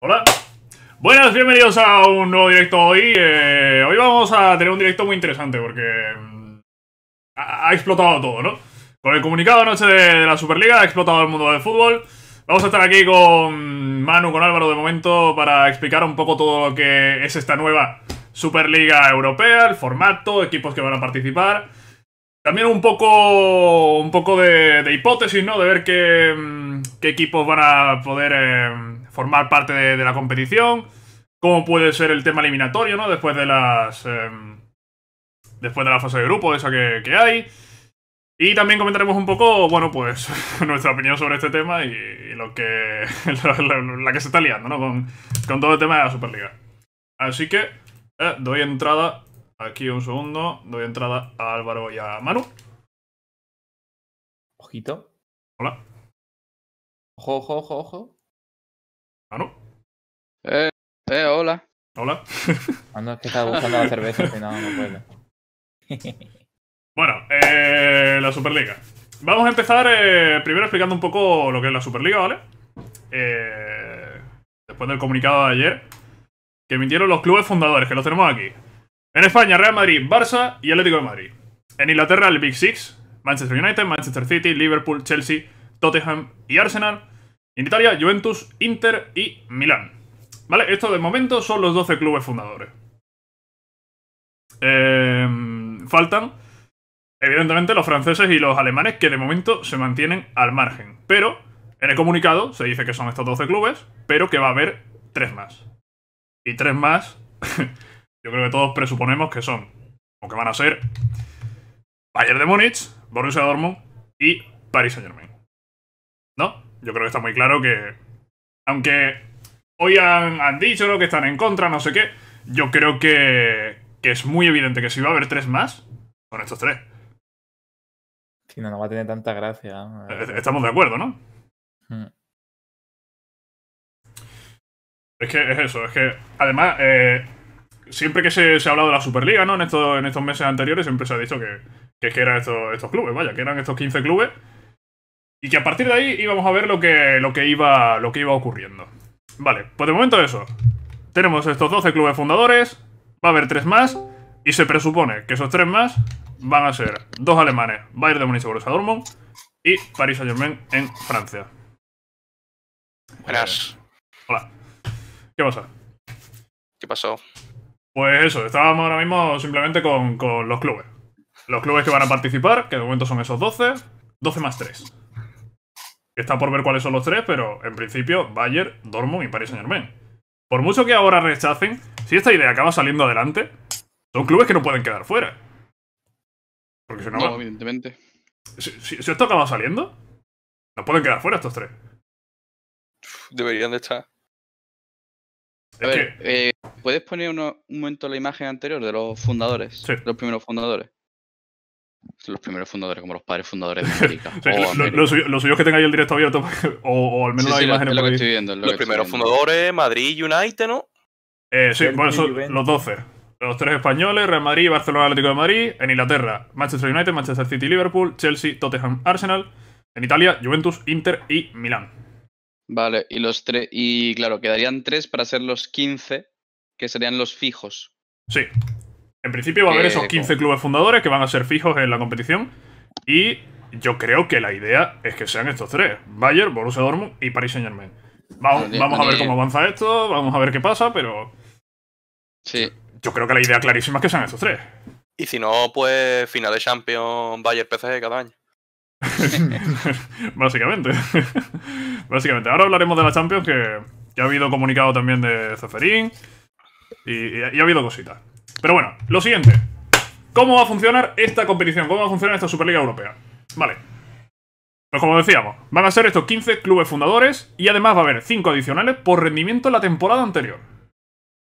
Hola. Buenas, bienvenidos a un nuevo directo hoy. Eh, hoy vamos a tener un directo muy interesante porque mm, ha, ha explotado todo, ¿no? Con el comunicado anoche de, de la Superliga ha explotado el mundo del fútbol. Vamos a estar aquí con Manu, con Álvaro de momento para explicar un poco todo lo que es esta nueva Superliga Europea, el formato, equipos que van a participar. También un poco, un poco de, de hipótesis, ¿no? De ver qué, mm, equipos van a poder eh, formar parte de, la competición. Cómo puede ser el tema eliminatorio, ¿no? Después de las. eh, después de la fase de grupo, esa que, hay. Y también comentaremos un poco, bueno, pues nuestra opinión sobre este tema y, lo que. la que se está liando, ¿no? Con, con todo el tema de la Superliga. Así que eh, doy entrada. Aquí un segundo. Doy entrada a Álvaro y a Manu. Ojito. Hola, Ojo, ojo, ojo, ojo. Manu. Eh, eh, hola. Hola. Ah, no, es que estaba buscando la cerveza y no, no puedo. Bueno, eh, la Superliga. Vamos a empezar eh, primero explicando un poco lo que es la Superliga, ¿vale? Eh, después del comunicado de ayer que emitieron los clubes fundadores, que los tenemos aquí. En España, Real Madrid, Barça y Atlético de Madrid. En Inglaterra, el Big Six, Manchester United, Manchester City, Liverpool, Chelsea, Tottenham y Arsenal. En Italia, Juventus, Inter y Milán. ¿Vale? Esto de momento son los 12 clubes fundadores. Eh, faltan evidentemente los franceses y los alemanes que de momento se mantienen al margen. Pero en el comunicado se dice que son estos 12 clubes, pero que va a haber tres más. Y tres más, yo creo que todos presuponemos que son, o que van a ser, Bayern de Múnich, Borussia Dortmund y Paris Saint Germain. ¿No? Yo creo que está muy claro que, aunque hoy han, han dicho ¿no? que están en contra, no sé qué, yo creo que, que es muy evidente que si va a haber tres más, son estos tres. Si no, no va a tener tanta gracia. Eh, Estamos de acuerdo, ¿no? Mm. Es que es eso, es que además, eh, siempre que se, se ha hablado de la Superliga, ¿no? En estos, en estos meses anteriores siempre se ha dicho que, que, eran estos, estos clubes, vaya, que eran estos 15 clubes. Y que a partir de ahí íbamos a ver lo que, lo que, iba, lo que iba ocurriendo. Vale, pues de momento eso. Tenemos estos 12 clubes fundadores, va a haber tres más, y se presupone que esos tres más van a ser dos alemanes, Bayern de Múnich Borussia Dortmund, y Paris Saint Germain en Francia. Buenas. Hola. ¿Qué pasa? ¿Qué pasó? Pues eso, estábamos ahora mismo simplemente con, con los clubes. Los clubes que van a participar, que de momento son esos 12, 12 más 3. Está por ver cuáles son los tres, pero en principio Bayern, Dortmund y Paris Saint Germain. Por mucho que ahora rechacen, si esta idea acaba saliendo adelante, son clubes que no pueden quedar fuera. Porque si no, No, evidentemente. si, si- si esto acaba saliendo, no pueden quedar fuera estos tres. Deberían de estar. A ver, eh, ¿puedes poner uno- un momento la imagen anterior de los fundadores? Sí. Los primeros fundadores. Los primeros fundadores, como los padres fundadores de América. sí, lo, América. lo suyo, lo suyo es que tengáis el directo abierto, o, o al menos Sí, la sí, lo- imagen es lo que por ahí. estoy viendo. es lo Los primeros fundadores, Madrid United, ¿no? Eh, sí, bueno, son los 12. Los tres españoles, Real Madrid, Barcelona, Atlético de Madrid. En Inglaterra, Manchester United, Manchester City, Liverpool, Chelsea, Tottenham, Arsenal. En Italia, Juventus, Inter y Milán. Vale, y los tres. Y claro, quedarían tres para ser los 15, que serían los fijos. Sí. En principio va a haber esos 15 clubes fundadores que van a ser fijos en la competición. Y yo creo que la idea es que sean estos tres. Bayern, Borussia Dortmund y Paris Saint Germain. Vamos, Vale, vamos a ver cómo avanza esto, vamos a ver qué pasa, pero Sí. yo creo que la idea clarísima es que sean estos tres. Y si no, pues final de Champions, Bayern PSG cada año. Básicamente. Básicamente. Ahora hablaremos de la Champions, que, que ha habido comunicado también de Ceferín. Y, ha habido cositas. Pero bueno, lo siguiente. ¿Cómo va a funcionar esta competición? ¿Cómo va a funcionar esta Superliga Europea? Vale. Pues como decíamos, van a ser estos 15 clubes fundadores y además va a haber 5 adicionales por rendimiento en la temporada anterior.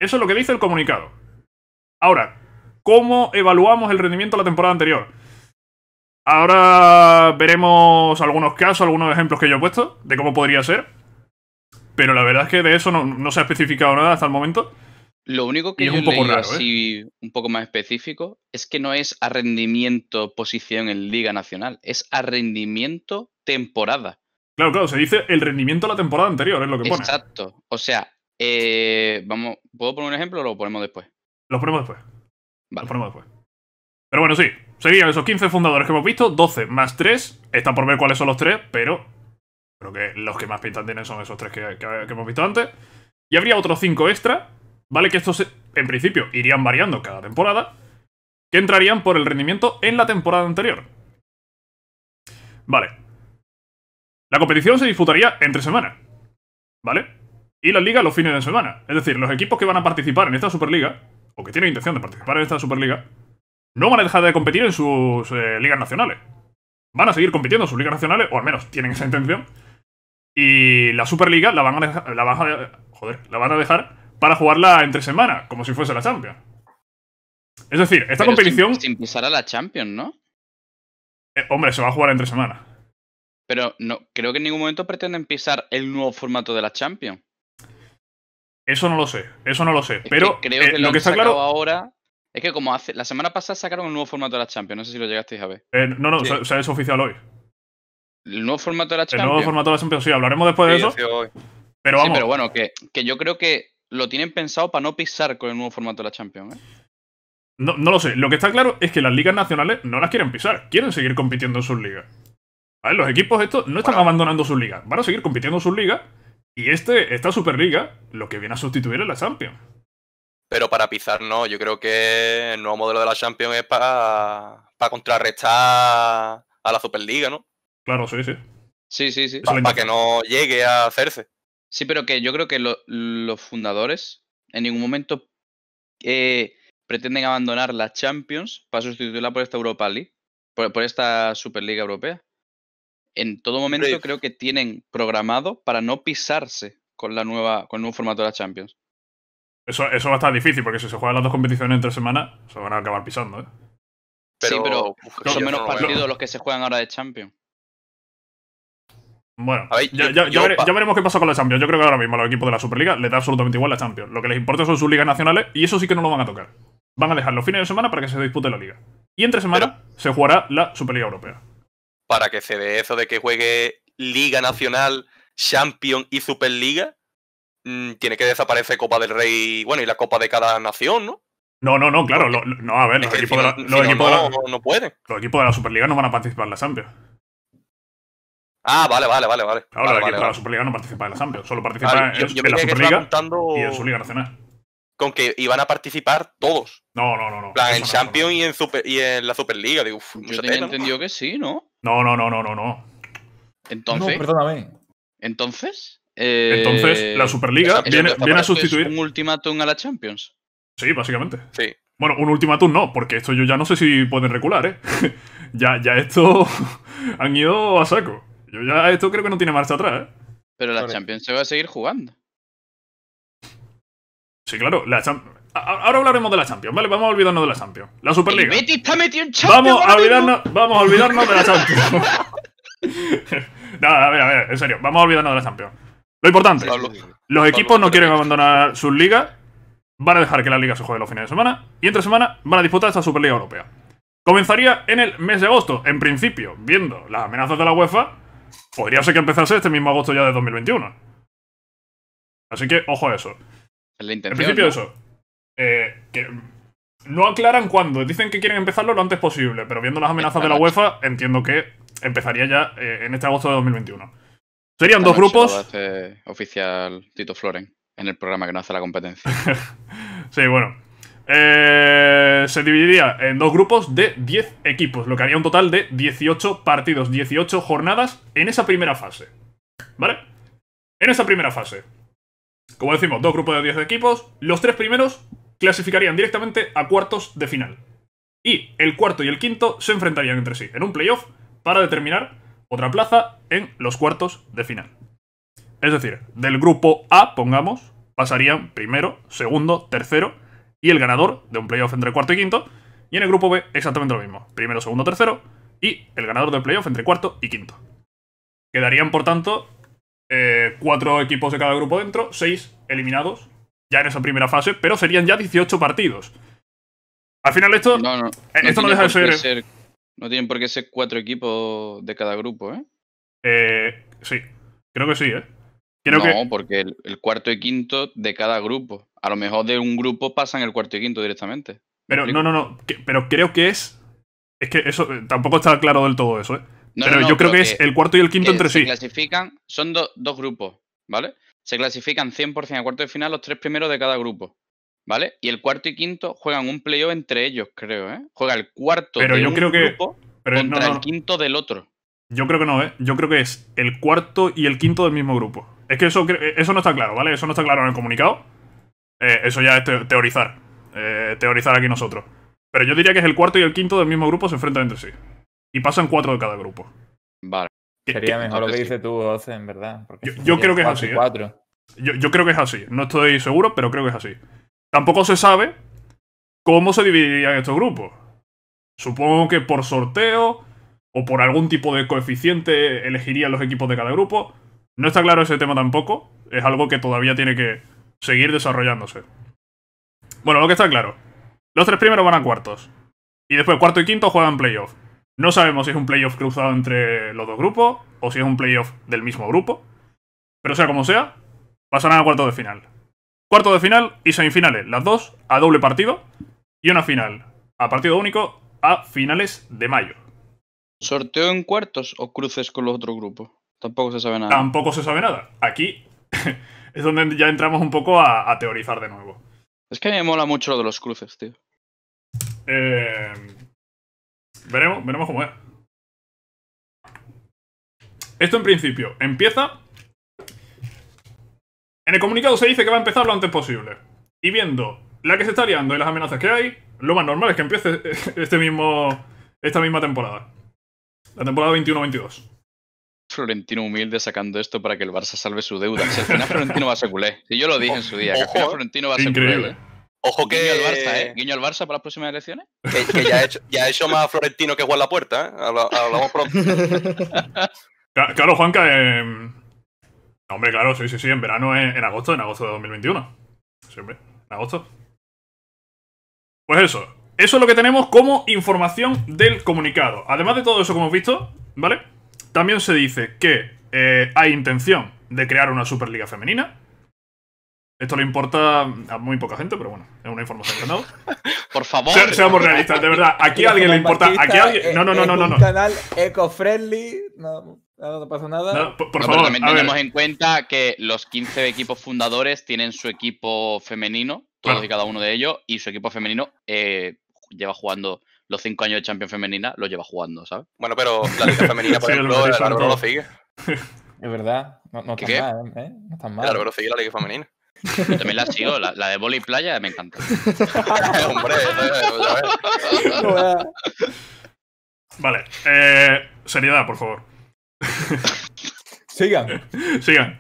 Eso es lo que dice el comunicado. Ahora, ¿cómo evaluamos el rendimiento la temporada anterior? Ahora veremos algunos casos, algunos ejemplos que yo he puesto de cómo podría ser. Pero la verdad es que de eso no, no se ha especificado nada hasta el momento. Lo único que es yo un poco raro, ¿eh? así un poco más específico es que no es a rendimiento posición en Liga Nacional, es a rendimiento temporada. Claro, claro, se dice el rendimiento de la temporada anterior, es lo que pone. Exacto. O sea, eh, vamos, ¿puedo poner un ejemplo o lo ponemos después? Los ponemos después. Vale. Los ponemos después. Pero bueno, sí. Serían esos 15 fundadores que hemos visto, 12 más 3. Está por ver cuáles son los 3, pero creo que los que más pintan tienen son esos 3 que, que- hemos visto antes. Y habría otros 5 extra, ¿vale? Que estos en principio irían variando cada temporada, que entrarían por el rendimiento en la temporada anterior. Vale. La competición se disputaría entre semana, ¿vale? Y la liga los fines de semana. Es decir, los equipos que van a participar en esta Superliga, o que tienen intención de participar en esta Superliga, no van a dejar de competir en sus eh, ligas nacionales. Van a seguir compitiendo en sus ligas nacionales, o al menos tienen esa intención. Y la Superliga la van a dejar, la van a, joder, la van a dejar para jugarla entre semana, como si fuese la Champions. Es decir, esta Pero competición, Sin, pisar a la Champions, ¿no? eh, hombre, se va a jugar entre semana. Pero no, creo que en ningún momento pretenden pisar el nuevo formato de la Champions. Eso no lo sé, eso no lo sé. Es que Pero creo eh, que lo han que está claro. ahora. Es que como hace. La semana pasada sacaron el nuevo formato de la Champions. No sé si lo llegasteis a ver. eh, no, no, Sí. se- se ha hecho oficial hoy. El nuevo formato de la El Champions. nuevo formato de la Champions, sí, hablaremos después de Sí, eso. hoy. Pero Sí, vamos, pero bueno, que, que yo creo que lo tienen pensado para no pisar con el nuevo formato de la Champions. ¿eh? no, no lo sé. Lo que está claro es que las ligas nacionales no las quieren pisar. Quieren seguir compitiendo en sus ligas. ¿Vale? Los equipos estos no están Bueno. abandonando sus ligas. Van a seguir compitiendo en sus ligas. Y este, esta Superliga, lo que viene a sustituir es la Champions. Pero para pisar, no. Yo creo que el nuevo modelo de la Champions es para, para contrarrestar a la Superliga, ¿no? Claro, sí, sí. Sí, sí, sí. Lo Para que no llegue a hacerse. Sí, pero que yo creo que lo- los fundadores en ningún momento eh, pretenden abandonar la Champions para sustituirla por esta Europa League, por, por esta Superliga Europea. En todo momento creo que tienen programado para no pisarse con la nueva, con el nuevo formato de la Champions. Eso, eso va a estar difícil, porque si se juegan las dos competiciones entre semanas, se van a acabar pisando, ¿eh? sí, pero uf, No, son menos no partidos los que se juegan ahora de Champions. Bueno, ver, ya, yo- ya- ya yo vere- pa- ya veremos qué pasa con la Champions. Yo creo que ahora mismo a los equipos de la Superliga les da absolutamente igual la Champions. Lo que les importa son sus ligas nacionales y eso sí que no lo van a tocar. Van a dejar los fines de semana para que se dispute la liga. Y entre semana se jugará la Superliga Europea. Para que se dé eso de que juegue Liga Nacional, Champions y Superliga, mm, tiene que desaparecer Copa del Rey, bueno, y la Copa de cada nación, ¿no? No, no, no, claro. lo- no, a ver, los equipos, de no, la, los no, equipos de la- no, no pueden. los equipos de la Superliga no van a participar en la Champions. Ah, vale, vale, vale, vale. Claro, Vale, los vale, equipos de la vale. Superliga no participan en la Champions. Solo Ah, participan yo, en, yo en me la Superliga contando y en su Liga Nacional. con que iban a participar todos. No, no, no. no. En plan, no, Champions y en, Super, y en la Superliga. Digo, uf, Yo tenía entendido que sí, ¿no? No, no, no, no, no, no. Entonces, No, perdóname. entonces, eh, Entonces, la Superliga eso- viene, viene a eso ¿esto es sustituir. un ultimátum a la Champions. Sí, básicamente. Sí. Bueno, un ultimátum no, porque esto yo ya no sé si pueden recular, ¿eh? ya, ya esto han ido a saco. Yo ya esto creo que no tiene marcha atrás, ¿eh? Pero la. Champions se va a seguir jugando. Sí, claro, la Cham- a- a- Ahora hablaremos de la Champions, ¿vale? Vamos a olvidarnos de la Champions. La El Superliga. Betis está metido en Champions. Vamos a olvidarnos, vamos a olvidarnos de la Champions. no, a ver, a ver, en serio, vamos a olvidarnos de la Champions. Lo importante, Pablo, los equipos no quieren abandonar sus ligas, van a dejar que la liga se juegue los fines de semana y entre semana van a disputar esta Superliga Europea. Comenzaría en el mes de agosto. En principio, viendo las amenazas de la UEFA, podría ser que empezase este mismo agosto ya de 2021. Así que, ojo a eso. En principio ¿no? eso. Eh, que no aclaran cuándo. Dicen que quieren empezarlo lo antes posible, pero viendo las amenazas Esta de la noche. UEFA, entiendo que empezaría ya eh, en este agosto de 2021. Serían dos noche lo grupos. hacer oficial Tito Floren en el programa que no hace la competencia. Sí, bueno. Eh, se dividiría en dos grupos de 10 equipos, lo que haría un total de 18 partidos, 18 jornadas en esa primera fase. ¿Vale? En esa primera fase. Como decimos, dos grupos de 10 equipos. Los tres primeros clasificarían directamente a cuartos de final. Y el cuarto y el quinto se enfrentarían entre sí en un playoff para determinar otra plaza en los cuartos de final. Es decir, del grupo A, pongamos, pasarían primero, segundo, tercero y el ganador de un playoff entre cuarto y quinto. Y en el grupo B, exactamente lo mismo. Primero, segundo, tercero y el ganador del playoff entre cuarto y quinto. Quedarían, por tanto, eh, cuatro equipos de cada grupo dentro, seis eliminados ya en esa primera fase, pero serían ya 18 partidos. Al final esto, No, no. eh, esto no deja de ser... No tienen por qué ser cuatro equipos de cada grupo, ¿eh? eh, sí, creo que sí, ¿eh? Creo no, que, porque el, el cuarto y quinto de cada grupo. A lo mejor de un grupo pasan el cuarto y quinto directamente. ¿Me pero no, no, no, que- pero creo que es... Es que eso eh, tampoco está claro del todo eso, ¿eh? No, pero no, no, yo creo que es el cuarto y el quinto entre se sí. clasifican, son do- dos grupos, ¿vale? Se clasifican 100% a cuarto de final los tres primeros de cada grupo, ¿vale? Y el cuarto y quinto juegan un playoff entre ellos, creo, ¿eh? Juega el cuarto Pero de yo un creo que- grupo Pero contra no, el quinto del otro. Yo creo que no, ¿eh? Yo creo que es el cuarto y el quinto del mismo grupo. Es que eso, cre- eso no está claro, ¿vale? Eso no está claro en el comunicado. Eh, eso ya es te- teorizar. Eh, teorizar aquí nosotros. Pero yo diría que es el cuarto y el quinto del mismo grupo se enfrentan entre sí. Y pasan cuatro de cada grupo. Vale. Sería mejor lo que sí. dices tú, Oce, en verdad. porque Yo- creo que es así, ¿eh? cuatro. yo, yo creo que es así. No estoy seguro, pero creo que es así. Tampoco se sabe cómo se dividirían estos grupos. Supongo que por sorteo o por algún tipo de coeficiente elegirían los equipos de cada grupo. No está claro ese tema tampoco. Es algo que todavía tiene que seguir desarrollándose. Bueno, lo que está claro. Los tres primeros van a cuartos. Y después cuarto y quinto juegan playoff. No sabemos si es un playoff cruzado entre los dos grupos o si es un playoff del mismo grupo. Pero sea como sea, pasarán a cuarto de final. Cuarto de final y semifinales, las dos a doble partido. Y una final a partido único a finales de mayo. ¿Sorteo en cuartos o cruces con los otros grupos? Tampoco se sabe nada. Tampoco se sabe nada. Aquí es donde ya entramos un poco a, a teorizar de nuevo. Es que me mola mucho lo de los cruces, tío. Eh, veremos, veremos cómo es. Esto en principio empieza. En el comunicado se dice que va a empezar lo antes posible. Y viendo la que se está liando y las amenazas que hay, lo más normal es que empiece este mismo, esta misma temporada. La temporada 21-22. Florentino humilde sacando esto para que el Barça salve su deuda. Si al final Florentino va a ser culé. Si yo lo dije en su día, que al final Ojo, Florentino va a ser Increíble. culé. ¿eh? Ojo que, Guiño al Barça, ¿eh? Guiño al Barça para las próximas elecciones. que, que ya, ha hecho, ya ha hecho más Florentino que Juan la puerta, ¿eh? Habla- Hablamos pronto. Cla- Claro, Juanca. eh, Hombre, claro, sí, sí, sí. En verano, en, en agosto, en agosto de 2021. Sí, hombre, en agosto. Pues eso. Eso es lo que tenemos como información del comunicado. Además de todo eso que hemos visto, ¿vale? También se dice que eh, hay intención de crear una Superliga femenina. Esto le importa a muy poca gente, pero bueno, es una información que no. Por favor. Se- seamos realistas, de verdad. Aquí a alguien le importa. Aquí a alguien. No, no, no, no, no. Un no. canal eco-friendly. No, no, no pasa nada. No, por, por No, pero favor, también tenemos en cuenta que los 15 equipos fundadores tienen su equipo femenino, todos Claro. y cada uno de ellos, y su equipo femenino eh, lleva jugando los 5 años de Champions femenina, lo lleva jugando, ¿sabes? Bueno, pero la liga femenina, por Sí, el ejemplo, el lo sigue. Es verdad. No, no ¿Qué, mal, ¿eh? No está El mal. árbitro sigue la liga femenina. Yo también la sigo, la, la de bola y playa me encanta. Hombre, eso, ya ves. Vale. Eh, seriedad, por favor. Sigan. Sigan.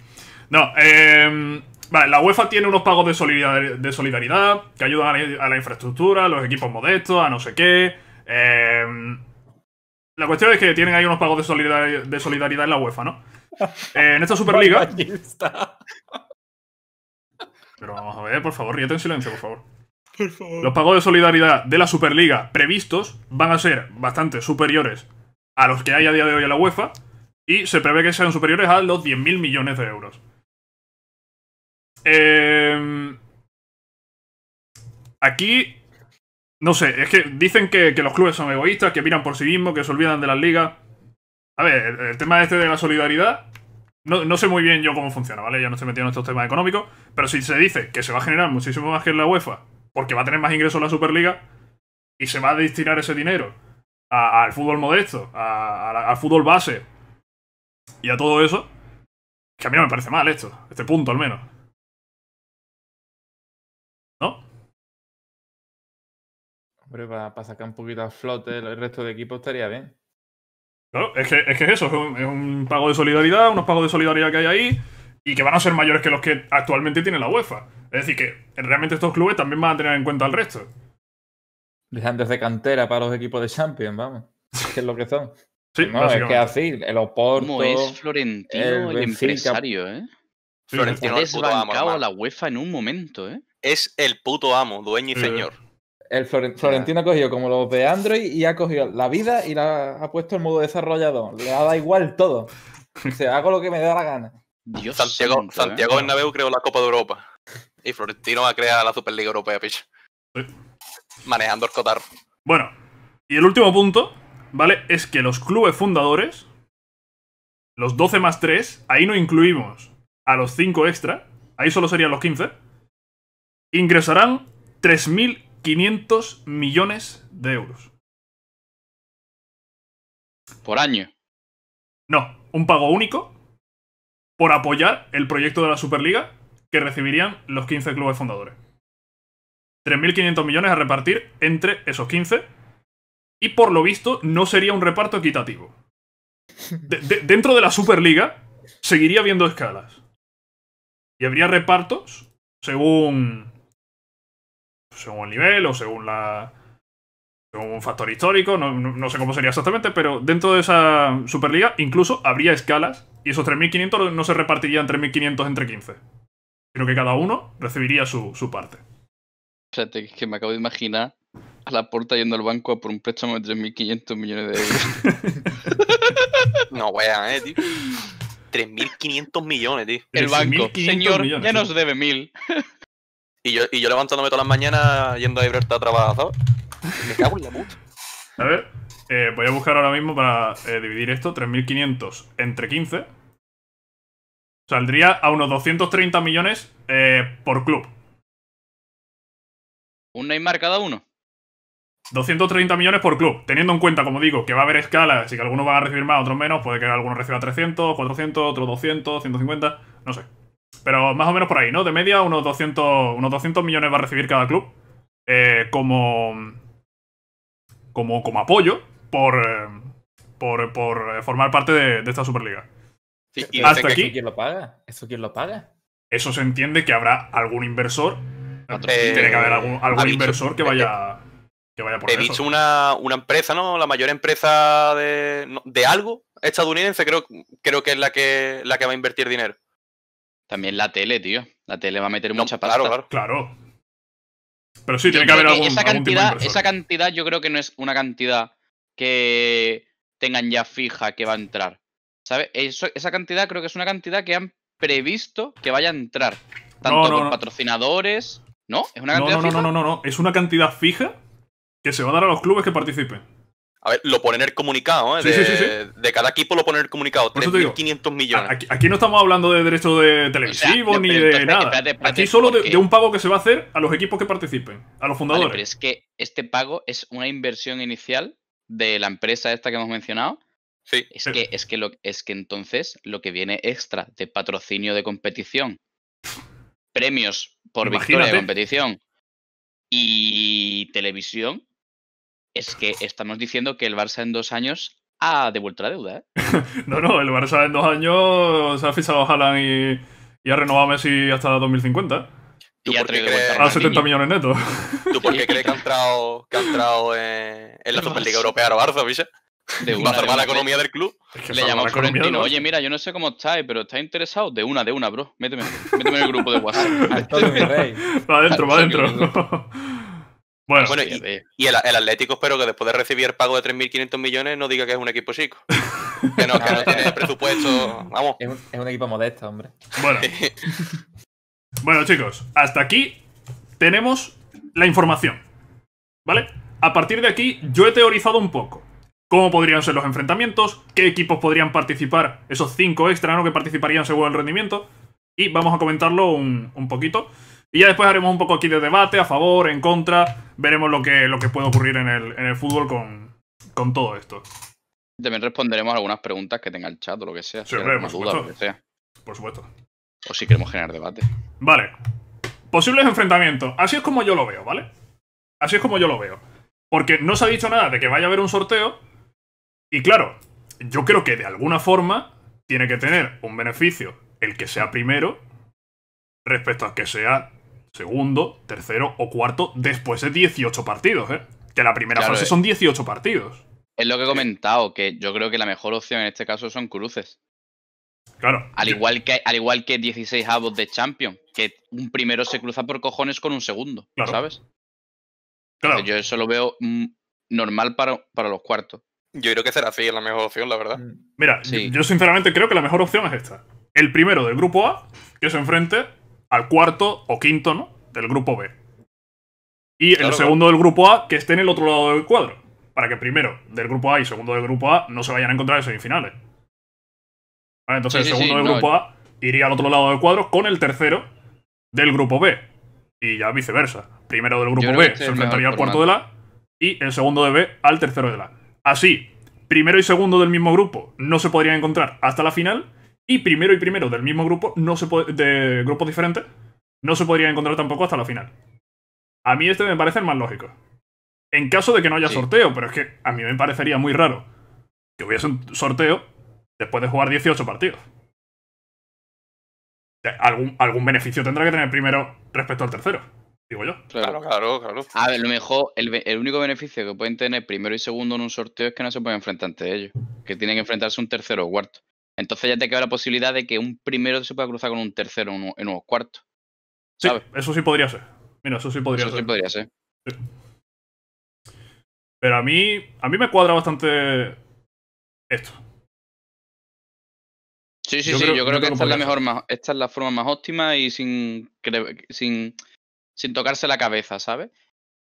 No, eh, vale, la UEFA tiene unos pagos de solidaridad, de solidaridad que ayudan a la, a la infraestructura, a los equipos modestos, a no sé qué. Eh, la cuestión es que tienen ahí unos pagos de solidaridad, de solidaridad en la UEFA, ¿no? Eh, en esta Superliga. Pero vamos a ver, por favor, ríete en silencio, por favor. Los pagos de solidaridad de la Superliga previstos van a ser bastante superiores a los que hay a día de hoy en la UEFA y se prevé que sean superiores a los 10.000 millones de euros. Eh, aquí, no sé, es que dicen que, los clubes son egoístas, que miran por sí mismos, que se olvidan de las ligas. A ver, el, tema este de la solidaridad, no, sé muy bien yo cómo funciona, ¿vale? Ya no estoy metido en estos temas económicos, pero si se dice que se va a generar muchísimo más que en la UEFA, porque va a tener más ingresos la Superliga, y se va a destinar ese dinero al fútbol modesto, al fútbol base, y a todo eso, que a mí no me parece mal esto, este punto al menos. ¿No? Hombre, para, sacar un poquito a flote el resto de equipos estaría bien. Claro, es que es, que es eso, es un, es un pago de solidaridad, unos pagos de solidaridad que hay ahí, y que van a ser mayores que los que actualmente tiene la UEFA. Es decir, que realmente estos clubes también van a tener en cuenta al resto. Dejantes de cantera para los equipos de Champions, vamos. ¿Qué es lo que son? Sí, no, es que así, el Oporto. ¿Cómo es Florentino el empresario, eh? Sí, Florentino Ha es el puto amo, desbancado a la UEFA en un momento, ¿eh? Es el puto amo, dueño y Sí. señor. El Floren- Florentino ha cogido como los de Android y ha cogido la vida y la ha puesto en modo desarrollador. Le ha dado igual todo. O sea, hago lo que me da la gana. Dios Santiago, santo, ¿eh? Santiago Bernabéu creó la Copa de Europa. Y Florentino va a crear la Superliga Europea, picha. Sí. Manejando el cotarro. Bueno, y el último punto, ¿vale? Es que los clubes fundadores, los 12 más 3, ahí no incluimos a los 5 extra, ahí solo serían los 15, ingresarán 3.500 millones de euros. Por año. No, un pago único por apoyar el proyecto de la Superliga que recibirían los 15 clubes fundadores. 3.500 millones a repartir entre esos 15 y por lo visto no sería un reparto equitativo. De- de- dentro de la Superliga seguiría habiendo escalas. Y habría repartos según según el nivel o según la según un factor histórico, no, no- sé cómo sería exactamente, pero dentro de esa Superliga incluso habría escalas y esos 3.500 no se repartirían 3.500 entre 15, sino que cada uno recibiría su, su parte. Es que me acabo de imaginar a la puerta yendo al banco a por un préstamo de 3.500 millones de euros. No wean, eh, tío. 3.500 millones, tío. El banco, 3.500 señor, millones, ya sí. nos debe mil. Y yo, y yo levantándome todas las mañanas yendo a Gibraltar a trabajar, ¿sabes? Me cago en la puta. A ver, eh, voy a buscar ahora mismo para eh, dividir esto, 3.500 entre 15. Saldría a unos 230 millones eh, por club. Un Neymar cada uno. 230 millones por club. Teniendo en cuenta, como digo, que va a haber escalas y que algunos van a recibir más, otros menos. Puede que algunos reciba 300, 400, otros 200, 150. No sé. Pero más o menos por ahí, ¿no? De media, unos 200, unos 200 millones va a recibir cada club. eh, como, como. Como apoyo por. eh, por, por eh, formar parte de, de esta Superliga. Sí, y Hasta aquí. ¿Eso quién lo paga? ¿Eso quién lo paga? Eso se entiende que habrá algún inversor. Eh, tiene que haber algún, inversor que vaya. Que vaya por He eso. dicho una, una empresa, ¿no? La mayor empresa de, de algo estadounidense, creo, creo que es la que, la que va a invertir dinero. También la tele, tío. La tele va a meter No, mucha pasta. claro, claro. Claro. Pero sí, Yo tiene que haber algún, esa algún tipo de cantidad, esa cantidad yo creo que no es una cantidad que tengan ya fija que va a entrar. ¿Sabes? Esa cantidad creo que es una cantidad que han previsto que vaya a entrar. Tanto No, no, por no. patrocinadores. ¿No? ¿Es una No, cantidad no, no, fija? no, no, no, no. Es una cantidad fija que se va a dar a los clubes que participen. A ver, lo pone en el comunicado, ¿eh? Sí, de, sí, sí, sí. de cada equipo lo pone en el comunicado. Por eso te digo, 3.500 millones. Aquí, aquí no estamos hablando de derechos de televisivo no, ni de entonces, nada. espérate, espérate, aquí solo de, porque- de un pago que se va a hacer a los equipos que participen, a los Vale, fundadores. pero es que este pago es una inversión inicial de la empresa esta que hemos mencionado. Sí. Es que, es que lo, es que entonces lo que viene extra de patrocinio de competición, premios por victoria Imagínate. de competición y televisión, es que estamos diciendo que el Barça en dos años ha devuelto la deuda, ¿eh? No, no, el Barça en dos años se ha fichado a Haaland y, y ha renovado a Messi hasta 2050. ¿Tú Y ha por qué crees- A a 70 Ronaldinho. millones netos. ¿Tú por qué crees que ha entrado, que ha entrado en, en la Superliga Barça. Europea ahora Barça, bicha? De Va a una, salvar la una. economía del club. Es que Le llamó la economía del Florentino, oye, mira, yo no sé cómo estáis, pero ¿estás interesado? De una, de una, bro. Méteme, méteme en el grupo de WhatsApp. Va adentro, va adentro. Bueno, y, el, el Atlético espero que después de recibir el pago de 3.500 millones no diga que es un equipo chico. Que no, que no tiene presupuesto. Vamos. Es un, es un equipo modesto, hombre. bueno. Bueno, chicos, hasta aquí tenemos la información. ¿Vale? A partir de aquí, yo he teorizado un poco. Cómo podrían ser los enfrentamientos, qué equipos podrían participar, esos cinco extra, ¿no? Que participarían según el rendimiento. Y vamos a comentarlo un, un poquito. Y ya después haremos un poco aquí de debate, a favor, en contra. Veremos lo que, lo que puede ocurrir en el, en el fútbol con, con todo esto. También responderemos algunas preguntas que tenga el chat o lo que sea. Sí, si hombre, por duda o lo supuesto. que sea. Por supuesto. O si queremos generar debate. Vale. Posibles enfrentamientos. Así es como yo lo veo, ¿vale? Así es como yo lo veo. Porque no se ha dicho nada de que vaya a haber un sorteo. Y claro, yo creo que de alguna forma tiene que tener un beneficio el que sea primero respecto al que sea segundo, tercero o cuarto después de 18 partidos, ¿eh? Que la primera Claro, fase eh. son 18 partidos. Es lo que he comentado, que yo creo que la mejor opción en este caso son cruces. Claro. Al yo- igual que, al igual que 16 avos de Champion, que un primero se cruza por cojones con un segundo, Claro. ¿sabes? claro. Yo eso lo veo mm, normal para, para los cuartos. Yo creo que será así, es la mejor opción, la verdad. Mira, Sí. yo, yo sinceramente creo que la mejor opción es esta. El primero del grupo A, que se enfrente al cuarto o quinto, ¿no? Del grupo B. Y Claro, el segundo del grupo A, que esté en el otro lado del cuadro. Para que primero del grupo A y segundo del grupo A no se vayan a encontrar en semifinales. Vale, entonces Sí, el segundo sí, del no, grupo A iría al otro lado del cuadro con el tercero del grupo B. Y ya viceversa. Primero del grupo B este se enfrentaría al cuarto del A y el segundo de B al tercero del A. Así, primero y segundo del mismo grupo no se podrían encontrar hasta la final y primero y primero del mismo grupo no se po- de grupos diferentes no se podrían encontrar tampoco hasta la final. A mí este me parece el más lógico. En caso de que no haya Sí. sorteo, pero es que a mí me parecería muy raro que hubiese un sorteo después de jugar 18 partidos. Algún, algún beneficio tendrá que tener primero respecto al tercero, digo yo. Claro, claro, claro. A ver, lo mejor, el, el único beneficio que pueden tener primero y segundo en un sorteo es que no se pueden enfrentar entre ellos. Que tienen que enfrentarse un tercero o cuarto. Entonces ya te queda la posibilidad de que un primero se pueda cruzar con un tercero en un, en un cuarto. Sí, eso sí podría ser. Mira, eso sí podría Eso ser. sí podría ser. Pero a mí, a mí me cuadra bastante esto. Sí, sí, Yo sí. creo- yo creo creo que que esta es la mejor, más- esta es la forma más óptima y sin, sin, sin tocarse la cabeza, ¿sabes?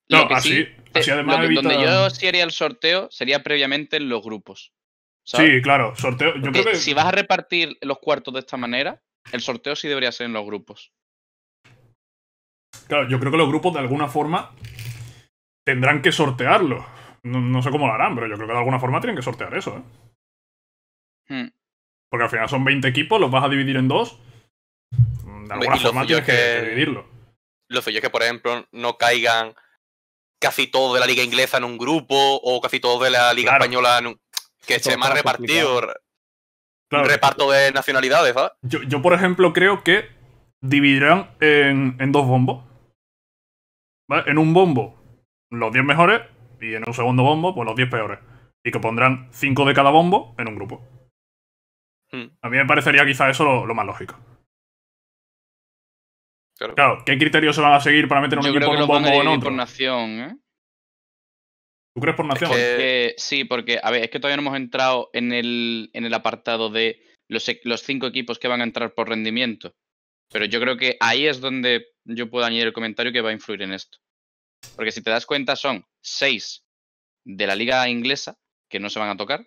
Que así, sí, así además que- evita... donde yo sí haría el sorteo sería previamente en los grupos. ¿Sabes? Sí, claro, sorteo. Yo Porque creo que si vas a repartir los cuartos de esta manera, el sorteo sí debería ser en los grupos. Claro, yo creo que los grupos de alguna forma tendrán que sortearlo. No, no sé cómo lo harán, pero yo creo que de alguna forma tienen que sortear eso, ¿eh? Hmm. Porque al final son 20 equipos, los vas a dividir en dos. De alguna forma tienes es que, que- dividirlo. Lo suyo es que, por ejemplo, no caigan casi todos de la liga inglesa en un grupo o casi todos de la liga Claro. española en un... Que esté más repartido, re- Claro, reparto de nacionalidades, ¿sabes? yo, yo, por ejemplo, creo que dividirán en, en dos bombos. ¿Vale? En un bombo los 10 mejores y en un segundo bombo pues los 10 peores. Y que pondrán 5 de cada bombo en un grupo. Hmm. A mí me parecería quizá eso lo, lo más lógico. Claro. Claro, ¿qué criterios se van a seguir para meter un Yo equipo creo que en un los van a bombo o en otro? por nación, ¿eh? ¿Tú crees por nación? que- Eh, sí, porque, a ver, es que todavía no hemos entrado en el, en el apartado de los, los cinco equipos que van a entrar por rendimiento. Pero yo creo que ahí es donde yo puedo añadir el comentario que va a influir en esto. Porque si te das cuenta, son seis de la liga inglesa que no se van a tocar,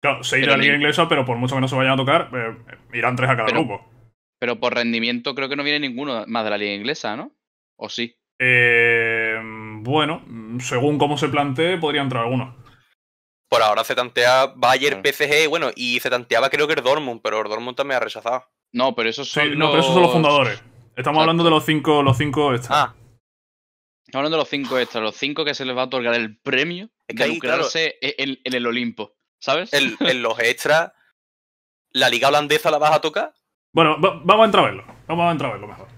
Claro, 6 de la liga ni- inglesa, pero por mucho que no se vayan a tocar, eh, irán 3 a cada Pero- grupo. pero por rendimiento creo que no viene ninguno más de la liga inglesa, ¿no? ¿O sí? Eh, bueno, según cómo se plantee, podría entrar alguno. Por ahora se tantea Bayern, Claro. PSG, bueno, y se tanteaba creo que el Dortmund, pero el Dortmund también ha rechazado. No, pero esos Sí, son no, pero esos son los los- fundadores. Estamos hablando de los 5 los cinco estos. Ah, Estamos hablando de los cinco extras, los cinco que se les va a otorgar el premio Es que de ahí, lucrarse e- en, en el Olimpo, ¿sabes? en, en los extras, ¿la liga holandesa la vas a tocar? Bueno, va- vamos a entrar a verlo. Vamos a entrar a verlo mejor.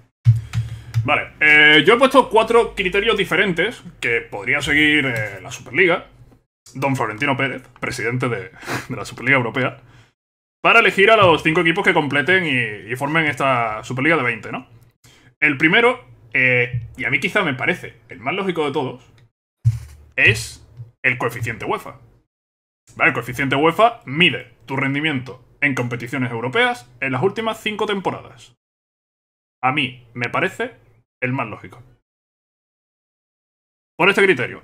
Vale, eh, yo he puesto cuatro criterios diferentes que podría seguir eh, la Superliga, don Florentino Pérez, presidente de, la Superliga Europea, para elegir a los cinco equipos que completen y, y formen esta Superliga de 20, ¿no? El primero, eh, y a mí quizá me parece el más lógico de todos, es el coeficiente UEFA. ¿Vale? El coeficiente UEFA mide tu rendimiento en competiciones europeas en las últimas cinco temporadas. A mí me parece el más lógico. Por este criterio,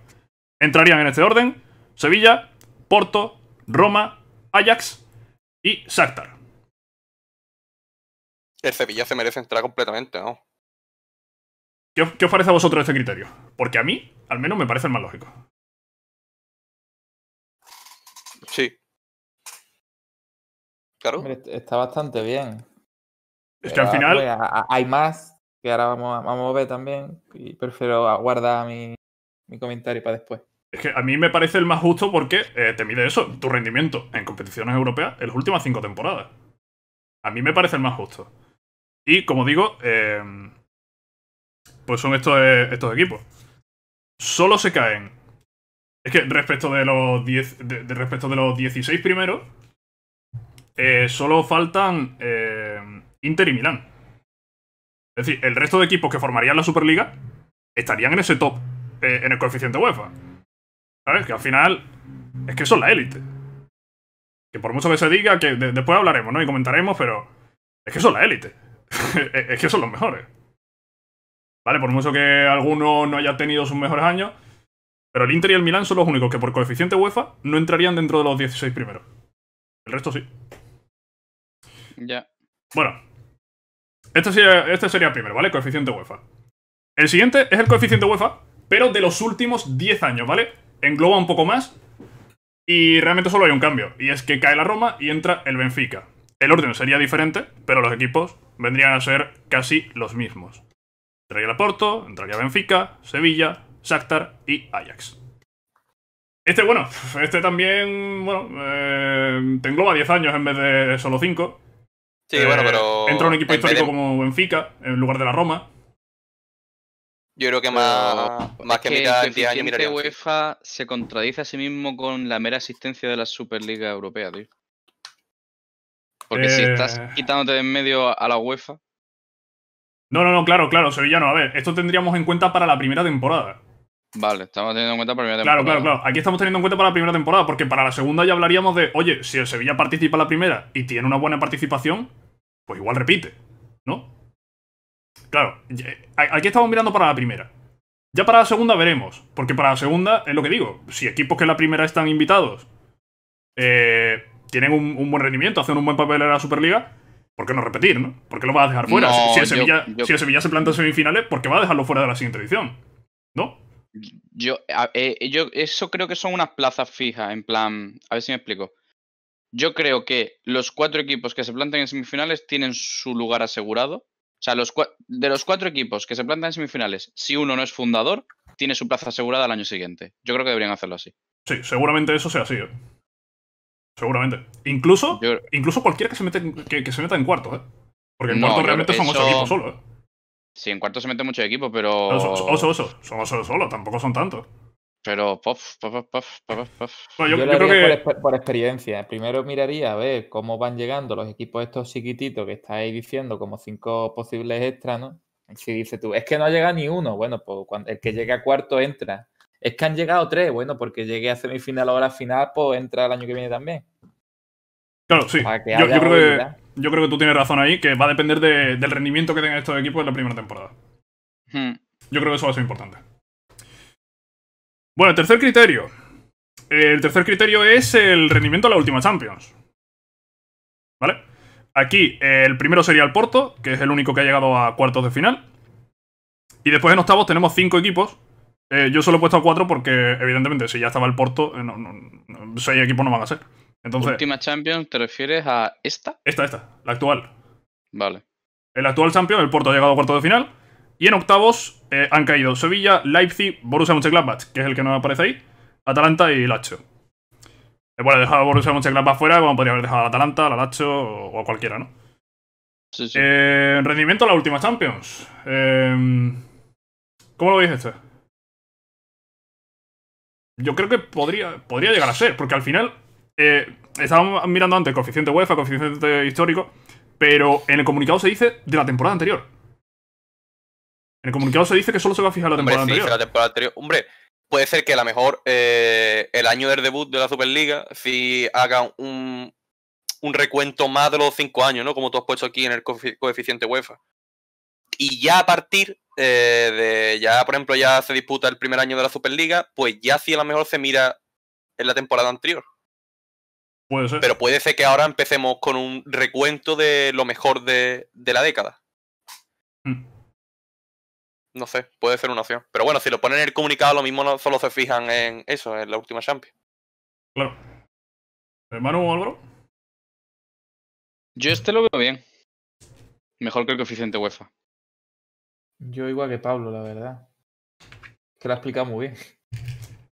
entrarían en este orden Sevilla, Porto, Roma, Ajax y Shakhtar. El Sevilla se merece entrar completamente, ¿no? ¿Qué, os- qué os parece a vosotros este criterio? Porque a mí, al menos, me parece el más lógico. Sí. Claro. Hombre, está bastante bien. Es que al final, a- hay más que ahora vamos a, vamos a ver también. Y prefiero guardar mi, mi comentario para después. es que a mí me parece el más justo porque eh, te mide eso, tu rendimiento en competiciones europeas en las últimas cinco temporadas. A mí me parece el más justo. Y como digo, eh, pues son estos, eh, estos equipos. Solo se caen. Es que respecto de los 10. De, respecto de los 16 primeros. eh, solo faltan eh, Inter y Milán. Es decir, el resto de equipos que formarían la Superliga estarían en ese top, eh, en el coeficiente UEFA. ¿Sabes? Que al final es que son la élite. Que por mucho que se diga, que de- después hablaremos, ¿no? Y comentaremos, pero es que son la élite. es que son los mejores. ¿Vale? Por mucho que alguno no haya tenido sus mejores años, pero el Inter y el Milán son los únicos que por coeficiente UEFA no entrarían dentro de los 16 primeros. El resto sí. Ya. Bueno, este sería, este sería el primero, ¿vale? Coeficiente UEFA. El siguiente es el coeficiente UEFA, pero de los últimos 10 años, ¿vale? Engloba un poco más y realmente solo hay un cambio, y es que cae la Roma y entra el Benfica. El orden sería diferente, pero los equipos vendrían a ser casi los mismos. Entraría el Porto, entraría Benfica, Sevilla, Shakhtar y Ajax. Este, bueno, este también, bueno, eh, te engloba 10 años en vez de solo 5. Sí, Eh, bueno, pero. Entra un equipo en vez de- histórico como Benfica, en lugar de la Roma. Yo creo que más, más que, es mirar el en 10 años miraría. UEFA se contradice a sí mismo con la mera existencia de la Superliga Europea, tío. Porque si estás Eh. quitándote de en medio a la UEFA, No, no, no, claro, claro, Sevillano. A ver, esto tendríamos en cuenta para la primera temporada. vale, estamos teniendo en cuenta la primera Claro, temporada. claro, claro. Aquí estamos teniendo en cuenta para la primera temporada, porque para la segunda ya hablaríamos de, oye, si el Sevilla participa en la primera y tiene una buena participación, pues igual repite, ¿no? Claro, aquí estamos mirando para la primera. Ya para la segunda veremos, porque para la segunda es lo que digo. Si equipos que en la primera están invitados eh, tienen un, un buen rendimiento, hacen un buen papel en la Superliga, ¿por qué no repetir, no? ¿Por qué lo vas a dejar fuera? No, si, si el Sevilla, yo- si el Sevilla se planta en semifinales, ¿por qué va a dejarlo fuera de la siguiente edición? ¿No? Yo, eh, yo, eso creo que son unas plazas fijas, en plan, a ver si me explico. Yo creo que los cuatro equipos que se plantan en semifinales tienen su lugar asegurado. O sea, los, de los cuatro equipos que se plantan en semifinales, si uno no es fundador, tiene su plaza asegurada al año siguiente. Yo creo que deberían hacerlo así. Sí, seguramente eso sea así. ¿eh? Seguramente. Incluso, Yo- incluso cualquiera que se, mete, que, que se meta en cuarto, ¿eh? Porque en No, cuarto yo- realmente son ocho eso- equipos solo, ¿eh? Sí, en cuarto se mete mucho equipo, pero. Ocho, ocho. Son ocho solo, tampoco son tantos. Pero. Puff, puff, puff, puff, puff, puff. Bueno, Yo, yo, lo yo creo que. por, exper- por experiencia. Primero miraría a ver cómo van llegando los equipos estos chiquititos que estáis diciendo como cinco posibles extras, ¿no? Si dices tú, es que no llega ni uno, bueno, pues cuando el que llegue a cuarto entra. Es que han llegado tres, bueno, porque llegué a semifinal o a la final, pues entra el año que viene también. Claro, sí. Para que Yo, haya yo creo que, movilidad. yo creo que tú tienes razón ahí, que va a depender de- del rendimiento que tengan estos equipos en la primera temporada. Hmm. Yo creo que eso va a ser importante. Bueno, el tercer criterio. El tercer criterio es el rendimiento de la última Champions. ¿Vale? Aquí el primero sería el Porto, que es el único que ha llegado a cuartos de final. Y después en octavos tenemos cinco equipos. Eh, yo solo he puesto a cuatro porque, evidentemente, si ya estaba el Porto, eh, no, no- no- seis equipos no van a ser. Entonces, Última Champions, ¿te refieres a esta? esta, esta, la actual. Vale. El actual campeón, el Porto, ha llegado a cuartos de final. Y en octavos eh, han caído Sevilla, Leipzig, Borussia Mönchengladbach, que es el que no aparece ahí, Atalanta y Lazio. Eh, bueno, he dejado a Borussia Mönchengladbach fuera, como podría haber dejado a Atalanta, a Lazio o, a cualquiera, ¿no? Sí, sí. Eh, rendimiento en la última Champions. Eh, ¿Cómo lo veis este? Yo creo que podría, podría llegar a ser, porque al final eh, estábamos mirando antes coeficiente UEFA, coeficiente histórico, pero en el comunicado se dice de la temporada anterior. En el comunicado se dice que solo se va a fijar la Hombre, temporada sí, anterior. la temporada anterior. Hombre, puede ser que a lo mejor eh, el año del debut de la Superliga, si hagan un, un recuento más de los cinco años, ¿no? Como tú has puesto aquí en el coefi- coeficiente UEFA. Y ya a partir eh, de, ya por ejemplo, ya se disputa el primer año de la Superliga, pues ya sí a lo mejor se mira en la temporada anterior. Puede ser. Pero puede ser que ahora empecemos con un recuento de lo mejor de, de la década. Hmm. No sé, puede ser una opción. Pero bueno, si lo ponen en el comunicado, lo mismo no solo se fijan en eso, en la última Champions. Claro. Hermano Álvaro. Yo este lo veo bien. Mejor que el coeficiente UEFA. Yo igual que Pablo, la verdad. Que lo ha explicado muy bien.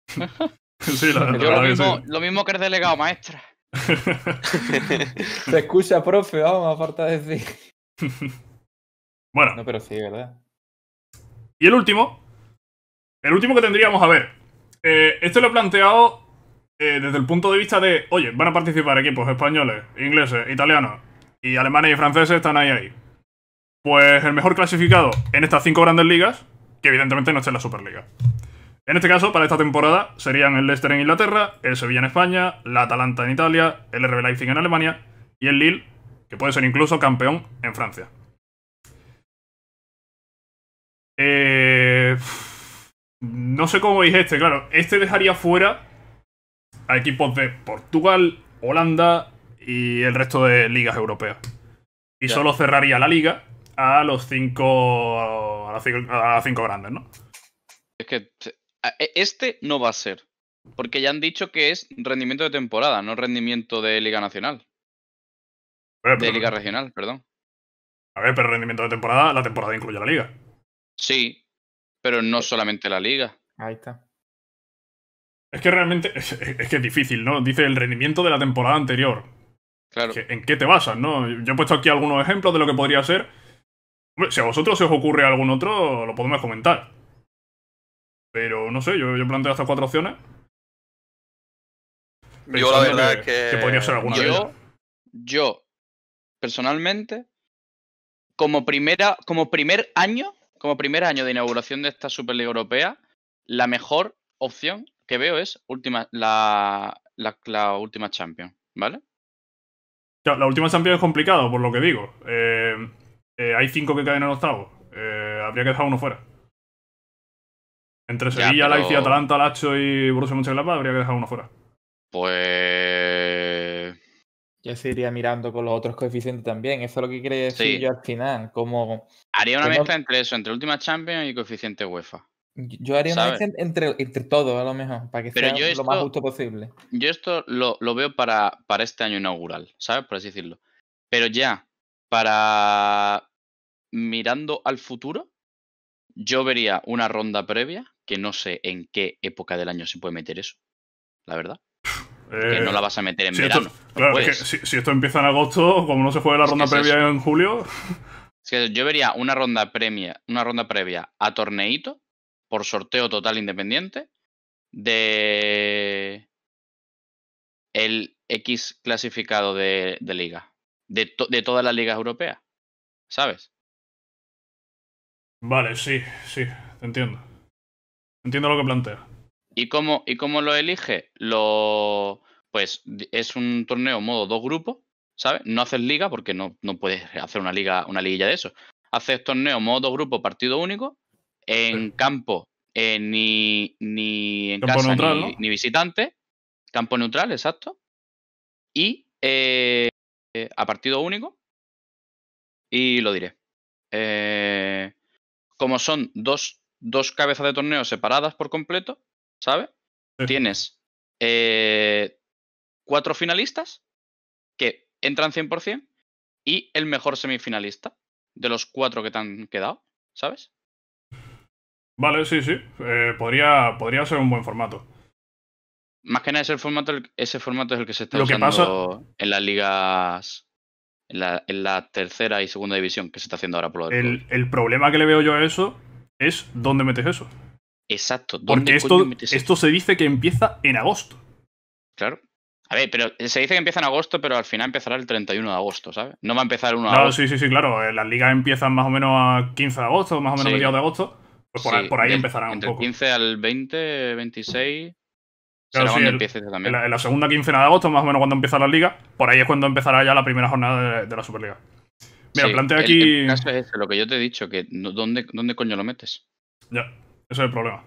sí, la, la Yo lo mismo, sí. lo mismo que el delegado, maestra. Se escucha, profe, vamos, a falta decir. bueno, No, pero sí, ¿verdad? Y el último. El último que tendríamos, a ver. eh, este lo he planteado eh, desde el punto de vista de, oye, van a participar equipos españoles, ingleses, italianos y alemanes y franceses están ahí ahí. Pues el mejor clasificado en estas cinco grandes ligas, que evidentemente no está en la Superliga. En este caso, para esta temporada, serían el Leicester en Inglaterra, el Sevilla en España, la Atalanta en Italia, el RB Leipzig en Alemania y el Lille, que puede ser incluso campeón en Francia. Eh, no sé cómo veis este, claro. Este dejaría fuera a equipos de Portugal, Holanda y el resto de ligas europeas. Y solo cerraría la liga a los cinco. a las cinco, a las cinco grandes, ¿no? Es que e- este no va a ser. Porque ya han dicho que es rendimiento de temporada, no rendimiento de Liga Nacional. Ver, De Liga Regional, perdón. a ver, pero rendimiento de temporada, la temporada incluye la liga. Sí, pero no solamente la Liga. Ahí está. Es que realmente. Es, es que es difícil, ¿no? Dice el rendimiento de la temporada anterior. Claro. que- ¿En qué te basas, no? Yo he puesto aquí algunos ejemplos de lo que podría ser. Si a vosotros se os ocurre algún otro, lo podemos comentar. Pero no sé, yo, yo planteo estas cuatro opciones. Yo la verdad es que. que podría ser alguna de ellas. Yo, yo, personalmente, como primera, como primer año, como primer año de inauguración de esta Superliga Europea, la mejor opción que veo es última, la, la, la última Champions, ¿vale? La última Champions es complicado, por lo que digo. Eh, eh, hay cinco que caen en octavo. Eh, habría que dejar uno fuera. Entre Ya, Sevilla, pero- Leipzig, Atalanta, Lacho y Borussia Mönchengladbach habría que dejar uno fuera. Pues Yo se iría mirando con los otros coeficientes también. Eso es lo que quería decir Sí. yo al final. Como haría una mezcla entre eso, entre última Champions y coeficiente UEFA. yo haría una mezcla entre, entre todos, a lo mejor, para que Pero sea yo lo más justo posible. Yo esto lo, lo veo para, para este año inaugural, ¿sabes? Por así decirlo. Pero ya, para mirando al futuro, yo vería una ronda previa, que no sé en qué época del año se puede meter eso, la verdad. Que Eh, no la vas a meter en si esto- verano. no claro, es que si, si esto empieza en agosto, como no se juegue la Es ronda es previa en julio, Es que yo vería una ronda premia, una ronda previa a torneito, por sorteo total independiente, de el X clasificado de, de liga. De, to- de todas las ligas europeas. ¿Sabes? Vale, sí, sí, te entiendo. Entiendo lo que planteas. ¿Y cómo, ¿Y cómo lo elige? Lo, pues es un torneo modo dos grupos, ¿sabes? No haces liga porque no, no puedes hacer una liga, una liguilla de eso. Haces torneo modo dos grupos, partido único, en campo, eh, ni, ni en Campo casa neutral, ni, ¿no? ni visitante. Campo neutral, exacto. Y eh, eh, a partido único. Y lo diré. Como son dos, dos cabezas de torneo separadas por completo, ¿sabes? Sí. Tienes eh, cuatro finalistas que entran 100% y el mejor semifinalista de los cuatro que te han quedado, ¿sabes? Vale, sí, sí. Eh, podría, podría ser un buen formato. Más que nada ese formato, ese formato es el que se está Lo usando en las ligas, en la, en la tercera y segunda división que se está haciendo ahora por lo del El, el problema que le veo yo a eso es dónde metes eso. Exacto. ¿Dónde Porque esto, esto se dice que empieza en agosto. Claro. A ver, pero se dice que empieza en agosto, pero al final empezará el 31 de agosto, ¿sabes? No va a empezar el 1 de Claro, agosto. sí, sí, sí, claro. eh, Las ligas empiezan más o menos a 15 de agosto, más o menos Sí. mediados de agosto. Pues por, ahí, por ahí empezarán un poco. el 15 al 20 26. Claro, sí, el- En también. la, en la segunda quincena de agosto, más o menos cuando empieza la liga, por ahí es cuando empezará ya la primera jornada de, de la Superliga. Mira, plantea aquí. El, caso es ese, lo que yo te he dicho, que ¿dónde, ¿dónde coño lo metes? Ya, ese es el problema.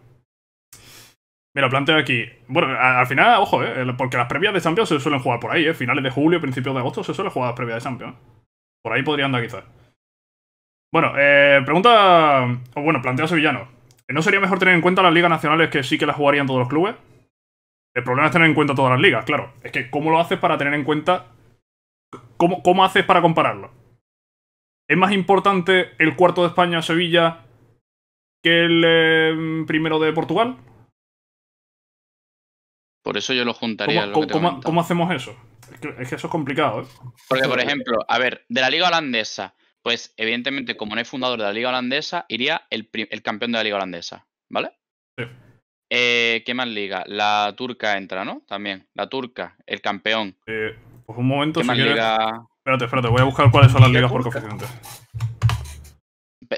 Mira, plantea aquí. Bueno, al final, ojo, eh, porque las previas de Champions se suelen jugar por ahí, ¿eh? Finales de julio, principios de agosto se suelen jugar las previas de Champions. Por ahí podría andar quizás. Bueno, eh, pregunta. O bueno, plantea Sevillano. ¿No sería mejor tener en cuenta las ligas nacionales que sí que las jugarían todos los clubes? El problema es tener en cuenta todas las ligas, claro. Es que, ¿cómo lo haces para tener en cuenta. ¿Cómo, cómo haces para compararlo? ¿Es más importante el cuarto de España-Sevilla que el eh, primero de Portugal? Por eso yo lo juntaría. ¿Cómo, lo que cómo- hacemos eso? Es que, es que eso es complicado, ¿eh? Porque, por ejemplo, a ver, de la liga holandesa, pues evidentemente, como no hay fundador de la liga holandesa, iría el, el campeón de la liga holandesa, ¿vale? Sí. Eh, ¿Qué más liga? La turca entra, ¿no? También. La turca, el campeón. Eh, pues un momento, ¿Qué si más quieres. liga Espérate, espérate, voy a buscar cuáles son las Liga ligas por coeficiente.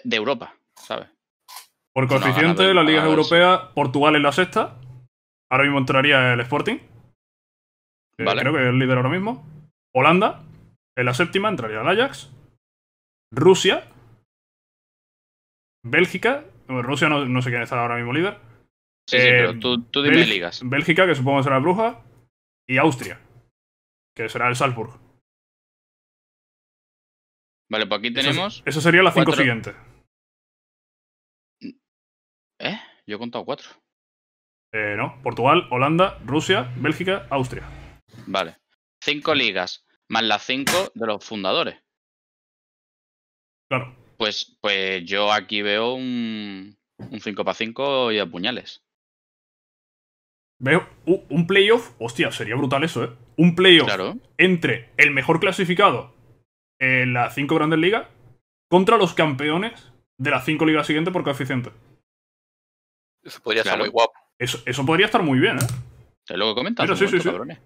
De Europa, ¿sabes? Por No, coeficiente, ligas ganado el- europeas, Portugal en la sexta. Ahora mismo entraría el Sporting. que Vale. Creo que es el líder ahora mismo. Holanda, en la séptima entraría el Ajax. Rusia. Bélgica. Rusia no, no sé quién está ahora mismo líder. Sí, sí, Eh, pero tú, tú dime Bélgi- ligas. Bélgica, que supongo que será Bruja. Y Austria, que será el Salzburg. Vale, pues aquí tenemos. Esas serían las cinco siguientes. ¿Eh? Yo he contado cuatro. Eh, no, Portugal, Holanda, Rusia, Bélgica, Austria. Vale. Cinco ligas, más las cinco de los fundadores. Claro. Pues, pues yo aquí veo un, un 5 para 5 y a puñales. Veo un playoff. Hostia, sería brutal eso, ¿eh? Un playoff Claro. entre el mejor clasificado en las cinco grandes ligas contra los campeones de las cinco ligas siguientes por coeficiente. Eso podría Claro. ser muy guapo. Eso, eso podría estar muy bien, ¿eh? Te lo comentas. Mira, un sí, sí, momento, sí. cabrones.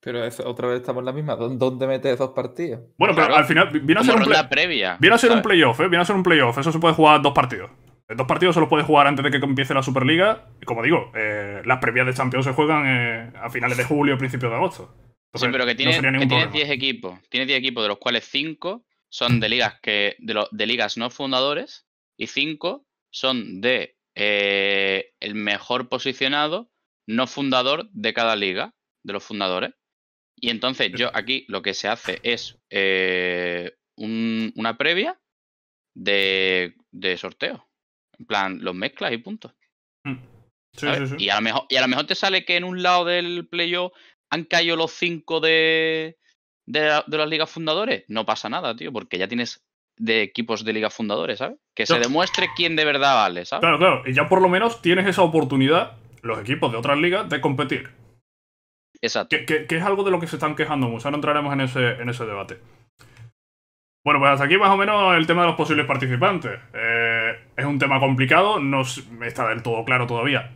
Pero eso, otra vez estamos en la misma. ¿Dó- ¿Dónde metes dos partidos? Bueno, pero al final vi- viene a ser un, play- previa. viene a ser un playoff, ¿eh? Viene a ser un playoff. Eso se puede jugar dos partidos. Dos partidos se los puede jugar antes de que empiece la Superliga. Y como digo, eh, las previas de Champions se juegan eh, a finales de julio, principios de agosto. Sí, Entonces, pero que no tiene, sería que ningún tiene problema. 10 equipos. Tiene 10 equipos, de los cuales 5 son de ligas que. De, lo- de ligas no fundadores. Y 5 son de eh, el mejor posicionado no fundador de cada liga. De los fundadores. Y entonces yo aquí lo que se hace es eh, un- una previa de, de sorteo. En plan, los mezclas y punto. Sí, ¿sabes? sí, sí. Y, a lo mejor, y a lo mejor te sale que en un lado del playoff han caído los cinco de, de, la- de las ligas fundadores. No pasa nada, tío, porque ya tienes de equipos de ligas fundadores, ¿sabes? Que se demuestre quién de verdad vale, ¿sabes? Claro, claro. Y ya por lo menos tienes esa oportunidad, los equipos de otras ligas, de competir. Exacto. Que, que- que es algo de lo que se están quejando mucho. Ahora entraremos en ese, en ese debate. Bueno, pues hasta aquí más o menos el tema de los posibles participantes. Eh, es un tema complicado, no está del todo claro todavía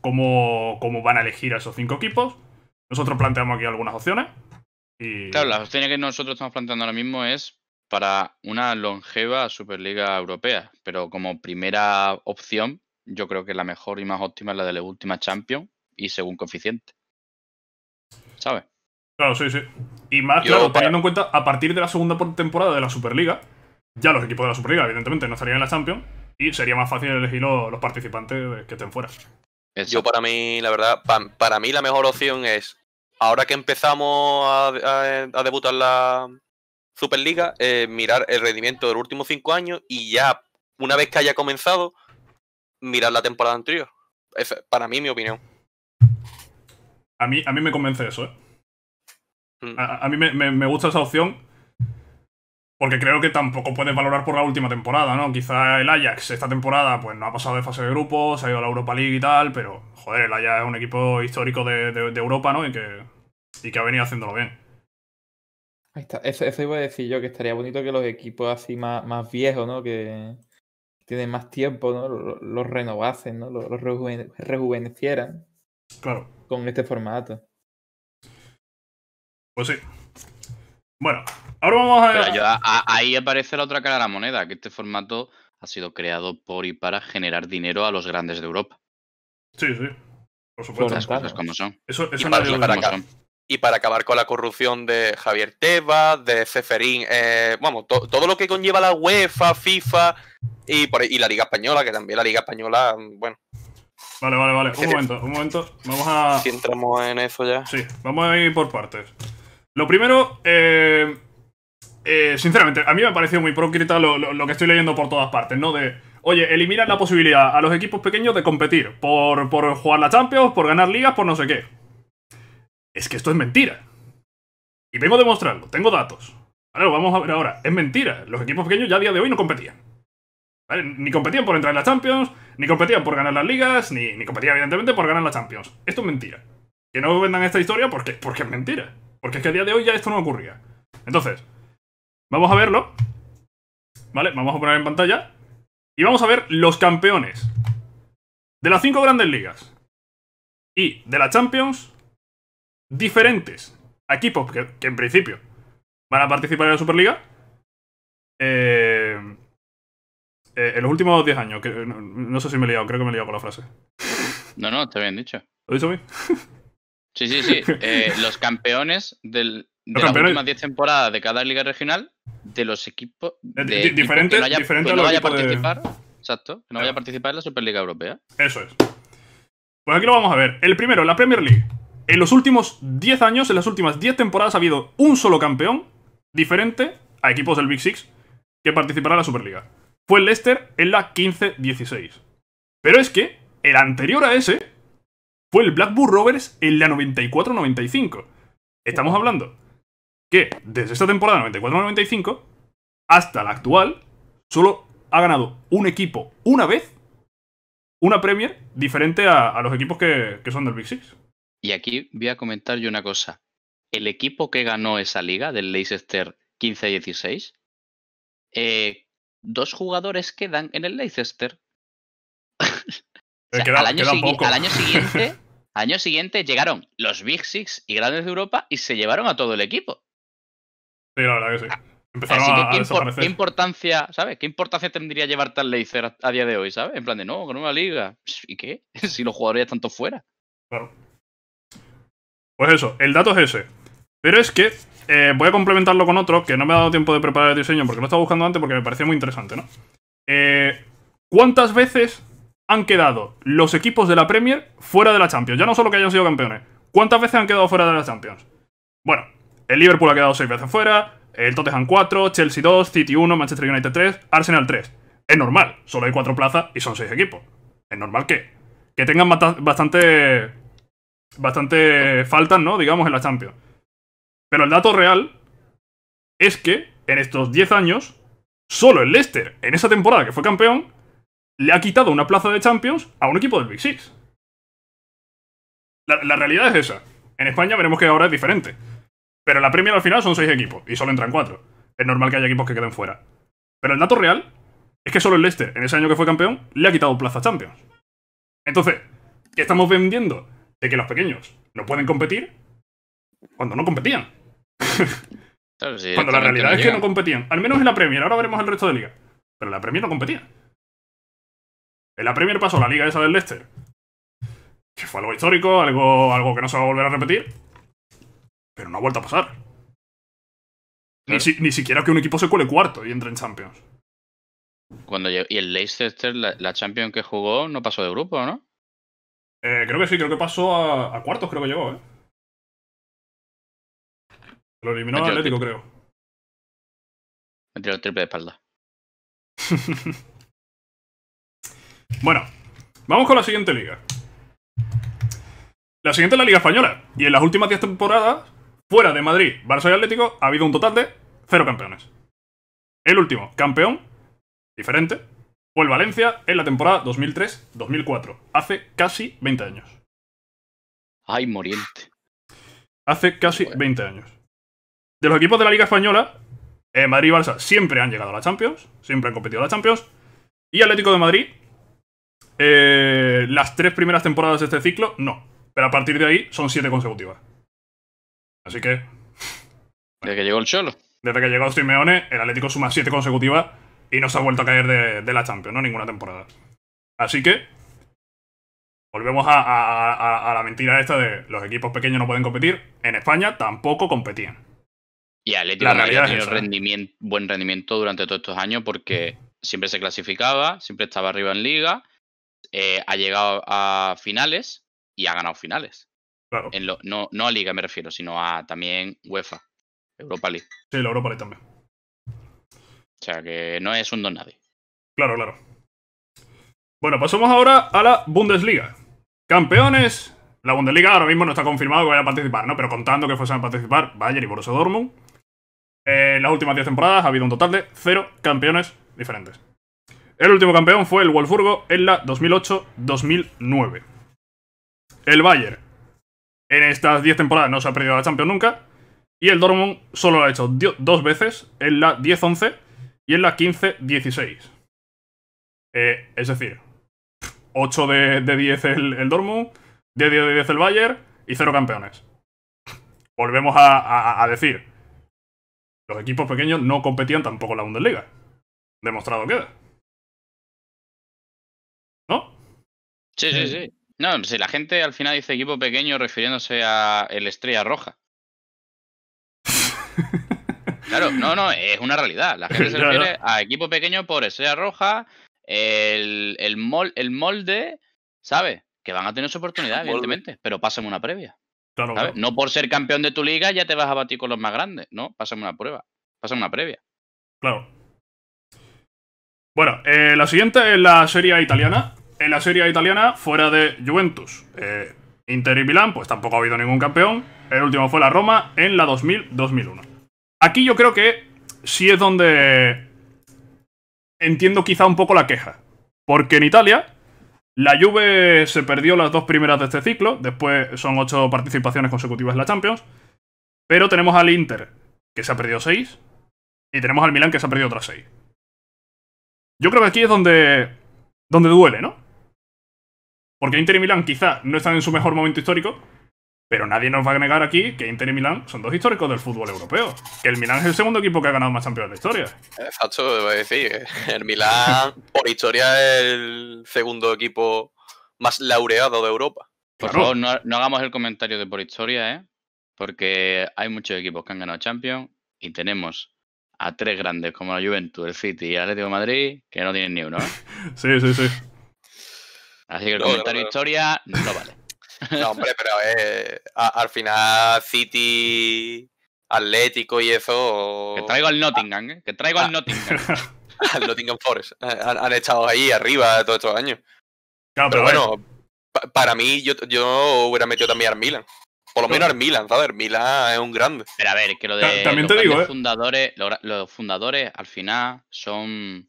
cómo, cómo van a elegir a esos cinco equipos. Nosotros planteamos aquí algunas opciones. Y... Claro, la opción que nosotros estamos planteando ahora mismo es para una longeva Superliga Europea. Pero como primera opción, yo creo que la mejor y más óptima es la de la última Champions y según coeficiente. ¿Sabes? Claro, sí, sí. Y más, Yo, claro, para- teniendo en cuenta, a partir de la segunda por- temporada de la Superliga, ya los equipos de la Superliga, evidentemente, no estarían en la Champions. Y sería más fácil elegir lo- los participantes que estén fuera. Yo para mí, la verdad, pa- para mí la mejor opción es, ahora que empezamos a, a- a debutar la Superliga, eh, mirar el rendimiento de los últimos cinco años y ya, una vez que haya comenzado, mirar la temporada anterior. Es- para mí, mi opinión. A mí, a mí me convence eso, ¿eh? Mm. A, a mí me, me- me gusta esa opción. Porque creo que tampoco puedes valorar por la última temporada, ¿no? Quizá el Ajax esta temporada pues no ha pasado de fase de grupos, se ha ido a la Europa League y tal, pero joder, el Ajax es un equipo histórico de, de- de Europa, ¿no? Y que, y que ha venido haciéndolo bien. Ahí está. Eso, eso iba a decir yo, que estaría bonito que los equipos así más, más viejos, ¿no? Que tienen más tiempo, ¿no? Los, los renovasen, ¿no? Los, los rejuven- rejuvenecieran Claro, con este formato. pues sí. Bueno, ahora vamos a... Pero yo- a- a- ahí aparece la otra cara de la moneda, que este formato ha sido creado por y para generar dinero a los grandes de Europa. Sí, sí. Por supuesto. Las cosas como son. Eso, eso Y nadie para- lo para discute. Y para acabar con la corrupción de Javier Tebas, de Ceferín, eh, vamos, to- todo lo que conlleva la UEFA, FIFA y, por y la Liga Española, que también la Liga Española, mm, bueno, Vale, vale, vale. Un momento, un momento. Vamos a... si entramos en eso ya. Sí, vamos a ir por partes. Lo primero, eh, eh, sinceramente, a mí me ha parecido muy hipócrita lo, lo- lo que estoy leyendo por todas partes, ¿no? De, oye, eliminan la posibilidad a los equipos pequeños de competir por, por jugar la Champions, por ganar ligas, por no sé qué. Es que esto es mentira. Y vengo a demostrarlo, tengo datos. Vale, lo vamos a ver ahora. Es mentira. Los equipos pequeños ya a día de hoy no competían. ¿Vale? Ni competían por entrar en la Champions, ni competían por ganar las ligas, ni, ni competían, evidentemente, por ganar la Champions. Esto es mentira. Que no vendan esta historia porque, porque es mentira. Porque es que a día de hoy ya esto no ocurría. Entonces, vamos a verlo. ¿Vale? Vamos a poner en pantalla. Y vamos a ver los campeones de las cinco grandes ligas y de la Champions, diferentes equipos que, que en principio van a participar en la Superliga, eh, eh, en los últimos 10 años, que, no, no sé si me he liado, creo que me he liado con la frase. No, no, está bien dicho. ¿Lo he dicho bien? Sí, sí, sí. Eh, los campeones del, de Los las campeones- últimas 10 temporadas de cada liga regional, de los equipos. De- De, di- equipos diferente- que no haya, que vaya a equipos de- participar. Exacto, que no vaya a participar en la Superliga Europea. Eso es. Pues aquí lo vamos a ver. El primero, la Premier League. En los últimos 10 años, en las últimas 10 temporadas, ha habido un solo campeón diferente a equipos del Big Six que participará en la Superliga. Fue el Leicester en la 15-16. Pero es que el anterior a ese fue el Blackburn Rovers en la 94-95. Estamos hablando que desde esta temporada 94-95 hasta la actual solo ha ganado un equipo una vez una Premier diferente a, a los equipos que, que son del Big Six. Y aquí voy a comentar yo una cosa. El equipo que ganó esa liga, del Leicester 15-16, eh, dos jugadores quedan en el Leicester. O sea, queda- al, año sigui- al año siguiente, al año siguiente llegaron los Big Six y grandes de Europa y se llevaron a todo el equipo. Sí, la verdad que sí. Empezaron Así que, a, a ¿qué, impor- qué importancia, ¿sabes? ¿Qué importancia tendría llevarte al Leicester a, a día de hoy, ¿sabes? En plan de, no, con una liga. ¿Y qué? si los jugadores ya están todos fuera. Claro. Pues eso, el dato es ese. Pero es que eh, voy a complementarlo con otro que no me ha dado tiempo de preparar el diseño porque lo estaba buscando antes porque me parecía muy interesante, ¿no? Eh, ¿Cuántas veces han quedado los equipos de la Premier fuera de la Champions? Ya no solo que hayan sido campeones. ¿Cuántas veces han quedado fuera de la Champions? Bueno, el Liverpool ha quedado 6 veces fuera, el Tottenham 4, Chelsea 2, City 1, Manchester United 3, Arsenal 3. Es normal, solo hay 4 plazas y son 6 equipos. Es normal que, que tengan bastante bastante faltan, ¿no? Digamos, en la Champions. Pero el dato real es que en estos 10 años, solo el Leicester, en esa temporada que fue campeón, le ha quitado una plaza de Champions a un equipo del Big Six. La, realidad es esa. En España veremos que ahora es diferente. Pero en la Premier al final son 6 equipos y solo entran 4. Es normal que haya equipos que queden fuera. Pero el dato real es que solo el Leicester, en ese año que fue campeón, le ha quitado plaza a Champions. Entonces, ¿qué estamos vendiendo? De que los pequeños no pueden competir cuando no competían. Claro, sí, Cuando la realidad no es que no competían. Al menos en la Premier, ahora veremos el resto de liga. Pero en la Premier no competían. En la Premier pasó la liga esa del Leicester. Que fue algo histórico, algo, algo que no se va a volver a repetir. Pero no ha vuelto a pasar. Ni, si- ni siquiera que un equipo se cuele cuarto y entre en Champions. Cuando y el Leicester, la, la Champions que jugó, no pasó de grupo, ¿no? Eh, creo que sí, creo que pasó a, a cuartos, creo que llegó, ¿eh? Lo eliminó el Atlético, creo. Me tiró el triple de espalda. Bueno, vamos con la siguiente liga. La siguiente es la Liga Española. Y en las últimas 10 temporadas, fuera de Madrid, Barça y Atlético, ha habido un total de 0 campeones. El último campeón, diferente, fue el Valencia en la temporada 2003-2004. Hace casi 20 años. Ay, moriente. Hace casi Bueno. 20 años. De los equipos de la Liga Española, eh, Madrid y Barça siempre han llegado a la Champions, siempre han competido a la Champions. Y Atlético de Madrid, eh, las tres primeras temporadas de este ciclo, no. Pero a partir de ahí son siete consecutivas. Así que, Desde que llegó el Cholo. desde que llegó Simeone, el Atlético suma siete consecutivas y no se ha vuelto a caer de, de la Champions, ¿no? Ninguna temporada. Así que, volvemos a, a- a- a la mentira esta de los equipos pequeños no pueden competir. En España tampoco competían. Y Atlético La realidad tenido ¿eh? rendimiento, buen rendimiento durante todos estos años porque siempre se clasificaba, siempre estaba arriba en liga, eh, ha llegado a finales y ha ganado finales. Claro. En lo, no, no a liga me refiero, sino a también UEFA, Europa League. Sí, la Europa League también. O sea que no es un don nadie. Claro, claro. Bueno, pasamos ahora a la Bundesliga. Campeones. La Bundesliga ahora mismo no está confirmado que vaya a participar, ¿no? Pero contando que fuesen a participar Bayern y Borussia Dortmund. En las últimas 10 temporadas ha habido un total de 0 campeones diferentes. El último campeón fue el Wolfsburgo en la 2008-2009. El Bayern en estas 10 temporadas no se ha perdido la Champions nunca. Y el Dortmund solo lo ha hecho dos veces en la 10-11 y en la 15-16. Eh, es decir, 8 de, de 10 el, el Dortmund, 10 de 10 el Bayern y 0 campeones. Volvemos a, a- a decir, los equipos pequeños no competían tampoco en la Bundesliga. Demostrado queda. ¿No? Sí, sí, sí. No, si la gente al final dice equipo pequeño refiriéndose a el Estrella Roja. Claro, no, no, es una realidad. La gente se refiere a equipo pequeño por Estrella Roja, el, el, mol- el molde, ¿sabes? Que van a tener su oportunidad, evidentemente, pero pásame una previa. Claro, ¿sabes? claro. No por ser campeón de tu liga ya te vas a batir con los más grandes, ¿no? Pásame una prueba, pásame una previa. Claro. Bueno, eh, la siguiente es la Serie italiana. En la Serie italiana, fuera de Juventus, eh, Inter y Milán, pues tampoco ha habido ningún campeón. El último fue la Roma en la 2000-2001. Aquí yo creo que sí es donde entiendo quizá un poco la queja. Porque en Italia, la Juve se perdió las dos primeras de este ciclo. Después son ocho participaciones consecutivas en la Champions. Pero tenemos al Inter, que se ha perdido seis. Y tenemos al Milan que se ha perdido otras 6. Yo creo que aquí es donde, donde duele, ¿no? Porque Inter y Milan quizá no están en su mejor momento histórico, pero nadie nos va a negar aquí que Inter y Milan son dos históricos del fútbol europeo. Que el Milan es el segundo equipo que ha ganado más campeones de la historia. Exacto, voy a decir. El Milán, por historia, es el segundo equipo más laureado de Europa. Por Claro. favor, no, no hagamos el comentario de por historia, ¿eh? Porque hay muchos equipos que han ganado Champions y tenemos a tres grandes como la Juventus, el City y el Atlético de Madrid que no tienen ni uno, ¿eh? Sí, sí, sí. Así que el No, no, comentario de no. historia no vale. No, hombre, pero eh, a- al final City, Atlético y eso. Que traigo al Nottingham, ¿eh? Que traigo Ah. al Nottingham. al Nottingham Forest. eh, Han, han estado ahí arriba todos estos años. Claro, Pero pero, bueno, pa- para mí, yo, yo hubiera metido también al Milan. Por lo menos al Milan, ¿sabes? El Milan es un grande. Pero a ver, que lo de también los te digo, grandes ¿eh? fundadores, los fundadores al final son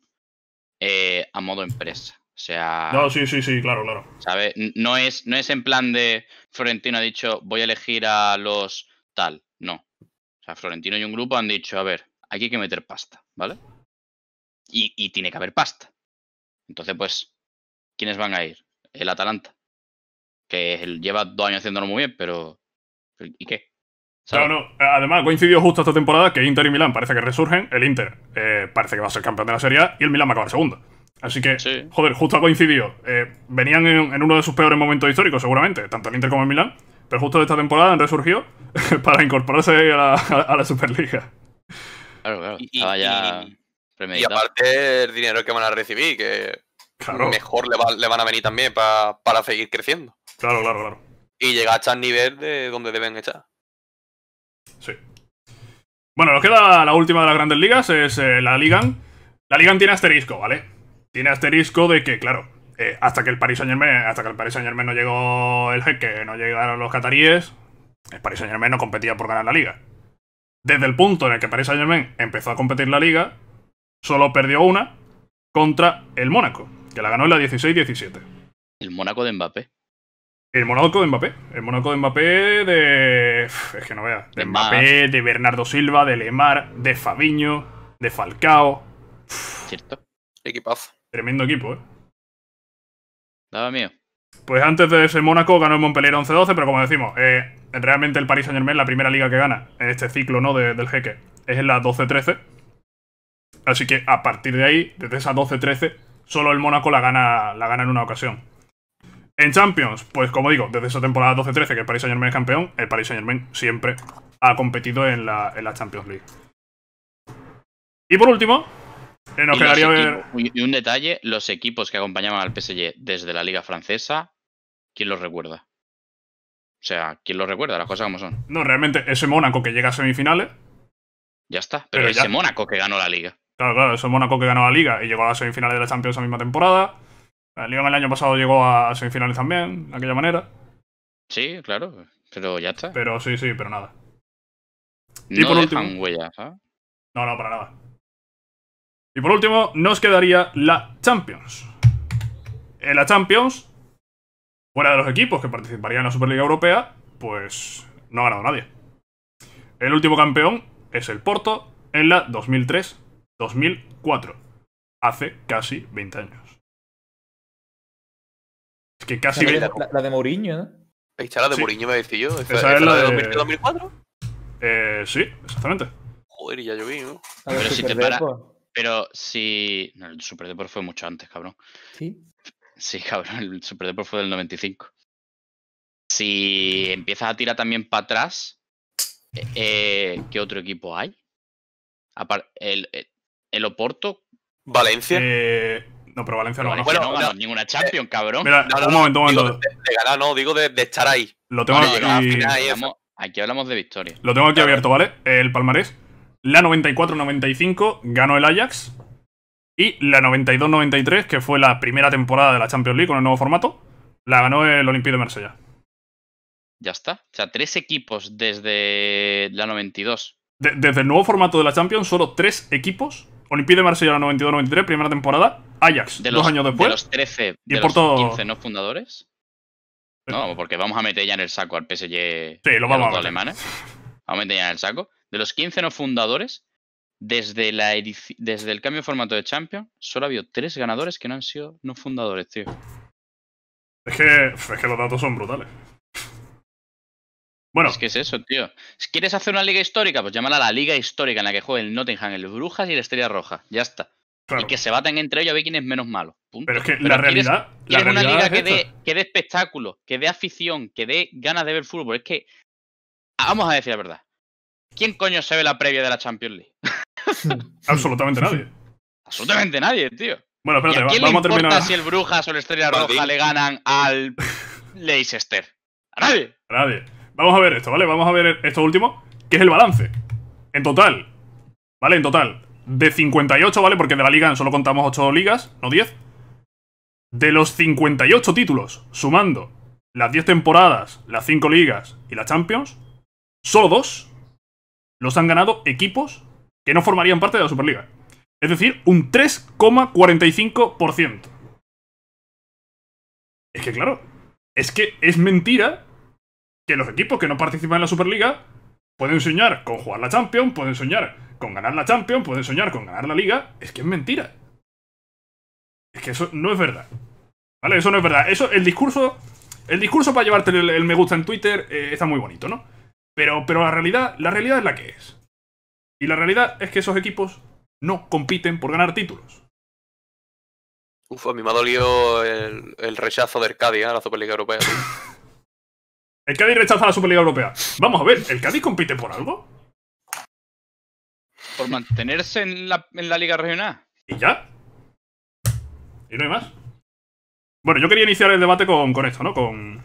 eh, a modo empresa. O sea, No, sí, sí, sí, claro, claro. ¿sabes? No es, no es en plan de Florentino ha dicho voy a elegir a los tal. No. O sea, Florentino y un grupo han dicho, a ver, aquí hay que meter pasta, ¿vale? Y, y tiene que haber pasta. Entonces, pues, ¿quiénes van a ir? El Atalanta. Que lleva dos años haciéndolo muy bien, pero. ¿Y qué? ¿Sabes? Claro, no. Además, coincidió justo esta temporada que Inter y Milán parece que resurgen. El Inter eh, parece que va a ser campeón de la Serie A y el Milán va a acabar segundo. Así que, Sí. joder, justo ha coincidido. Eh, venían en, en uno de sus peores momentos históricos, seguramente, tanto el Inter como el Milán. Pero justo de esta temporada han resurgido para incorporarse a la, a la Superliga. Claro, claro. Y- ya aparte, el dinero que van a recibir, que Claro, mejor le, va- le van a venir también pa- para seguir creciendo. claro, claro, claro. Y llegar hasta el nivel de donde deben estar. Sí. Bueno, nos queda la última de las grandes ligas, es eh, la Ligan. La Ligan tiene asterisco, ¿vale? Tiene asterisco de que, claro, eh, hasta que el Paris Saint Germain, hasta que el Paris Saint Germain no llegó el jeque, no llegaron los cataríes, el Paris Saint Germain no competía por ganar la liga. Desde el punto en el que Paris Saint Germain empezó a competir la liga, solo perdió una contra el Mónaco, que la ganó en la 16-17. El Mónaco de Mbappé. El Mónaco de Mbappé. El Mónaco de Mbappé de. Es que no veas. De De Mbappé, de Bernardo Silva, de Lemar, de Fabiño, de Falcao. ¿Cierto? Equipazo. Tremendo equipo, ¿eh? Daba mío. Pues antes de ese Mónaco ganó el Montpellier 11-12, pero como decimos, eh, realmente el Paris Saint Germain, la primera liga que gana en este ciclo ¿no? de- del jeque, es en la 12-13. Así que a partir de ahí, desde esa 12-13, solo el Mónaco la gana, la gana en una ocasión. En Champions, pues como digo, desde esa temporada 12-13 que el Paris Saint Germain es campeón, el Paris Saint Germain siempre ha competido en la, en la Champions League. Y por último, nos Y, los quedaría ver. equipos- y- y un detalle, los equipos que acompañaban al PSG desde la Liga Francesa, ¿quién los recuerda? O sea, ¿quién los recuerda? Las cosas como son. No, realmente ese Mónaco que llega a semifinales, Ya está. Pero, Pero ese ya- Mónaco que ganó la Liga. Claro, claro, ese Mónaco que ganó la Liga y llegó a las semifinales de la Champions esa misma temporada. La Liga el año pasado llegó a semifinales también, de aquella manera. Sí, claro. Pero ya está. Pero sí, sí, pero nada. y no por dejan último- ¿sabes? No, no, para nada. Y por último, nos quedaría la Champions. En la Champions, fuera de los equipos que participarían en la Superliga Europea, pues no ha ganado nadie. El último campeón es el Porto en la 2003-2004. Hace casi 20 años. Es que casi. La, la- la de Mourinho, ¿no? Está la de Sí. Mourinho, me decía yo. Esa, Esa esa es la de de- 2003-2004. Eh, sí, exactamente. Joder, y ya yo vi, ¿no? Pero si te para-. Pero si. No, el Super Deport fue mucho antes, cabrón. Sí. Sí, cabrón, el Super Deport fue del 95. Si empiezas a tirar también para atrás, eh, ¿qué otro equipo hay? Apar- el, el, el Oporto, Valencia. Eh, no, pero Valencia no ganó. Valencia Bueno, no ganó no, ninguna Champions, cabrón. Mira, No, no, un no, momento, un digo momento. de, de ganar, no, digo de, de estar ahí. Lo tengo No, aquí, llegar a final y eso. Hablamos- aquí hablamos de victoria. lo tengo aquí abierto, ¿vale? El palmarés. La 94-95 ganó el Ajax. Y la 92-93, que fue la primera temporada de la Champions League con el nuevo formato, la ganó el Olympique de Marsella. Ya está. O sea, tres equipos desde la 92. De- desde el nuevo formato de la Champions, solo tres equipos. Olympique de Marsella la 92-93, primera temporada. Ajax, De dos años de después. los 13, y de Porto- los 15 no fundadores. No, porque vamos a meter ya en el saco al PSG Sí, lo a vamos los a meter. alemanes. Vamos a meter ya en el saco. De los 15 no fundadores, desde, la desde el cambio de formato de Champions, solo ha habido tres ganadores que no han sido no fundadores, tío. Es que, es que los datos son brutales. Bueno, Es que es eso, tío. Si quieres hacer una liga histórica, pues llámala la liga histórica en la que juegue el Nottingham, el Brujas y el Estrella Roja. Ya está. claro. Y que se baten entre ellos a ver quién es menos malo. Punto. Pero es que Pero la quieres- realidad. La ¿Quieres una realidad liga es que dé, que dé espectáculo, que dé afición, que dé ganas de ver fútbol? Es que. Vamos a decir la verdad. ¿Quién coño se ve la previa de la Champions League? Absolutamente nadie. Absolutamente nadie, tío. Bueno, ¿Y espérate, a va- quién le vamos a importa terminar. si el Brujas o el Estrella Martín. Roja le ganan al Leicester? A nadie. Nadie. Vamos a ver esto, ¿vale? Vamos a ver esto último, que es el balance. En total, ¿vale? En total, de 58, ¿vale? Porque de la liga solo contamos 8 ligas, no 10. De los 58 títulos, sumando las 10 temporadas, las 5 ligas y la Champions, solo dos los han ganado equipos que no formarían parte de la Superliga. Es decir, un 3,45%. Es que claro, es que es mentira que los equipos que no participan en la Superliga pueden soñar con jugar la Champions, pueden soñar con ganar la Champions, pueden soñar con ganar la Liga. Es que es mentira. Es que eso no es verdad. ¿Vale? Eso no es verdad. Eso, el discurso. El discurso para llevarte el, me gusta en Twitter eh, está muy bonito, ¿no? Pero, pero la realidad, la realidad es la que es. Y la realidad es que esos equipos no compiten por ganar títulos. Uf, a mí me ha dolido el, el rechazo del Cádiz ¿eh? a la Superliga Europea. El Cádiz rechaza la Superliga Europea. Vamos a ver, ¿el Cádiz compite por algo? Por mantenerse en la, en la liga regional. ¿Y ya? Y no hay más. Bueno, yo quería iniciar el debate con, con esto, ¿no? Con.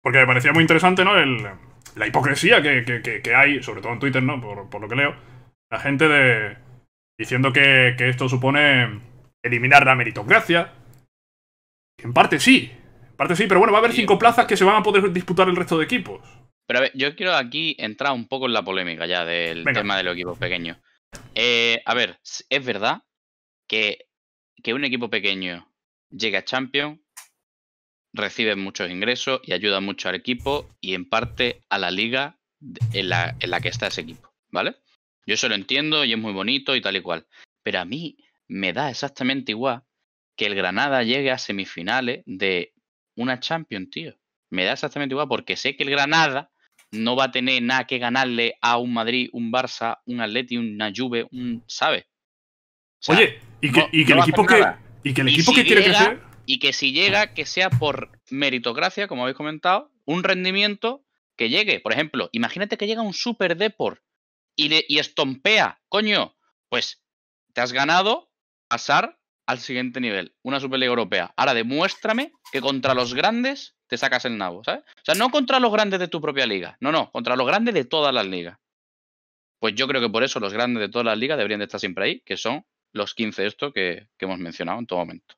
Porque me parecía muy interesante, ¿no? El, la hipocresía que, que- que- que hay, sobre todo en Twitter, ¿no? Por, por lo que leo. La gente de. diciendo que, que esto supone eliminar la meritocracia. En parte sí. En parte sí, pero bueno, va a haber cinco plazas que se van a poder disputar el resto de equipos. Pero a ver, yo quiero aquí entrar un poco en la polémica ya del Venga. tema de los equipos pequeños. Eh, a ver, es verdad que, que un equipo pequeño llegue a Champions, recibe muchos ingresos y ayuda mucho al equipo y en parte a la liga en la, en la que está ese equipo, ¿vale? Yo eso lo entiendo y es muy bonito y tal y cual. Pero a mí me da exactamente igual que el Granada llegue a semifinales de una Champions, tío. Me da exactamente igual porque sé que el Granada no va a tener nada que ganarle a un Madrid, un Barça, un Atleti, una Juve, un, ¿sabes? O sea, Oye, y que, no- y que no el equipo que. Y que el equipo si que quiere crecer. Y que si llega, que sea por meritocracia, como habéis comentado, un rendimiento que llegue. Por ejemplo, imagínate que llega un Super Deport y, le- y estompea, coño, pues te has ganado pasar al siguiente nivel, una Superliga Europea. Ahora demuéstrame que contra los grandes te sacas el nabo, ¿sabes? O sea, no contra los grandes de tu propia liga, no, no, contra los grandes de todas las ligas. Pues yo creo que por eso los grandes de todas las ligas deberían de estar siempre ahí, que son los 15 estos que, que hemos mencionado en todo momento.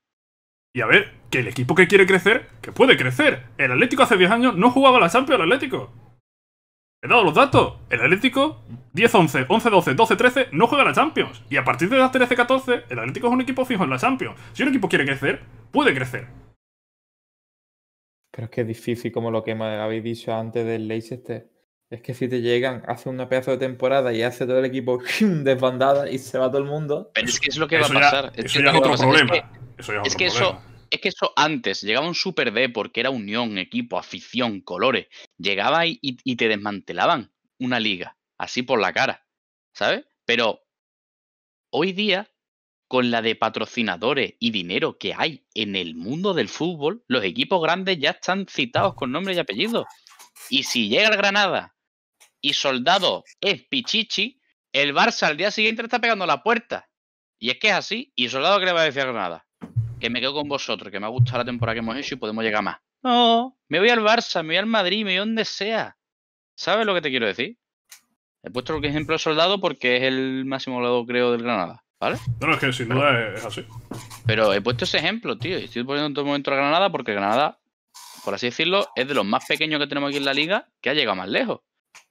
Y a ver, que el equipo que quiere crecer, que puede crecer. El Atlético hace 10 años no jugaba la Champions, el Atlético. He dado los datos. El Atlético, 10-11, 11-12, 12-13, no juega la Champions. Y a partir de las 13-14, el Atlético es un equipo fijo en la Champions. Si un equipo quiere crecer, puede crecer. Pero es que es difícil, como lo que me habéis dicho antes del Leicester. Es que si te llegan, hace una pedazo de temporada y hace todo el equipo desbandada y se va todo el mundo. Pero es que es lo que va a ya, pasar. Es eso que ya es otro. Es problema. que- eso ya es, otro que eso- problema. es que eso antes llegaba un Super D porque era unión, equipo, afición, colores. Llegaba y, y- y te desmantelaban una liga, así por la cara, ¿sabes? Pero hoy día, con la de patrocinadores y dinero que hay en el mundo del fútbol, los equipos grandes ya están citados con nombre y apellido. Y si llega el Granada y Soldado es Pichichi, el Barça al día siguiente le está pegando a la puerta. Y es que es así. ¿Y Soldado qué le va a decir a Granada? Que me quedo con vosotros, que me ha gustado la temporada que hemos hecho y podemos llegar más. No, me voy al Barça, me voy al Madrid, me voy a donde sea. ¿Sabes lo que te quiero decir? He puesto el ejemplo de Soldado porque es el máximo goleador, creo, del Granada, ¿vale? No, no, es que sin duda es así. Pero he puesto ese ejemplo, tío. y Estoy poniendo en todo momento a Granada porque Granada, por así decirlo, es de los más pequeños que tenemos aquí en la liga que ha llegado más lejos.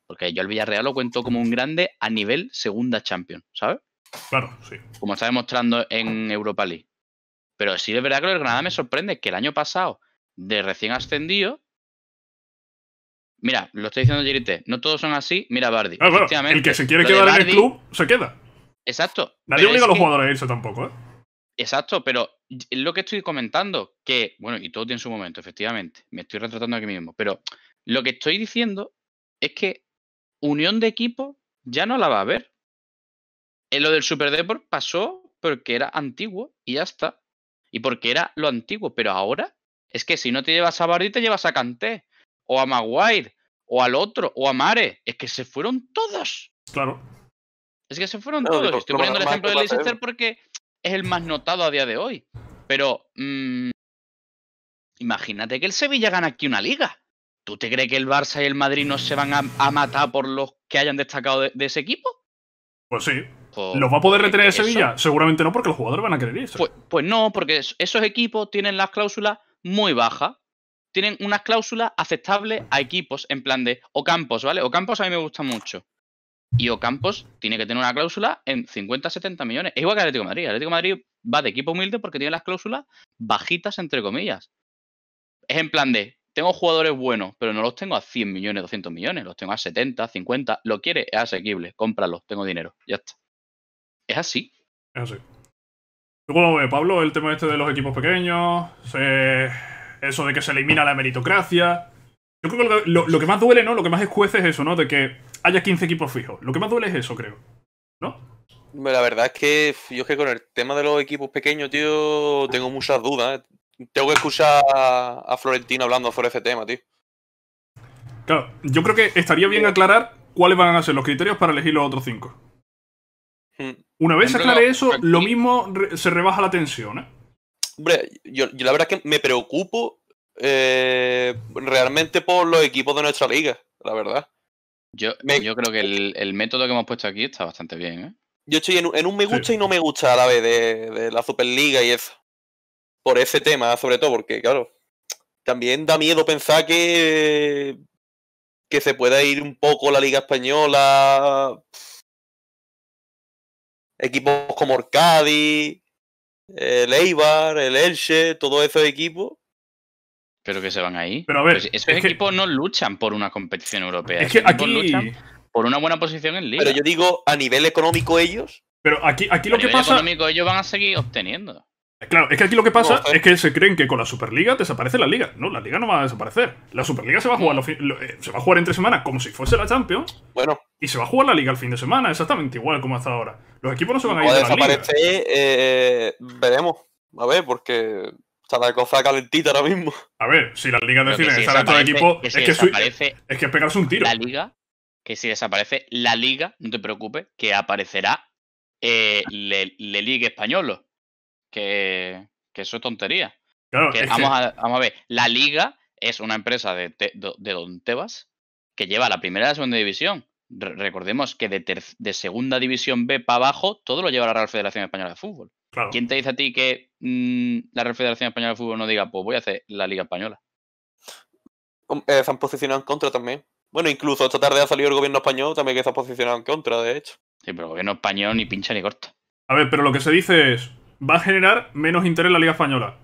Porque yo al Villarreal lo cuento como un grande a nivel segunda Champions, ¿sabes? Claro, sí. Como está demostrando en Europa League. Pero sí es verdad que del Granada me sorprende que el año pasado, de recién ascendido. Mira, lo estoy diciendo Jerite, no todos son así. Mira, Bardi. El que se quiere quedar en el club, se queda. Exacto. Nadie obliga a los que- jugadores a irse tampoco, ¿eh? Exacto, pero es lo que estoy comentando, que, bueno, y todo tiene su momento, efectivamente, me estoy retratando aquí mismo, pero lo que estoy diciendo es que unión de equipo ya no la va a haber. En lo del Super Deport pasó porque era antiguo y ya está. Y porque era lo antiguo, pero ahora es que si no te llevas a Bardi, te llevas a Kanté, o a Maguire, o al otro, o a Mare. Es que se fueron todos. Claro. Es que se fueron Claro, todos. Estoy poniendo el ejemplo de Leicester porque es el más notado a día de hoy. Pero mm, imagínate que el Sevilla gana aquí una liga. ¿Tú te crees que el Barça y el Madrid no se van a, a matar por los que hayan destacado de, de ese equipo? Pues sí. Pues- ¿Los va a poder retener eso- Sevilla? Seguramente no, porque los jugadores van a querer irse. Pues, pues no, porque es- esos equipos tienen las cláusulas muy bajas. Tienen unas cláusulas aceptables a equipos en plan de Ocampos, ¿vale? Ocampos a mí me gusta mucho. Y Ocampos tiene que tener una cláusula en 50-70 millones. Es igual que Atlético de Madrid. Atlético de Madrid va de equipo humilde porque tiene las cláusulas bajitas, entre comillas. Es en plan de, tengo jugadores buenos, pero no los tengo a 100 millones, 200 millones. Los tengo a 70, 50. Lo quiere, es asequible. Cómpralo, tengo dinero. Ya está. Es así. Es así. ¿Tú cómo ves, Pablo, el tema este de los equipos pequeños? Se- Eso de que se elimina la meritocracia. Yo creo que lo, que lo- lo que más duele, ¿no? Lo que más escuece es eso, ¿no? De que haya 15 equipos fijos. Lo que más duele es eso, creo. ¿No? La verdad es que yo es que con el tema de los equipos pequeños, tío, tengo muchas dudas. Tengo que escuchar a a Florentino hablando sobre ese tema, tío. Claro, yo creo que estaría bien aclarar cuáles van a ser los criterios para elegir los otros 5. Hmm. Una vez se aclare eso, aquí- lo mismo re- se rebaja la tensión, ¿eh? Hombre, yo, yo la verdad es que me preocupo eh, realmente por los equipos de nuestra liga, la verdad. Yo, Me- yo creo que el, el método que hemos puesto aquí está bastante bien, ¿eh? Yo estoy en un, en un me Sí. gusta y no me gusta a la vez de, de la Superliga y eso. Por ese tema, sobre todo, porque, claro, también da miedo pensar que, que se pueda ir un poco la Liga Española. Equipos como el Cádiz, el Eibar, el Elche, todos esos equipos. Pero que se van ahí. Pero a ver, Pues esos es que- equipos no luchan por una competición europea. Es que esos aquí. luchan por una buena posición en liga. Pero yo digo, a nivel económico ellos, Pero aquí, aquí a lo que nivel pasa. económico ellos van a seguir obteniendo. Claro, es que aquí lo que pasa es que se creen que con la Superliga desaparece la Liga. No, la Liga no va a desaparecer. La Superliga se va a jugar, eh, se va a jugar entre semanas como si fuese la Champions. bueno, Y se va a jugar la Liga el fin de semana, exactamente igual como hasta ahora. Los equipos no se van a ir de la Liga. desaparecer, eh, veremos. A ver, porque está la cosa calentita ahora mismo. A ver, si la Liga que decide si estar estos equipos, que es si que, su- desaparece es que es pegarse un tiro. la liga, que si desaparece la liga, no te preocupes, que aparecerá eh, Le, Le Ligue Españolo. Que, que eso es tontería. Claro, Que es vamos, que- a, vamos a ver, la Liga es una empresa de, Te- do- de Don Tebas que lleva la primera y la segunda división. Re- recordemos que de, ter- de segunda división B para abajo, todo lo lleva la Real Federación Española de Fútbol. claro. ¿Quién te dice a ti que mm, la Real Federación Española de Fútbol no diga, pues voy a hacer la Liga Española? Eh, se han posicionado en contra también. Bueno, incluso esta tarde ha salido el gobierno español también que se ha posicionado en contra, de hecho. Sí, pero el gobierno español ni pincha ni corta. A ver, pero lo que se dice es, va a generar menos interés la Liga Española.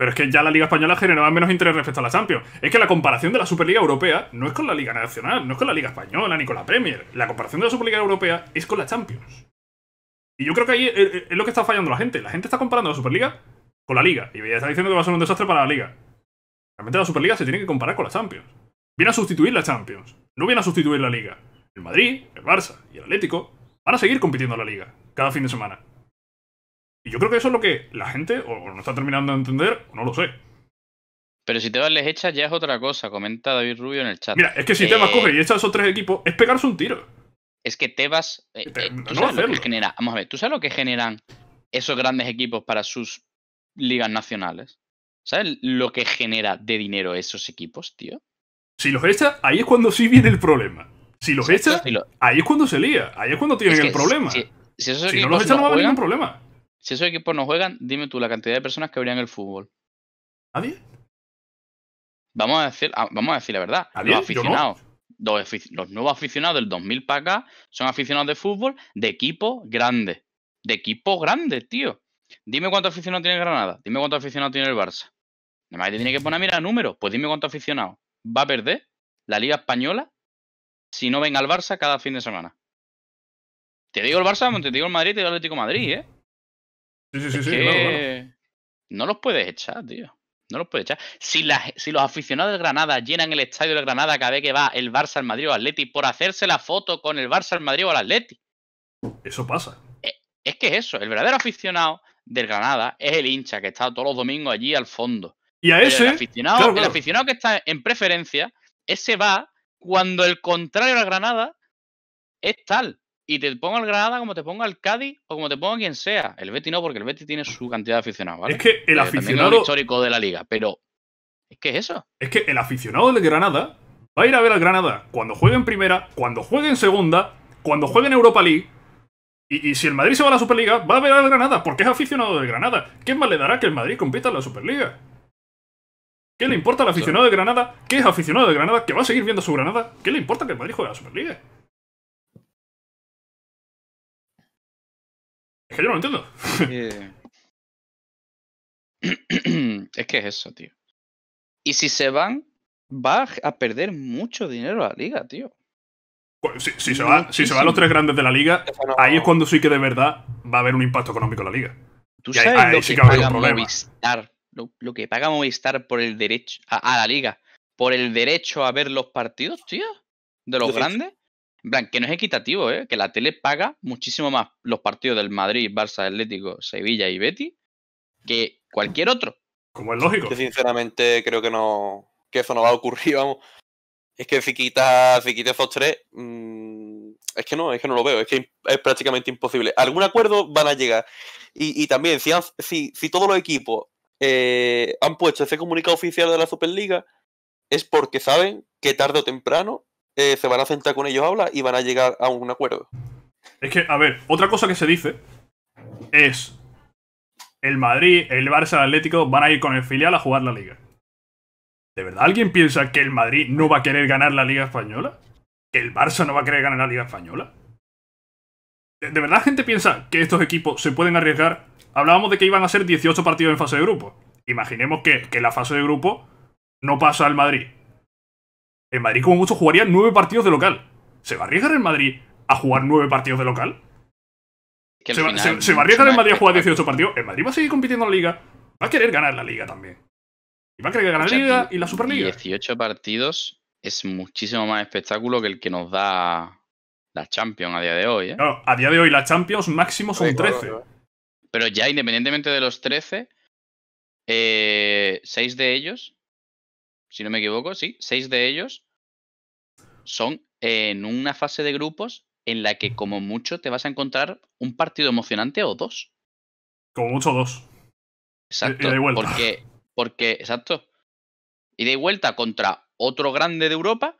Pero es que ya la Liga Española generaba menos interés respecto a la Champions. Es que la comparación de la Superliga Europea no es con la Liga Nacional, no es con la Liga Española ni con la Premier. La comparación de la Superliga Europea es con la Champions. Y yo creo que ahí es, lo que está fallando la gente. La gente está comparando la Superliga con la Liga. Y está diciendo que va a ser un desastre para la Liga. Realmente la Superliga se tiene que comparar con la Champions. Viene a sustituir la Champions. No viene a sustituir la Liga. El Madrid, el Barça y el Atlético van a seguir compitiendo en la Liga cada fin de semana. Y yo creo que eso es lo que la gente o no está terminando de entender, o no lo sé. Pero si Tebas les echa ya es otra cosa, comenta David Rubio en el chat. Mira, es que si Tebas Eh, coge y echa a esos tres equipos, es pegarse un tiro. Es que Tebas. eh, Te- eh, no ¿tú a sabes lo que genera? Vamos a ver, ¿tú sabes lo que generan esos grandes equipos para sus ligas nacionales? ¿Sabes lo que genera de dinero esos equipos, tío? Si los echa, ahí es cuando sí viene el problema. Si los echa, Si lo- ahí es cuando se lía. Ahí es cuando tienen es el problema. Si, si esos Si no los echan, no no va a haber ningún problema. Si esos equipos no juegan, dime tú la cantidad de personas que habría en el fútbol. ¿Nadie? Vamos a decir, ah, vamos a decir la verdad. ¿Nadie? Los no. aficionados, los, nuevos aficionados del 2000 para acá son aficionados de fútbol de equipos grandes. De equipos grandes, tío. Dime cuántos aficionados tiene Granada. Dime cuántos aficionados tiene el Barça. Nada más te tiene que poner a mirar números. Pues dime cuántos aficionados va a perder la Liga Española si no venga al Barça cada fin de semana. Te digo el Barça, te digo el Madrid, te digo el Atlético de Madrid, ¿eh? Sí, sí, sí, Es sí, que claro, claro. No los puedes echar, tío. No los puedes echar. Si, la los aficionados del Granada llenan el estadio del Granada cada vez que va el Barça, el Madrid o Atleti por hacerse la foto con el Barça, el Madrid o el Atleti. Eso pasa. Es que es eso. El verdadero aficionado del Granada es el hincha que está todos los domingos allí al fondo. Y a ese. el, aficionado, claro, el aficionado que está en preferencia, ese va cuando el contrario al Granada es tal. Y te pongo al Granada como te ponga al Cádiz o como te ponga quien sea. El Betty no, porque el Betty tiene su cantidad de aficionados, ¿vale? Es que el Eh, es un aficionado. histórico de la liga, pero es que es eso. Es que el aficionado del Granada va a ir a ver al Granada cuando juegue en primera, cuando juegue en segunda, cuando juegue en Europa League. Y, y si el Madrid se va a la Superliga, va a ver al Granada porque es aficionado del Granada. ¿Qué más le dará que el Madrid compita en la Superliga? ¿Qué le importa al aficionado de Granada? ¿Qué es aficionado de Granada? ¿Que va a seguir viendo su Granada? ¿Qué le importa que el Madrid juegue a la Superliga? Es que yo no lo entiendo. es que es eso, tío. Y si se van, va a perder mucho dinero la liga, tío. Pues, Si, si se va- si se van los tres grandes de la liga, no- ahí es cuando sí que de verdad va a haber un impacto económico en la liga. ¿Tú Y sabes ahí lo sí que que va a haber un paga problema. Movistar? Lo, lo que paga Movistar por el derecho a, a la liga, por el derecho a ver los partidos, tío, de los grandes. En plan, que no es equitativo, ¿eh? Que la tele paga muchísimo más los partidos del Madrid, Barça, Atlético, Sevilla y Betty que cualquier otro. Como es lógico. Yo sinceramente creo que no. que eso no va a ocurrir, vamos. Es que si quitas si quitas esos tres. mm, es que no, es que no lo veo. Es que es prácticamente imposible. Algún acuerdo van a llegar. Y, y también, si, han- si, si todos los equipos eh, han puesto ese comunicado oficial de la Superliga, es porque saben que tarde o temprano eh, se van a sentar con ellos a hablar y van a llegar a un acuerdo. Es que, a ver, otra cosa que se dice es. El Madrid, el Barça, el Atlético van a ir con el filial a jugar la liga. ¿De verdad alguien piensa que el Madrid no va a querer ganar la Liga Española? ¿Que el Barça no va a querer ganar la Liga Española? ¿De, verdad la gente piensa que estos equipos se pueden arriesgar? Hablábamos de que iban a ser 18 partidos en fase de grupo. Imaginemos que, que la fase de grupo no pasa al Madrid. El Madrid como mucho jugaría 9 partidos de local. ¿Se va a arriesgar el Madrid a jugar 9 partidos de local? Que ¿Se va, final se- es se va a arriesgar el Madrid a jugar espectáculo. 18 partidos? El Madrid va a seguir compitiendo en la liga. Va a querer ganar la liga también. Y va a querer ganar O sea, la liga y la Superliga. 18 partidos es muchísimo más espectáculo que el que nos da la Champions a día de hoy, ¿eh? Claro, a día de hoy la Champions máximo son Sí, claro, 13. claro. Pero ya independientemente de los 13, eh, seis de ellos, si no me equivoco, sí, seis de ellos son en una fase de grupos en la que como mucho te vas a encontrar un partido emocionante o dos. Como mucho dos. Exacto. de vuelta. Porque, porque, exacto. Y de vuelta contra otro grande de Europa.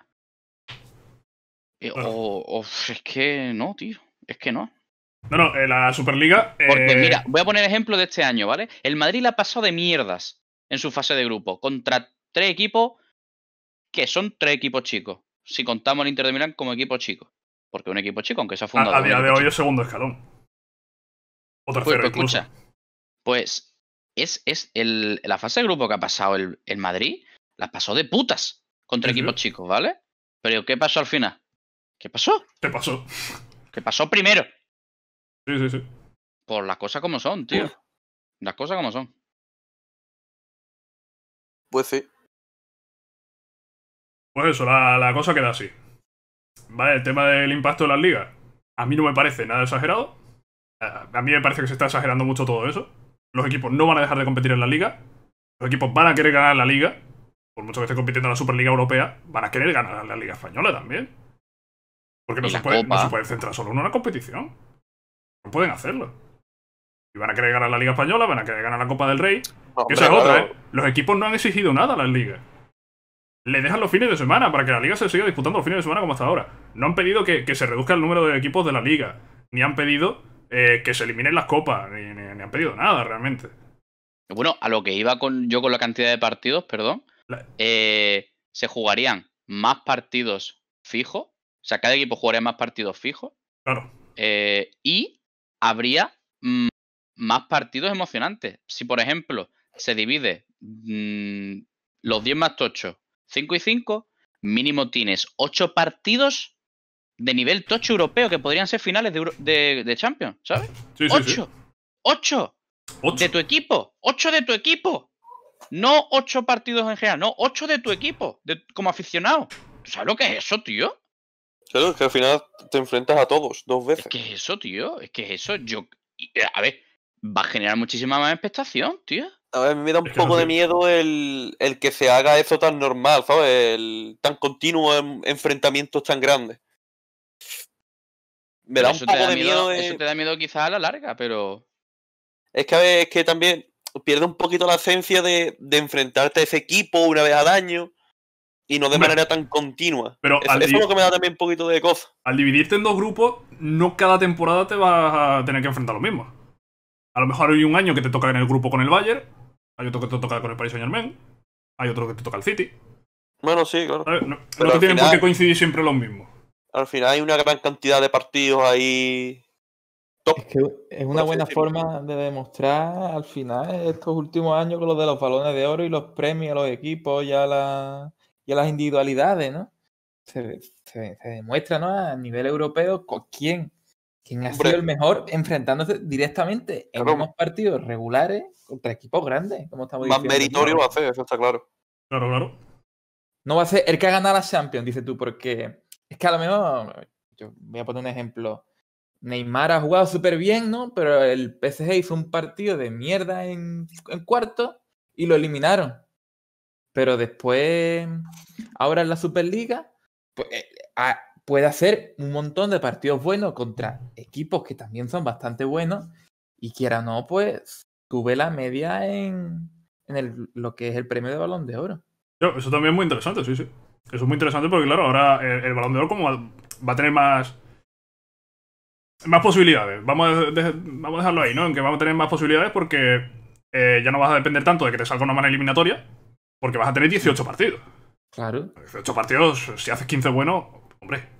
Eh. O, o- es que no, tío. Es que no. No, no, en la Superliga. Porque eh, mira, voy a poner ejemplo de este año, ¿vale? El Madrid la ha pasado de mierdas en su fase de grupo contra tres equipos que son tres equipos chicos. Si contamos el Inter de Milán como equipo chico. Porque un equipo chico, aunque se ha fundado. a, día de hoy es segundo escalón. O Pues, tercero pues, incluso. escucha, pues es, es el, la fase de grupo que ha pasado el, el Madrid, la pasó de putas contra Sí, sí. equipos chicos, ¿vale? Pero ¿qué pasó al final? ¿Qué pasó? ¿Qué pasó? ¿Qué pasó primero? Sí, sí, sí. Por las cosas como son, tío. Las cosas como son. Pues sí. Pues eso, la, la cosa queda así. Vale, el tema del impacto de las ligas. A mí no me parece nada exagerado. A a mí me parece que se está exagerando mucho todo eso. Los equipos no van a dejar de competir en la liga. Los equipos van a querer ganar la liga. Por mucho que esté compitiendo en la Superliga Europea, van a querer ganar la Liga Española también. Porque no, se puede, no se puede centrar solo en una competición. No pueden hacerlo. Y van a querer ganar la Liga Española, van a querer ganar la Copa del Rey. Hombre, esa es otra, claro. ¿eh? Los equipos no han exigido nada a las ligas. Le dejan los fines de semana para que la liga se siga disputando los fines de semana como hasta ahora. No han pedido que, que se reduzca el número de equipos de la liga. Ni han pedido eh, que se eliminen las copas. Ni, ni- ni han pedido nada realmente. Bueno, a lo que iba con yo con la cantidad de partidos, perdón, La- eh, se jugarían más partidos fijos. O sea, cada equipo jugaría más partidos fijos. Claro. eh, y habría mm, más partidos emocionantes. Si, por ejemplo, se divide mm, los 10 más tochos, 5 y 5, mínimo tienes 8 partidos de nivel tocho europeo que podrían ser finales de, Euro- de, de Champions, ¿sabes? Sí, sí, sí. 8. 8 Ocho. de tu equipo. 8 de tu equipo. No 8 partidos en general, no, 8 de tu equipo, de- como aficionado. ¿Tú sabes lo que es eso, tío? Claro, es que al final te enfrentas a todos dos Es veces. que es eso, tío. Es que es eso. Yo. A ver, va a generar muchísima más expectación, tío. A ver, a mí me da un Es que no poco de sé. miedo el, el que se haga eso tan normal, ¿sabes? El tan continuo en- enfrentamientos tan grandes. Me da un eso poco da de miedo. de- Eso te da miedo quizás a la larga, pero. Es que a ver, es que también pierde un poquito la esencia de, de enfrentarte a ese equipo una vez al año y no de Hombre, manera tan continua. pero eso, al eso di- es lo que me da también un poquito de cosa. Al dividirte en dos grupos, no cada temporada te vas a tener que enfrentar lo mismo. A lo mejor hay un año que te toca en el grupo con el Bayern. Hay otro que te toca con el Paris Saint Germain. Hay otro que te toca el City. Bueno, sí, claro. No, no te tienen por qué coincidir siempre los mismos. Al final hay una gran cantidad de partidos ahí. Top. Es que es una buena forma de demostrar al final estos últimos años con lo de los balones de oro y los premios a los equipos y a, la- y a las individualidades, ¿no? Se, se- se demuestra, ¿no? A nivel europeo con quién, quién ha Hombre. sido el mejor enfrentándose directamente en Claro. unos partidos regulares contra equipos grandes, como estamos Más diciendo. meritorio va a ser, eso está claro. Claro, claro. No va a ser el que ha ganado la Champions, dices tú, porque es que a lo mejor, yo voy a poner un ejemplo. Neymar ha jugado súper bien, ¿no? Pero el PSG hizo un partido de mierda en, en cuarto y lo eliminaron. Pero después, ahora en la Superliga, pues, eh, puede hacer un montón de partidos buenos contra equipos que también son bastante buenos. Y quiera o no, pues sube la media en, en el- lo que es el premio de balón de oro. Eso también es muy interesante, sí, sí. Eso es muy interesante porque, claro, ahora el, el balón de oro como va, va a tener más. Más posibilidades. Vamos a, de- vamos a dejarlo ahí, ¿no? En que vamos a tener más posibilidades porque eh, ya no vas a depender tanto de que te salga una mano eliminatoria, porque vas a tener 18 partidos. Claro. 18 partidos, si haces 15 buenos, hombre.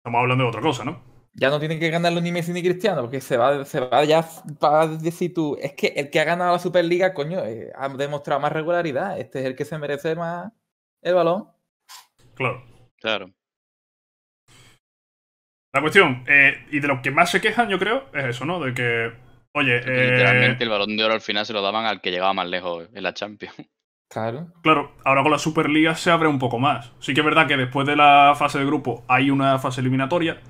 Estamos hablando de otra cosa, ¿no? Ya no tienen que ganarlo ni Messi ni Cristiano, porque se va, se va ya para decir tú, es que el que ha ganado la Superliga, coño, eh, ha demostrado más regularidad. Este es el que se merece más el balón. Claro. Claro. La cuestión, eh, y de lo que más se quejan, yo creo, es eso, ¿no? De que, oye, Que eh, Literalmente el balón de oro al final se lo daban al que llegaba más lejos en la Champions. Claro. Claro, ahora con la Superliga se abre un poco más. Sí que es verdad que después de la fase de grupo hay una fase eliminatoria.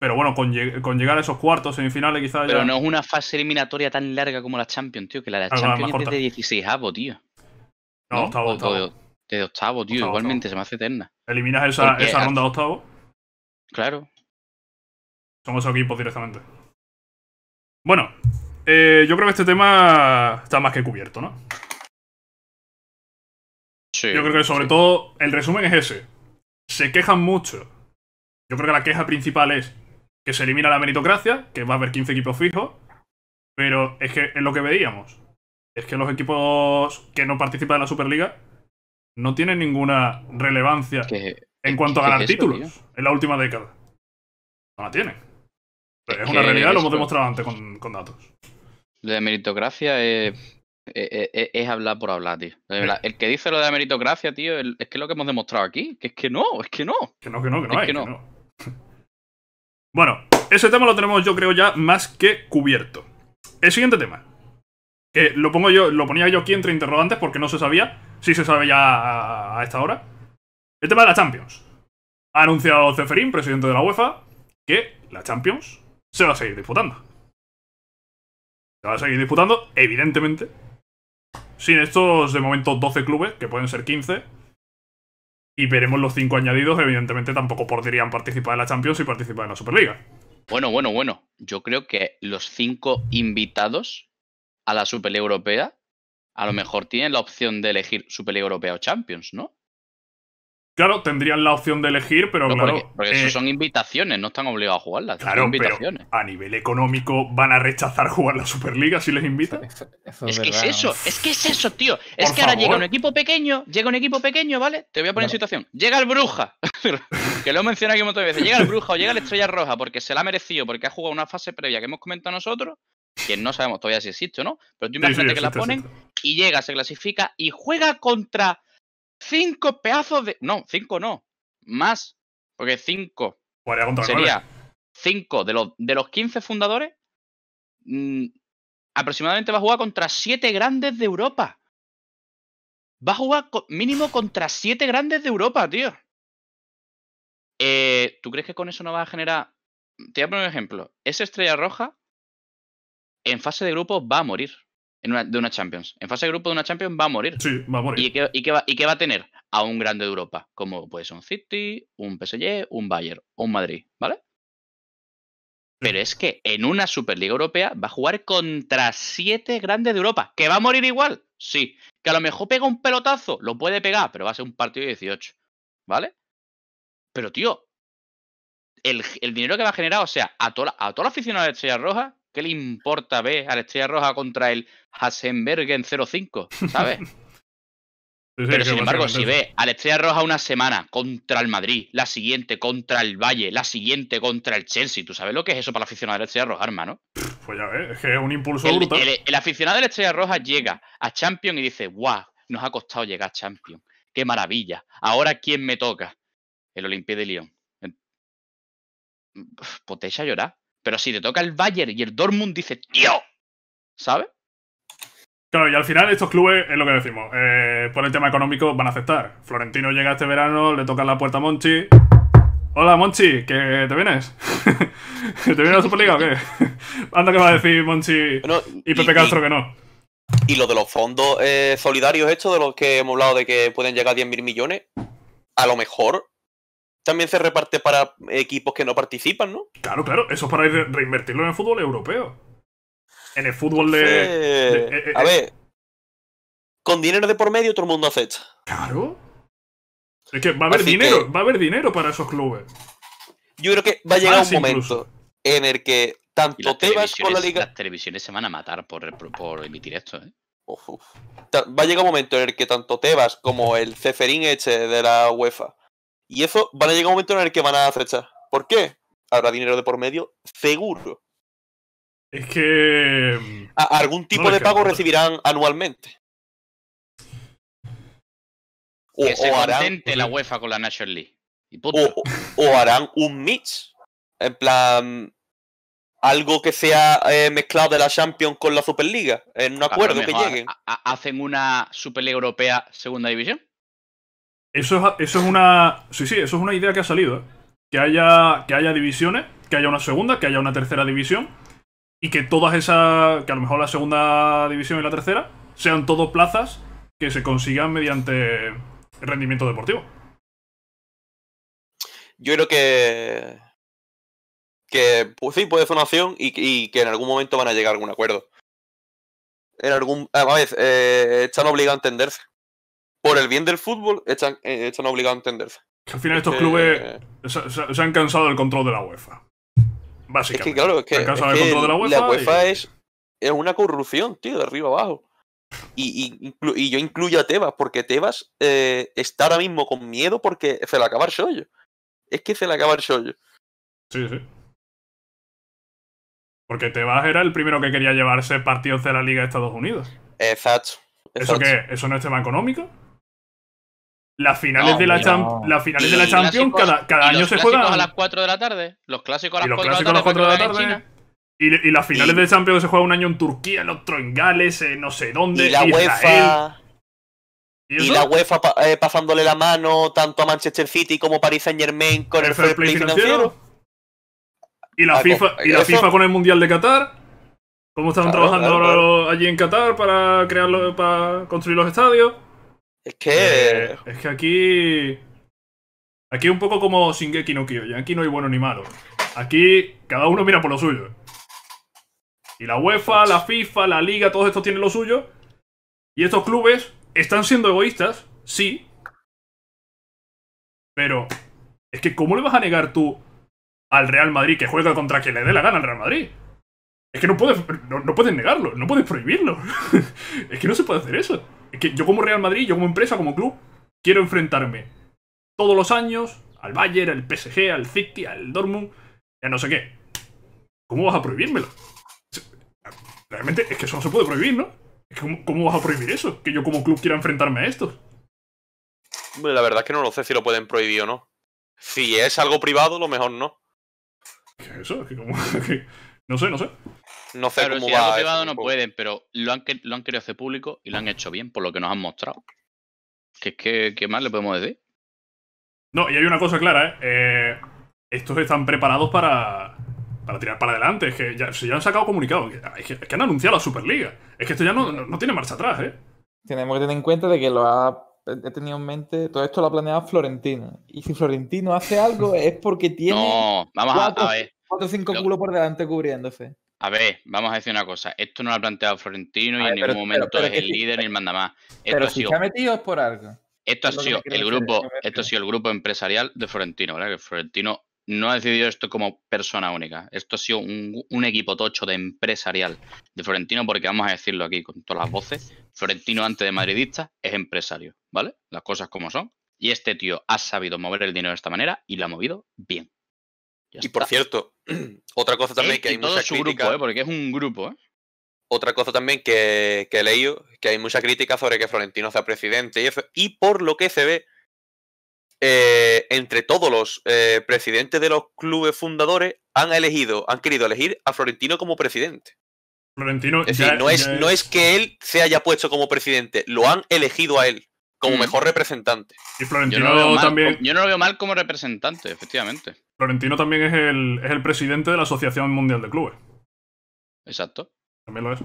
Pero bueno, con, lleg- con llegar a esos cuartos, semifinales, quizás Pero ya. no es una fase eliminatoria tan larga como la Champions, tío. Que la de la Claro, Champions es desde 16 tío. No, octavo, O- o octavo. de- Desde octavo, tío. Octavo, Igualmente se me hace eterna. Eliminas esa, Porque esa ronda de octavo, Claro. son esos equipos directamente. Bueno, eh, yo creo que este tema está más que cubierto, ¿no? Sí. Yo creo que sobre sí. todo el resumen es ese. Se quejan mucho. Yo creo que la queja principal es que se elimina la meritocracia, que va a haber 15 equipos fijos. Pero es que es lo que veíamos. Es que los equipos que no participan en la Superliga no tienen ninguna relevancia en cuanto a ganar es eso, títulos en la última década. No la tienen. Pero Es es una realidad, lo hemos demostrado antes con, con datos. Lo de meritocracia es, es, es- es hablar por hablar, tío. El que dice lo de la meritocracia, tío, el- es que es lo que hemos demostrado aquí. Que es que no, es que no. Que no, que no, que no Es hay. que que no. no. bueno, ese tema lo tenemos yo creo ya más que cubierto. El siguiente tema. Que lo pongo yo, lo ponía yo aquí entre interrogantes porque no se sabía. Sí se sabe ya a, a esta hora. El tema de la Champions. Ha anunciado Ceferín, presidente de la UEFA, que la Champions se va a seguir disputando. Se va a seguir disputando, evidentemente. Sin estos, de momento, 12 clubes, que pueden ser 15. Y veremos los 5 añadidos, evidentemente tampoco podrían participar en la Champions y participar en la Superliga. Bueno, bueno, bueno. Yo creo que los cinco invitados a la Superliga Europea a lo mejor tienen la opción de elegir Superliga Europea o Champions, ¿no? Claro, tendrían la opción de elegir, pero No, claro. porque porque eh, eso son invitaciones, no están obligados a jugarlas. Claro, son pero invitaciones. a nivel económico van a rechazar jugar la Superliga si les invitan. Eso- eso Es que es eso, es que es eso, tío. Es Por que ahora llega un equipo pequeño, llega un equipo pequeño, ¿vale? Te voy a poner en situación. Llega el Bruja, que lo he mencionado aquí un montón de veces. Llega el Bruja o llega la Estrella Roja porque se la ha merecido, porque ha jugado una fase previa que hemos comentado nosotros, que no sabemos todavía si existe o no, pero tú Sí, imagínate sí, que la ponen existe. y llega, se clasifica y juega contra cinco pedazos de. No, cinco no. Más. Porque cinco sería cinco de los, de los 15 fundadores. mm, aproximadamente va a jugar contra siete grandes de Europa. Va a jugar mínimo contra siete grandes de Europa, tío. Eh, ¿Tú crees que con eso no va a generar.? Te voy a poner un ejemplo. Esa estrella roja en fase de grupo va a morir. En una- de una Champions. En fase de grupo de una Champions va a morir. Sí, va a morir. ¿Y qué, y qué va, y qué va a tener? A un grande de Europa, como puede ser un City, un PSG, un Bayern o un Madrid, ¿vale? Pero es que en una Superliga Europea va a jugar contra siete grandes de Europa. ¿Que va a morir igual? Sí. Que a lo mejor pega un pelotazo, lo puede pegar, pero va a ser un partido de 18, ¿vale? Pero, tío, el, el dinero que va a generar, o sea, a toda, la- a toda la aficionada de Estrella Roja, ¿qué le importa ver a la Estrella Roja contra el Hasenbergen 05? ¿Sabes? Sí, sí, Pero sin embargo, si ve a la Estrella Roja una semana contra el Madrid, la siguiente contra el Valle, la siguiente contra el Chelsea, ¿tú sabes lo que es eso para el aficionado de la Estrella Roja, hermano? Pues ya ves, es que es un impulso El, brutal. el- el aficionado de la Estrella Roja llega a Champions y dice, guau, nos ha costado llegar a Champions, qué maravilla. Ahora, ¿quién me toca? El Olympique de Lyon. En- Uf, Pues te echa a llorar. Pero si te toca el Bayern y el Dortmund, dice, tío, ¿sabes? Claro, y al final estos clubes, es lo que decimos, eh, por el tema económico van a aceptar. Florentino llega este verano, le toca la puerta a Monchi. Hola, Monchi, ¿que te vienes? ¿Te vienes a la Superliga o qué? Anda que va a decir Monchi Bueno, y Pepe Castro que no. y lo de los fondos eh, solidarios estos, de los que hemos hablado de que pueden llegar a 10.000 millones, a lo mejor también se reparte para equipos que no participan, ¿no? Claro, claro, eso es para ir- reinvertirlo en el fútbol europeo. En el fútbol de... De- a ver, con dinero de por medio todo el mundo acepta. Claro. Es que va a haber Así dinero, que- va a haber dinero para esos clubes. Yo creo que va a llegar Más un momento incluso. en el que tanto Tebas con la liga... las televisiones se van a matar por, por- por emitir esto, ¿eh? Uf, uf. Ta- Va a llegar un momento en el que tanto Tebas como el Ceferín Eche de la UEFA y eso van a llegar un momento en el que van a acechar. ¿Por qué? Habrá dinero de por medio, seguro. Es que... A- algún tipo de pago recibirán anualmente. O, Que se o harán, contente la UEFA con la National League. Y o, o- o harán un mix. En plan, algo que sea eh, mezclado de la Champions con la Superliga. En un acuerdo que lleguen. ha- ha- ¿Hacen una Superliga Europea Segunda División? Eso es, eso es una. Sí, sí, eso es una idea que ha salido. ¿eh? Que haya, que haya divisiones, que haya una segunda, que haya una tercera división. Y que todas esas. Que a lo mejor la segunda división y la tercera sean todo plazas que se consigan mediante rendimiento deportivo. Yo creo que. Que pues sí, puede ser una opción y, que en algún momento van a llegar a algún acuerdo. En algún. A ver, eh, están obligados a entenderse. Por el bien del fútbol, están, eh, están obligados a entenderse. Al final estos Eh, clubes se, se- se han cansado del control de la UEFA. Es Básicamente. que claro, es que, Se han es cansado del control de la UEFA. la UEFA y- es, es una corrupción, tío, de arriba abajo. Y, y, inclu- y yo incluyo a Tebas, porque Tebas eh, está ahora mismo con miedo porque se le acaba el sollo. Es que se le acaba el sollo. Sí, sí. Porque Tebas era el primero que quería llevarse partidos de la Liga de Estados Unidos. Exacto. ¿Eso exacto. qué? ¿Eso no es tema económico? Las finales No, de la, no. las finales Y de la Champions clásicos- cada, cada y año los se clásicos juegan. a las 4 de la tarde. Los clásicos a Y las los 4 de la clásicos tarde. 4 de la en tarde. China. Y, y las finales de Champions se juegan un año en Turquía, el otro en Gales, en no sé dónde. Y la. UEFA. ¿Y Y la UEFA eh, pasándole la mano tanto a Manchester City como Paris Saint Germain con el fair play financiero. Y la, Ah, FIFA, con- y la eso- FIFA con el Mundial de Qatar. ¿Cómo están Claro, trabajando claro, ahora claro. los- allí en Qatar para crearlo, para construir los estadios? Es que. Eh, es que aquí. Aquí un poco como Shingeki no Kyojin. Aquí no hay bueno ni malo. Aquí cada uno mira por lo suyo. Y la UEFA, la FIFA, la Liga, todos estos tienen lo suyo. Y estos clubes están siendo egoístas, sí. Pero es que ¿cómo le vas a negar tú al Real Madrid que juega contra quien le dé la gana al Real Madrid? Es que no puedes, no, no puedes negarlo, no puedes prohibirlo. es que no se puede hacer eso. Es que yo como Real Madrid, yo como empresa, como club, quiero enfrentarme todos los años al Bayern, al PSG, al City, al Dortmund, y a no sé qué. ¿Cómo vas a prohibírmelo? Realmente es que eso no se puede prohibir, ¿no? Es que ¿Cómo, cómo vas a prohibir eso? Que yo como club quiera enfrentarme a esto. Hombre, La verdad es que no lo sé si lo pueden prohibir o no. Si es algo privado, lo mejor no. ¿Qué es eso? Es que como- que- no sé, no sé. No sé Claro, cómo si va. privado no pueden, pero lo han, que- lo han querido hacer público y lo han hecho bien, por lo que nos han mostrado. ¿Qué, qué, qué más le podemos decir? No, y hay una cosa clara, ¿eh? Eh, estos están preparados para, para tirar para adelante. Es que ya, si ya han sacado comunicado. que- Es que, es que han anunciado la Superliga. Es que esto ya no, no, no tiene marcha atrás, ¿eh? Tenemos que tener en cuenta de que lo ha he tenido en mente, todo esto lo ha planeado Florentino. Y si Florentino hace algo es porque tiene No, vamos cuatro, a ver. cuatro o cinco lo- culos por delante cubriéndose. A ver, vamos a decir una cosa. Esto no lo ha planteado Florentino y A en ver, ningún pero- momento pero es el sí, líder ni el manda más. Esto Pero ha si sido, se ha metido es por algo. esto ha sido el grupo, esto ha sido el grupo empresarial de Florentino, ¿verdad? Que Florentino no ha decidido esto como persona única. Esto ha sido un, un equipo tocho de empresarial de Florentino, porque vamos a decirlo aquí con todas las voces. Florentino, antes de madridista, es empresario, ¿vale? Las cosas como son. Y este tío ha sabido mover el dinero de esta manera y lo ha movido bien. Ya Y por cierto, otra cosa también Él que hay mucha su crítica. grupo, ¿eh? Porque es un grupo, ¿eh? Otra cosa también que, que he leído, que hay mucha crítica sobre que Florentino sea presidente y eso. Y por lo que se ve, eh, entre todos los eh, presidentes de los clubes fundadores han elegido, han querido elegir a Florentino como presidente. Florentino Es ya- decir, no es, ya no es que él se haya puesto como presidente, lo han elegido a él como Mm. mejor representante. Y Yo Florentino no, lo veo mal, también, yo no lo veo mal como representante, efectivamente. Florentino también es el, es el presidente de la Asociación Mundial de Clubes. Exacto. También lo es.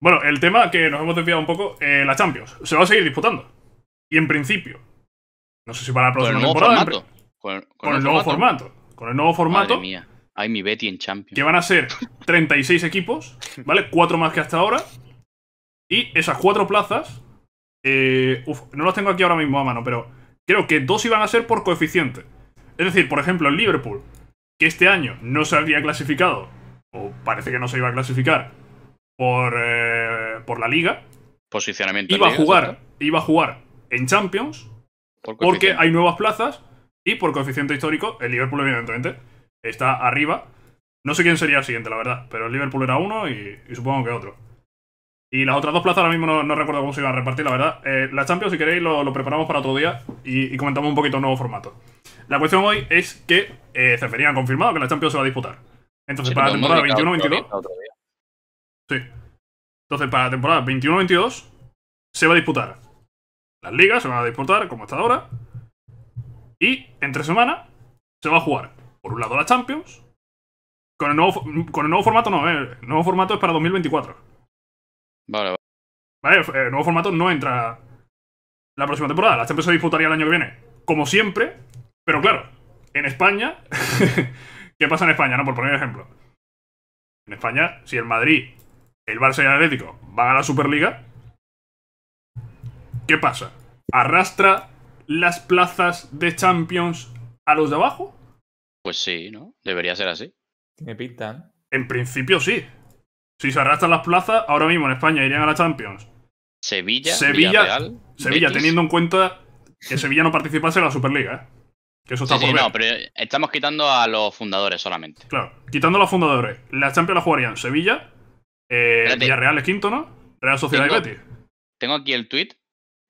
Bueno, el tema que nos hemos desviado un poco, eh, la Champions. Se va a seguir disputando. Y en principio, no sé si para la Con el próxima nuevo temporada, formato. Con, el nuevo formato. Con el nuevo formato, Madre mía. Ay, mi Betty en Champions. que van a ser 36 equipos, ¿vale? Cuatro más que hasta ahora. Y esas cuatro plazas, eh, uf, no las tengo aquí ahora mismo a mano, pero creo que dos iban a ser por coeficiente. Es decir, por ejemplo, el Liverpool, que este año no se había clasificado, o parece que no se iba a clasificar, por, eh, por la liga, Posicionamiento. en iba a jugar, iba a jugar en Champions, Por porque hay nuevas plazas y por coeficiente histórico, el Liverpool, evidentemente, está arriba. No sé quién sería el siguiente, la verdad, pero el Liverpool era uno y, y supongo que otro. Y las otras dos plazas ahora mismo no, no recuerdo cómo se iban a repartir, la verdad. Eh, la Champions, si queréis, lo, lo preparamos para otro día y, y comentamos un poquito el nuevo formato. La cuestión hoy es que eh, Ceferín ha confirmado que la Champions se va a disputar. Entonces, Sí, para la temporada dedicado 21-22, Otro día. Sí. Entonces, para la temporada 21-22 se va a disputar. Las ligas se van a disputar como está ahora. Y entre semana se va a jugar, por un lado, la Champions. Con el nuevo, con el nuevo formato, no, eh, el nuevo formato es para 2024. Vale, vale. ¿Vale? El nuevo formato no entra la próxima temporada. La Champions se disputaría el año que viene, como siempre. Pero claro, en España. ¿Qué pasa en España? No, por poner ejemplo. En España, si el Madrid, el Barça y el Atlético van a la Superliga, ¿qué pasa? ¿Arrastra las plazas de Champions a los de abajo? Pues sí, ¿no? Debería ser así. Tiene pinta, ¿no? En principio sí. Si se arrastran las plazas, ahora mismo en España irían a la Champions. Sevilla, Sevilla- Villarreal, Sevilla, Betis. teniendo en cuenta que Sevilla no participase en la Superliga, ¿eh? Que eso está Sí, sí, por ver. no, pero estamos quitando a los fundadores solamente. Claro, quitando a los fundadores, la Champions la jugarían Sevilla, eh. Villarreal es quinto, ¿no? Real Sociedad Tengo- y Betis. Tengo aquí el tweet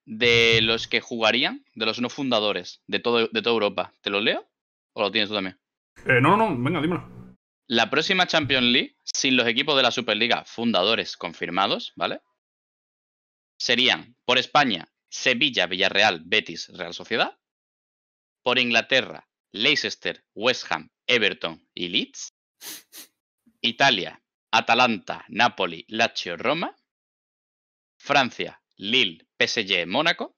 de los que jugarían, de los no fundadores de, todo, de toda Europa. ¿Te lo leo? ¿O lo tienes tú también? Eh, no, no, no, venga, dímelo. La próxima Champions League, sin los equipos de la Superliga fundadores confirmados, ¿vale? Serían por España, Sevilla, Villarreal, Betis, Real Sociedad. Por Inglaterra, Leicester, West Ham, Everton y Leeds. Italia, Atalanta, Napoli, Lazio, Roma. Francia, Lille, PSG, Mónaco.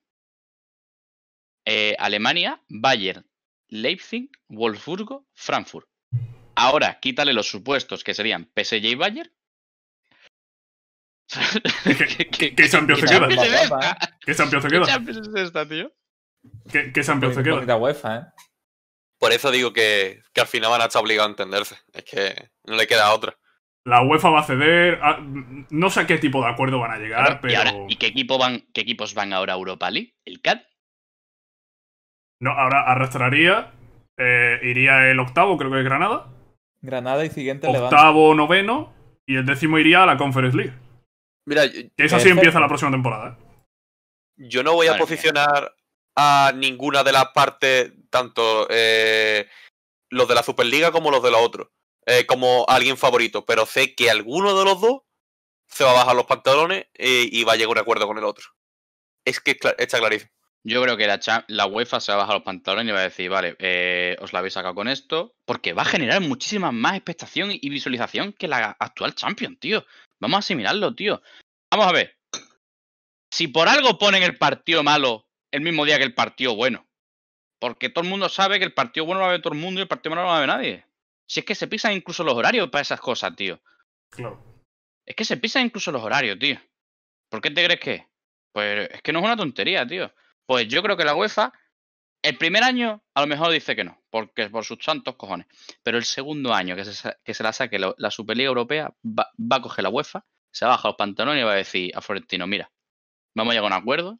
Eh, Alemania, Bayern, Leipzig, Wolfsburgo, Frankfurt. Ahora, quítale los supuestos que serían PSG y Bayern. ¿Qué- qué- qué Champions se queda? Va, ¿Qué Champions se ¿Qué queda? Champions es esta, tío? ¿Qué, qué Champions se queda? UEFA, ¿eh? Por eso digo que, que al final van a estar obligados a entenderse. Es que no le queda otra. La UEFA va a ceder. a- no sé a qué tipo de acuerdo van a llegar, Claro, pero. ¿Y, ahora, ¿y qué, equipo van, qué equipos van ahora a Europa League? ¿El CAD? No, ahora arrastraría. eh, iría el octavo, creo que es Granada. Granada y siguiente Levante. Octavo, noveno. Y el décimo iría a la Conference League. Mira, yo- Que esa sí empieza la próxima temporada. ¿eh? yo no voy a Madre mía. posicionar a ninguna de las partes, tanto eh, los de la Superliga como los de los otros, eh, como alguien favorito. Pero sé que alguno de los dos se va a bajar los pantalones eh, y va a llegar a un acuerdo con el otro. Es que está clarísimo. Yo creo que la, UEFA se va a bajar los pantalones y va a decir, vale, eh, os la habéis sacado con esto, porque va a generar muchísima más expectación y visualización que la actual Champions, tío. Vamos a asimilarlo, tío. Vamos a ver. Si por algo ponen el partido malo el mismo día que el partido bueno, porque todo el mundo sabe que el partido bueno lo va a ver todo el mundo y el partido malo no lo va a ver nadie. Si es que se pisan incluso los horarios para esas cosas, tío. Claro. Es que se pisan incluso los horarios, tío. ¿Por qué te crees que? es? Pues es que no es una tontería, tío. Pues yo creo que la UEFA, el primer año a lo mejor dice que no, porque por sus santos cojones. Pero el segundo año que se, que se la saque la, Superliga Europea, va, va a coger la UEFA, se baja los pantalones y va a decir a Florentino, mira, vamos a llegar a un acuerdo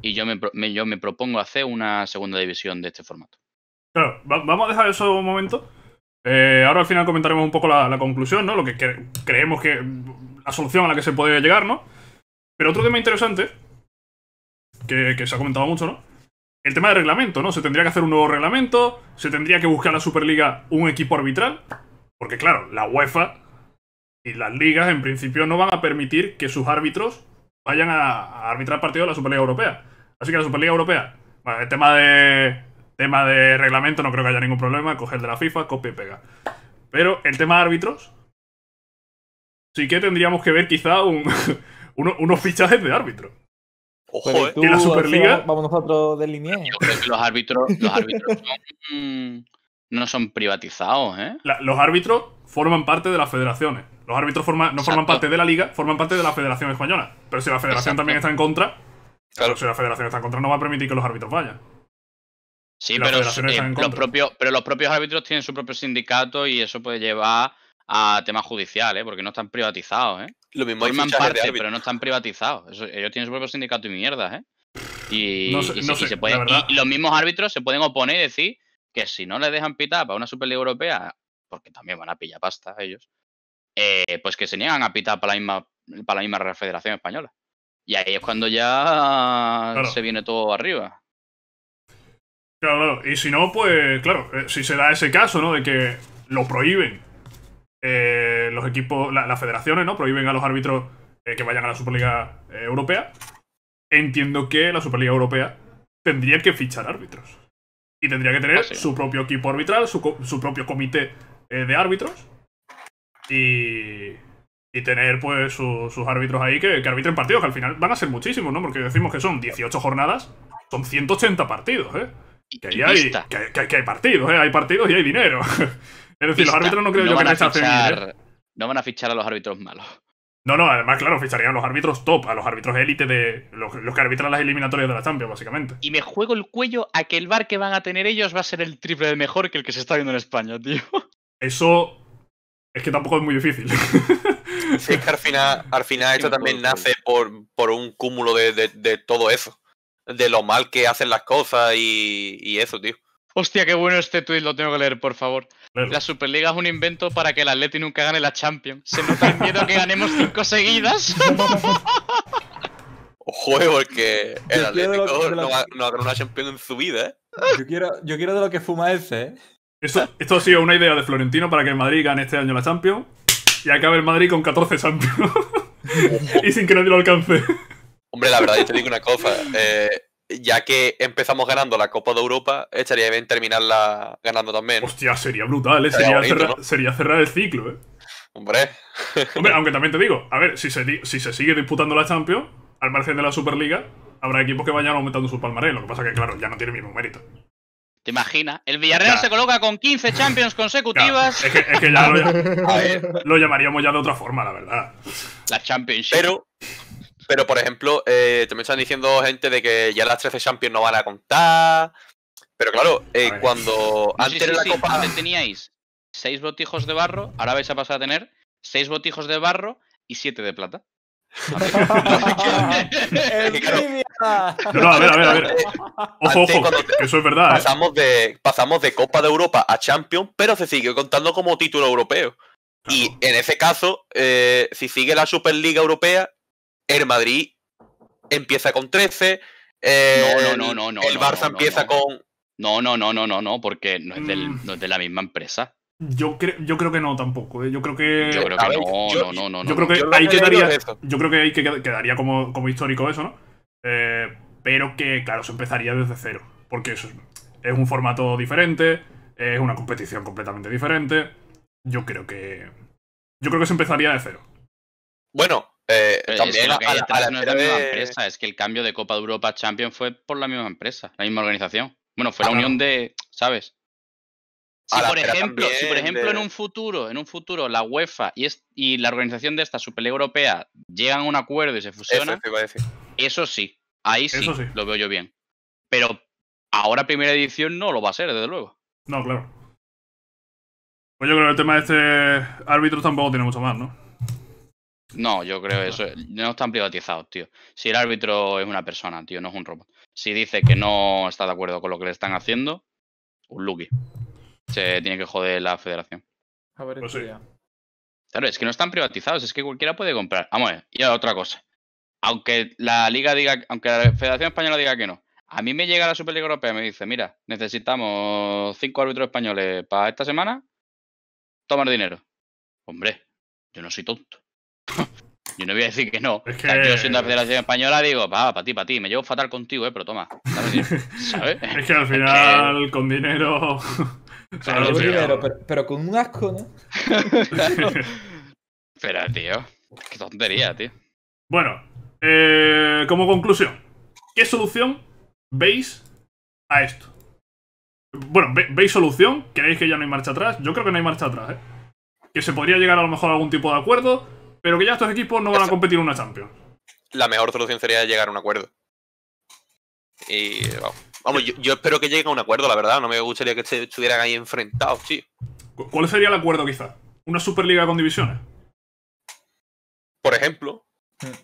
y yo me, yo me propongo hacer una segunda división de este formato. Claro, va- vamos a dejar eso un momento. Eh, ahora al final comentaremos un poco la, conclusión, ¿no? Lo que cre- creemos que. La solución a la que se puede llegar, ¿no? Pero otro tema interesante, que, se ha comentado mucho, ¿no? El tema del reglamento, ¿no? Se tendría que hacer un nuevo reglamento, se tendría que buscar la Superliga un equipo arbitral, porque claro, la UEFA y las ligas en principio no van a permitir que sus árbitros vayan a, a arbitrar partidos de la Superliga Europea. Así que la Superliga Europea, bueno, el tema de, tema de reglamento no creo que haya ningún problema, coger de la FIFA, copia y pega. Pero el tema de árbitros, sí que tendríamos que ver quizá un, uno- unos fichajes de árbitro. Ojo, eh. tú, ¿Y la Superliga? Vamos, vamos nosotros del linier. Yo creo que los árbitros, los árbitros son, no son privatizados, ¿eh? La- los árbitros forman parte de las federaciones. Los árbitros forman- no forman parte de la liga, forman parte de la Federación Española. Pero si la Federación Exacto. también está en contra, Claro. si la Federación está en contra, no va a permitir que los árbitros vayan. Sí, pero, eh, los propios, pero los propios árbitros tienen su propio sindicato y eso puede llevar a temas judiciales, porque no están privatizados, ¿eh? Lo mismo hay Forman parte, pero no están privatizados. Eso- ellos tienen su propio sindicato y mierdas, ¿eh? Y, No sé- y no se, y sé, se la pueden- y- verdad. y los mismos árbitros se pueden oponer y decir que si no les dejan pitar para una Superliga Europea, porque también van a pillar pasta ellos, eh, pues que se niegan a pitar para la misma, para la misma Federación Española. Y ahí es cuando ya Claro. se viene todo arriba. Claro, claro. Y si no, pues, claro, eh, si se da ese caso, ¿no? De que lo prohíben eh, los equipos, la- las federaciones, ¿no? Prohíben a los árbitros eh, que vayan a la Superliga eh, Europea. Entiendo que la Superliga Europea tendría que fichar árbitros. Y tendría que tener Ah, sí. su propio equipo arbitral, su, su propio comité de árbitros. Y, y tener, pues, su- sus árbitros ahí que, que arbitren partidos, que al final van a ser muchísimos, ¿no? Porque decimos que son 18 jornadas, son 180 partidos, ¿eh? Que ahí hay, que- que hay partidos, ¿eh? Hay partidos y hay dinero. es decir, los árbitros no creo yo que van a rechacen dinero. fichar, no van a fichar a los árbitros malos. No, no, además, claro, ficharían a los árbitros top, a los árbitros élite de. Los, los que arbitran las eliminatorias de la Champions, básicamente. Y me juego el cuello a que el bar que van a tener ellos va a ser el triple de mejor que el que se está viendo en España, tío. Eso. Es que tampoco es muy difícil. Sí, es que al final, al final esto también nace por, por un cúmulo de, de- de todo eso. De lo mal que hacen las cosas y, y eso, tío. Hostia, qué bueno este tuit, lo tengo que leer, por favor. Claro. La Superliga es un invento para que el Atleti nunca gane la Champions. Se nota el miedo a que ganemos cinco seguidas. Ojo, eh, porque el Yo Atlético lo- no va, no va a ganar una Champions en su vida, ¿eh? Yo quiero, yo quiero de lo que fuma ese, ¿eh? Esto, esto ha sido una idea de Florentino para que el Madrid gane este año la Champions y acabe el Madrid con 14 Champions. y sin que nadie lo alcance. Hombre, la verdad, yo te digo una cosa. eh, ya que empezamos ganando la Copa de Europa, estaría bien terminarla ganando también. Hostia, sería brutal, ¿eh? Sería Sería, bonito, cerrar, ¿no? sería cerrar el ciclo, ¿eh? Hombre, Hombre, aunque también te digo, a ver, si se, si se sigue disputando la Champions, al margen de la Superliga, habrá equipos que vayan aumentando su palmarés. Lo que pasa que, claro, ya no tiene el mismo mérito. ¿Te imaginas? El Villarreal Claro. se coloca con 15 Champions Claro, consecutivas. es, que, es que ya lo, lo llamaríamos ya de otra forma, la verdad. La Championship. pero, pero por ejemplo, eh, también están diciendo gente de que ya las 13 Champions no van a contar. Pero claro, eh, cuando No, antes sí, de la sí, Copa. Antes teníais 6 botijos de barro, ahora vais a pasar a tener 6 botijos de barro y 7 de plata. No, no, a ver, a ver, a ver. Ojo, Antes, ojo, que eso es verdad, ¿eh? Pasamos de, pasamos de Copa de Europa a Champions, pero se sigue contando como título europeo. Y en ese caso, eh, si sigue la Superliga Europea, el Madrid empieza con 13. eh, No, no, no, no, no, El Barça no, no, empieza no. con. No, no, no, no, no, no, porque no es, del- Mm. no es de la misma empresa. Yo, cre- yo creo que no tampoco, ¿eh? Yo creo que. Yo creo que ver, no, yo- no, no, no. yo creo que Yo ahí quedaría. Yo creo que ahí que- quedaría como, como histórico eso, ¿no? Eh, pero que, claro, se empezaría desde cero. Porque eso es un formato diferente, es una competición completamente diferente. Yo creo que. Yo creo que se empezaría de cero. Bueno, eh, Pero es también que a, a a no es la misma de- empresa, es que el cambio de Copa de Europa a Champions fue por la misma empresa, la misma organización. Bueno, fue Ah, la claro. unión de, ¿sabes? Si por ejemplo, si por también ejemplo en un futuro, en un futuro la UEFA y, es- y la organización de esta Superliga Europea llegan a un acuerdo y se fusionan, te iba a decir. eso sí, ahí sí, Eso sí. lo veo yo bien. Pero ahora primera edición no lo va a ser, desde luego. No, claro. Pues yo creo que el tema de este árbitro tampoco tiene mucho más, ¿no? No, yo creo eso. No están privatizados, tío. Si el árbitro es una persona, tío, no es un robot. Si dice que no está de acuerdo con lo que le están haciendo, un lucky. Se tiene que joder la federación. A ver, Pues sí. Claro, es que no están privatizados, es que cualquiera puede comprar. Vamos a ver, y otra cosa. Aunque la liga diga, aunque la Federación Española diga que no, a mí me llega la Superliga Europea y me dice, mira, necesitamos cinco árbitros españoles para esta semana, toma el dinero. Hombre, yo no soy tonto. Yo no voy a decir que no. Es que- yo siendo la Federación Española digo, va, para ti, para ti, me llevo fatal contigo, eh, pero toma. dame el dinero", ¿Sabes? Es que al final, con dinero. Claro, pero- dinero, pero, pero con un asco, ¿no? Pero, tío, qué tontería, tío. Bueno, eh, como conclusión, ¿qué solución veis a esto? Bueno, ¿ve- ¿veis solución? ¿Creéis que ya no hay marcha atrás? Yo creo que no hay marcha atrás, ¿eh? Que se podría llegar a lo mejor a algún tipo de acuerdo, pero que ya estos equipos no van a Eso. competir en una Champions. La mejor solución sería llegar a un acuerdo. Y vamos, vamos, yo, yo espero que lleguen a un acuerdo, la verdad. No me gustaría que se- estuvieran ahí enfrentados, tío. ¿Cu- ¿Cuál sería el acuerdo, quizá? ¿Una Superliga con divisiones? Por ejemplo,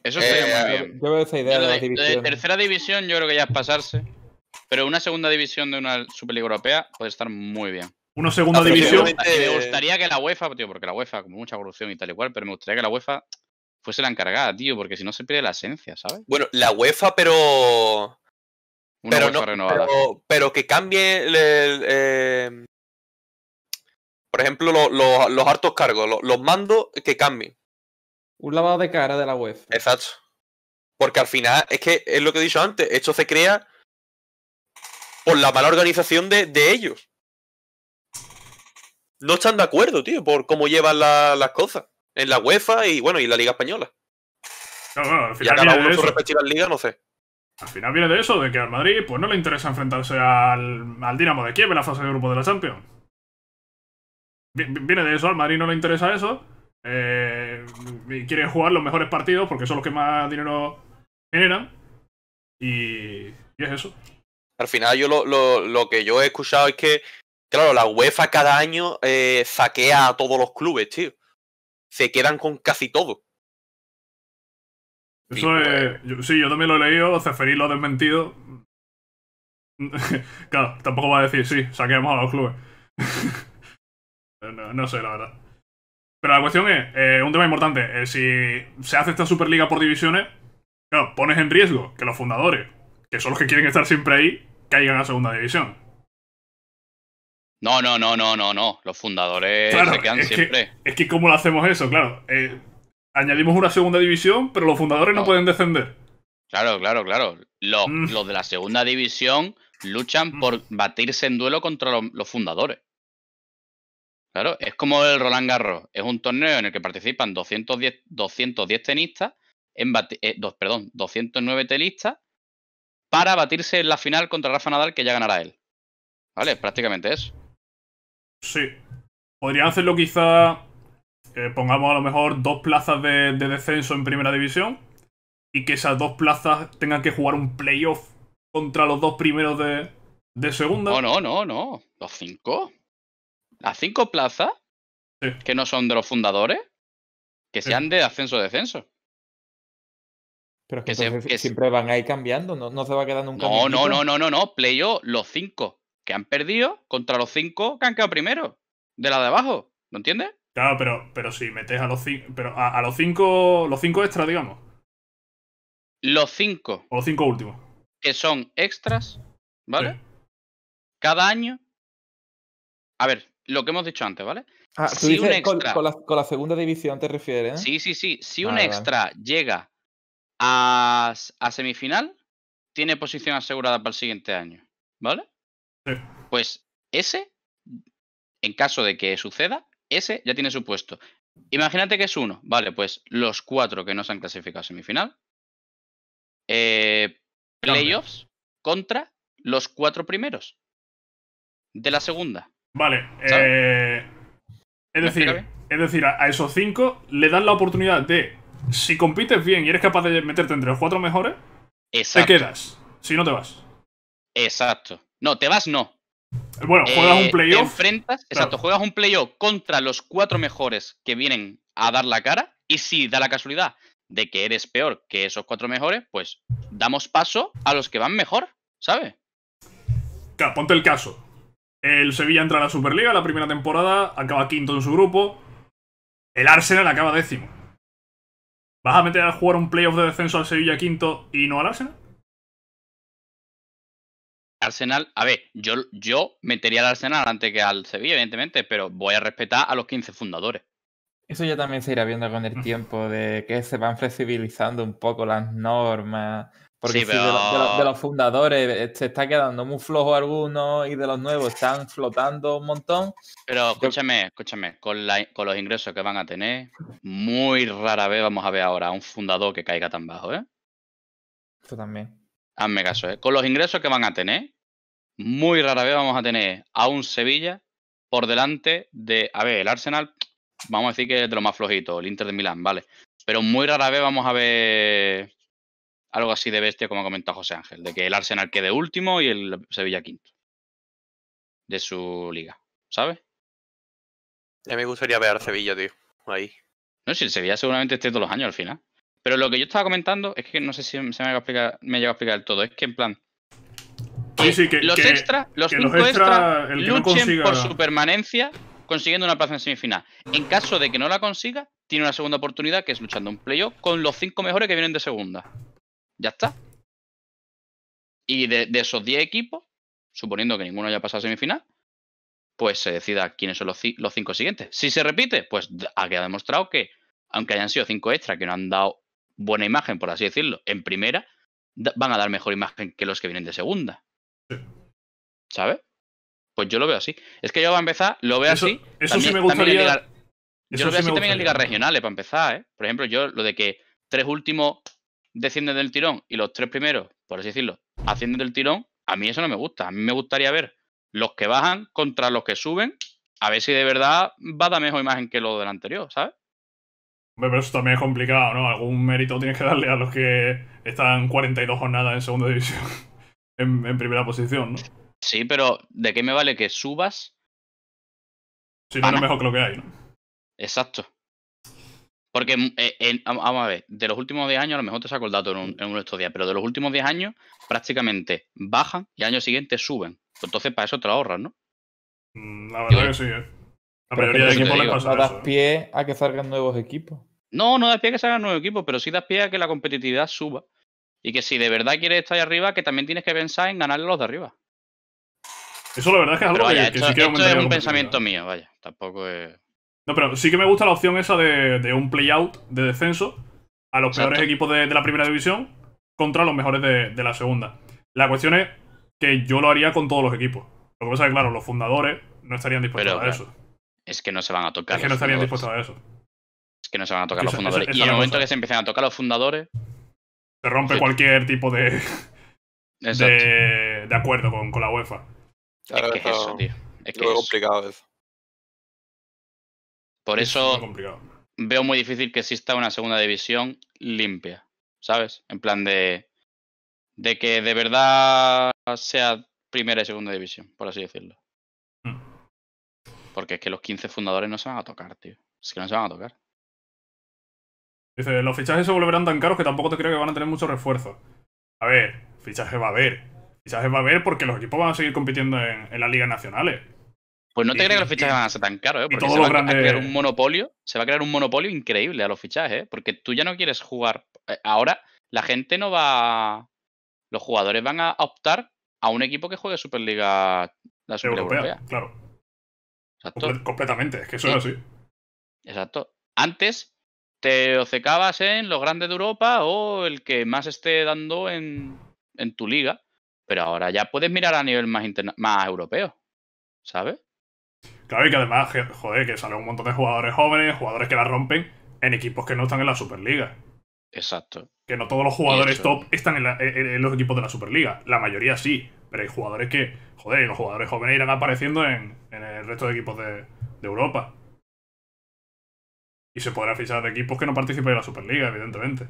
Eso estaría Eh, muy Yo bien. yo veo esa idea de de, lo de tercera división yo creo que ya es pasarse. Pero una segunda división de una Superliga Europea puede estar muy bien. ¿Una segunda Ah, división? me gustaría que la UEFA, tío, porque la UEFA, como mucha corrupción y tal y cual, pero me gustaría que la UEFA fuese la encargada, tío, porque si no se pierde la esencia, ¿sabes? bueno, la UEFA, pero. Una pero UEFA no, renovada. pero, pero que cambie el- el, eh, por ejemplo lo- lo- los hartos cargos, lo- los mandos que cambien. Un lavado de cara de la UEFA. Exacto. Porque al final, es que es lo que he dicho antes, esto se crea por la mala organización de, de ellos. No están de acuerdo, tío, por cómo llevan la- las cosas. En la UEFA y bueno, y la Liga Española. Claro, claro, al Y a final cada uno de eso. respectivas ligas, no sé. Al final viene de eso, de que al Madrid pues no le interesa enfrentarse al, al Dinamo de Kiev en la fase de grupo de la Champions. Vi- vi- Viene de eso, al Madrid no le interesa eso. eh, y quiere jugar los mejores partidos porque son los que más dinero generan. Y, y es eso. Al final, yo lo, lo- lo que yo he escuchado es que, claro, la UEFA cada año eh, saquea a todos los clubes, tío. Se quedan con casi todo. Eso pues, es. yo- sí, yo también lo he leído, Ceferín lo ha desmentido. claro, tampoco va a decir, sí, saquemos a los clubes. no, no sé, la verdad. Pero la cuestión es, eh, un tema importante, eh, si se hace esta Superliga por divisiones, claro, pones en riesgo que los fundadores, que son los que quieren estar siempre ahí, caigan a segunda división. No, no, no, no, no, no. Los fundadores Claro, se quedan es que- siempre. Es que, ¿cómo lo hacemos eso? Claro. eh, añadimos una segunda división, pero los fundadores no, No. pueden descender. Claro, claro, claro. Los, Mm. los de la segunda división luchan Mm. por batirse en duelo contra los, los fundadores. Claro, es como el Roland Garros. Es un torneo en el que participan 210, 210 tenistas, en eh, dos- perdón, 209 tenistas, para batirse en la final contra Rafa Nadal, que ya ganará él. ¿Vale? Prácticamente eso. Sí. Podrían hacerlo quizá. eh, pongamos a lo mejor dos plazas de, de descenso en primera división. Y que esas dos plazas tengan que jugar un playoff contra los dos primeros de, de segunda. No, no, no, no. Los cinco. Las cinco plazas, Sí. que no son de los fundadores, que Sí. sean de ascenso-descenso. Pero es que, Que se- entonces que se- siempre van a ir cambiando, no, no se va a quedar nunca. un No, no, no, no, no, no. Playoff, los cinco que han perdido contra los cinco que han quedado primero. De la de abajo. ¿Lo entiendes? Claro, pero, pero si metes a los cinco. Pero a, a los cinco. Los cinco extras, digamos. Los cinco O los cinco últimos. que son extras, ¿vale? Sí. Cada año. A ver, lo que hemos dicho antes, ¿vale? Ah, tú Si un dices extra- con la, con la segunda división te refieres, ¿eh? Sí, sí, sí. Si un Vale, vale. extra llega a, a semifinal, tiene posición asegurada para el siguiente año. ¿Vale? Sí. Pues ese, en caso de que suceda, ese ya tiene su puesto. Imagínate que es uno. Vale, pues los cuatro que no se han clasificado a semifinal. eh, playoffs contra los cuatro primeros de la segunda. Vale. Eh, es ¿Me decir, es decir, a, a esos cinco le dan la oportunidad de. Si compites bien y eres capaz de meterte entre los cuatro mejores, te quedas. Si no te vas. Exacto. No, te vas no. Bueno, juegas Eh, un playoff. Te enfrentas, exacto, juegas un playoff contra los cuatro mejores que vienen a dar la cara. Y si da la casualidad de que eres peor que esos cuatro mejores, pues damos paso a los que van mejor, ¿sabes? Claro, ponte el caso. El Sevilla entra a la Superliga la primera temporada, acaba quinto en su grupo. El Arsenal acaba décimo. ¿Vas a meter a jugar un playoff de descenso al Sevilla quinto y no al Arsenal? Arsenal, a ver, yo, yo metería al Arsenal antes que al Sevilla, evidentemente, pero voy a respetar a los 15 fundadores. Eso ya también se irá viendo con el Mm. tiempo de que se van flexibilizando un poco las normas. Porque Sí, si de, lo- de lo- de pero- los fundadores eh, se está quedando muy flojo algunos y de los nuevos están flotando un montón. Pero escúchame, escúchame, con, la- con los ingresos que van a tener, muy rara vez vamos a ver ahora a un fundador que caiga tan bajo, ¿eh? Eso también. Hazme caso, ¿eh? Con los ingresos que van a tener, muy rara vez vamos a tener a un Sevilla por delante de. A ver, el Arsenal, vamos a decir que es de lo más flojito, el Inter de Milán, vale. Pero muy rara vez vamos a ver algo así de bestia, como ha comentado José Ángel, de que el Arsenal quede último y el Sevilla quinto de su liga, ¿sabes? A mí me gustaría ver al Sevilla, tío. Ahí. No, si el Sevilla seguramente esté todos los años al final. Pero lo que yo estaba comentando es que no sé si se me va a explicar, me llega a explicar del todo. Es que en plan, Sí, sí, que, los que- extras, los cinco los no luchen consiga- por su permanencia consiguiendo una plaza en semifinal. En caso de que no la consiga, tiene una segunda oportunidad que es luchando un playoff con los cinco mejores que vienen de segunda. Ya está. Y de, de esos 10 equipos, suponiendo que ninguno haya pasado a semifinal, pues se decida quiénes son los, los cinco siguientes. Si se repite, pues ha quedado demostrado que, aunque hayan sido cinco extras que no han dado buena imagen, por así decirlo, en primera, van a dar mejor imagen que los que vienen de segunda. ¿Sabes? Pues yo lo veo así. Es que yo para empezar, lo veo Eso, así. eso sí me gustaría. liga- eso yo lo veo sí así también en ligas regionales, para empezar, ¿eh? Por ejemplo, yo lo de que tres últimos descienden del tirón y los tres primeros, por así decirlo, ascienden del tirón, a mí eso no me gusta. A mí me gustaría ver los que bajan contra los que suben, a ver si de verdad va a dar mejor imagen que lo del anterior, ¿sabes? Hombre, pero eso también es complicado, ¿no? Algún mérito tienes que darle a los que están 42 jornadas en segunda división. En, en primera posición, ¿no? Sí, pero ¿de qué me vale que subas? Si no, es mejor que lo que hay, ¿no? Exacto. Porque, mm, eh, en- vamos a ver, de los últimos 10 años, a lo mejor te saco el dato en, un- en uno de estos días, pero de los últimos 10 años prácticamente bajan y al año siguiente suben. Entonces para eso te lo ahorras, ¿no? Mm, La verdad Yo- que sí, ¿eh? La mayoría de equipos les pasa No das eso. ¿eh? pie a que salgan nuevos equipos. No, no das pie a que salgan nuevos equipos, pero sí das pie a que la competitividad suba. Y que si de verdad quieres estar ahí arriba, que también tienes que pensar en ganarle a los de arriba. Eso la verdad es que es algo vaya, que, que esto, sí que esto aumentaría es un pensamiento mío, vaya. Tampoco es. No, pero sí que me gusta la opción esa de, de un play-out de descenso a los Exacto. peores equipos de, de la primera división contra los mejores de, de la segunda. La cuestión es que yo lo haría con todos los equipos. Lo que pasa es que, claro, los fundadores no estarían dispuestos Pero, a claro, eso. Es que no se van a tocar. Es que no estarían fundadores. dispuestos a eso. Es que no se van a tocar los Esa- fundadores. esa y en el momento cosa. que se empiecen a tocar los fundadores. Se rompe Sí. cualquier tipo de, de, de acuerdo con, con la UEFA. Claro, es que es eso- tío. Es que es- complicado eso. Por eso complicado. veo muy difícil que exista una segunda división limpia. ¿Sabes? En plan de. De que de verdad sea primera y segunda división, por así decirlo. Mm. Porque es que los 15 fundadores no se van a tocar, tío. Es que no se van a tocar. Dice, los fichajes se volverán tan caros que tampoco te creo que van a tener mucho refuerzo. A ver, fichajes va a haber. Fichajes va a haber porque los equipos van a seguir compitiendo en, en las ligas nacionales. Pues no te Y- creas que los y- fichajes van a ser tan caros, ¿eh? Porque se va a crear un monopolio. Se va a crear un monopolio increíble a los fichajes, ¿eh? Porque tú ya no quieres jugar. eh, Ahora la gente no va. Los jugadores van a optar a un equipo que juegue Superliga. La Superliga Europea, Europea. claro. Exacto. Comple- completamente, es que eso Sí. es así. Exacto. Antes te obcecabas en los grandes de Europa o el que más esté dando en, en tu liga. Pero ahora ya puedes mirar a nivel más, interna- más europeo. ¿Sabes? Claro, y que además, joder, que salen un montón de jugadores jóvenes, jugadores que la rompen en equipos que no están en la Superliga. Exacto. Que no todos los jugadores top están en, la- en- en los equipos de la Superliga. La mayoría sí, pero hay jugadores que, joder, los jugadores jóvenes irán apareciendo en, en el resto de equipos de, de Europa. Y se podrá fichar de equipos que no participen en la Superliga, evidentemente.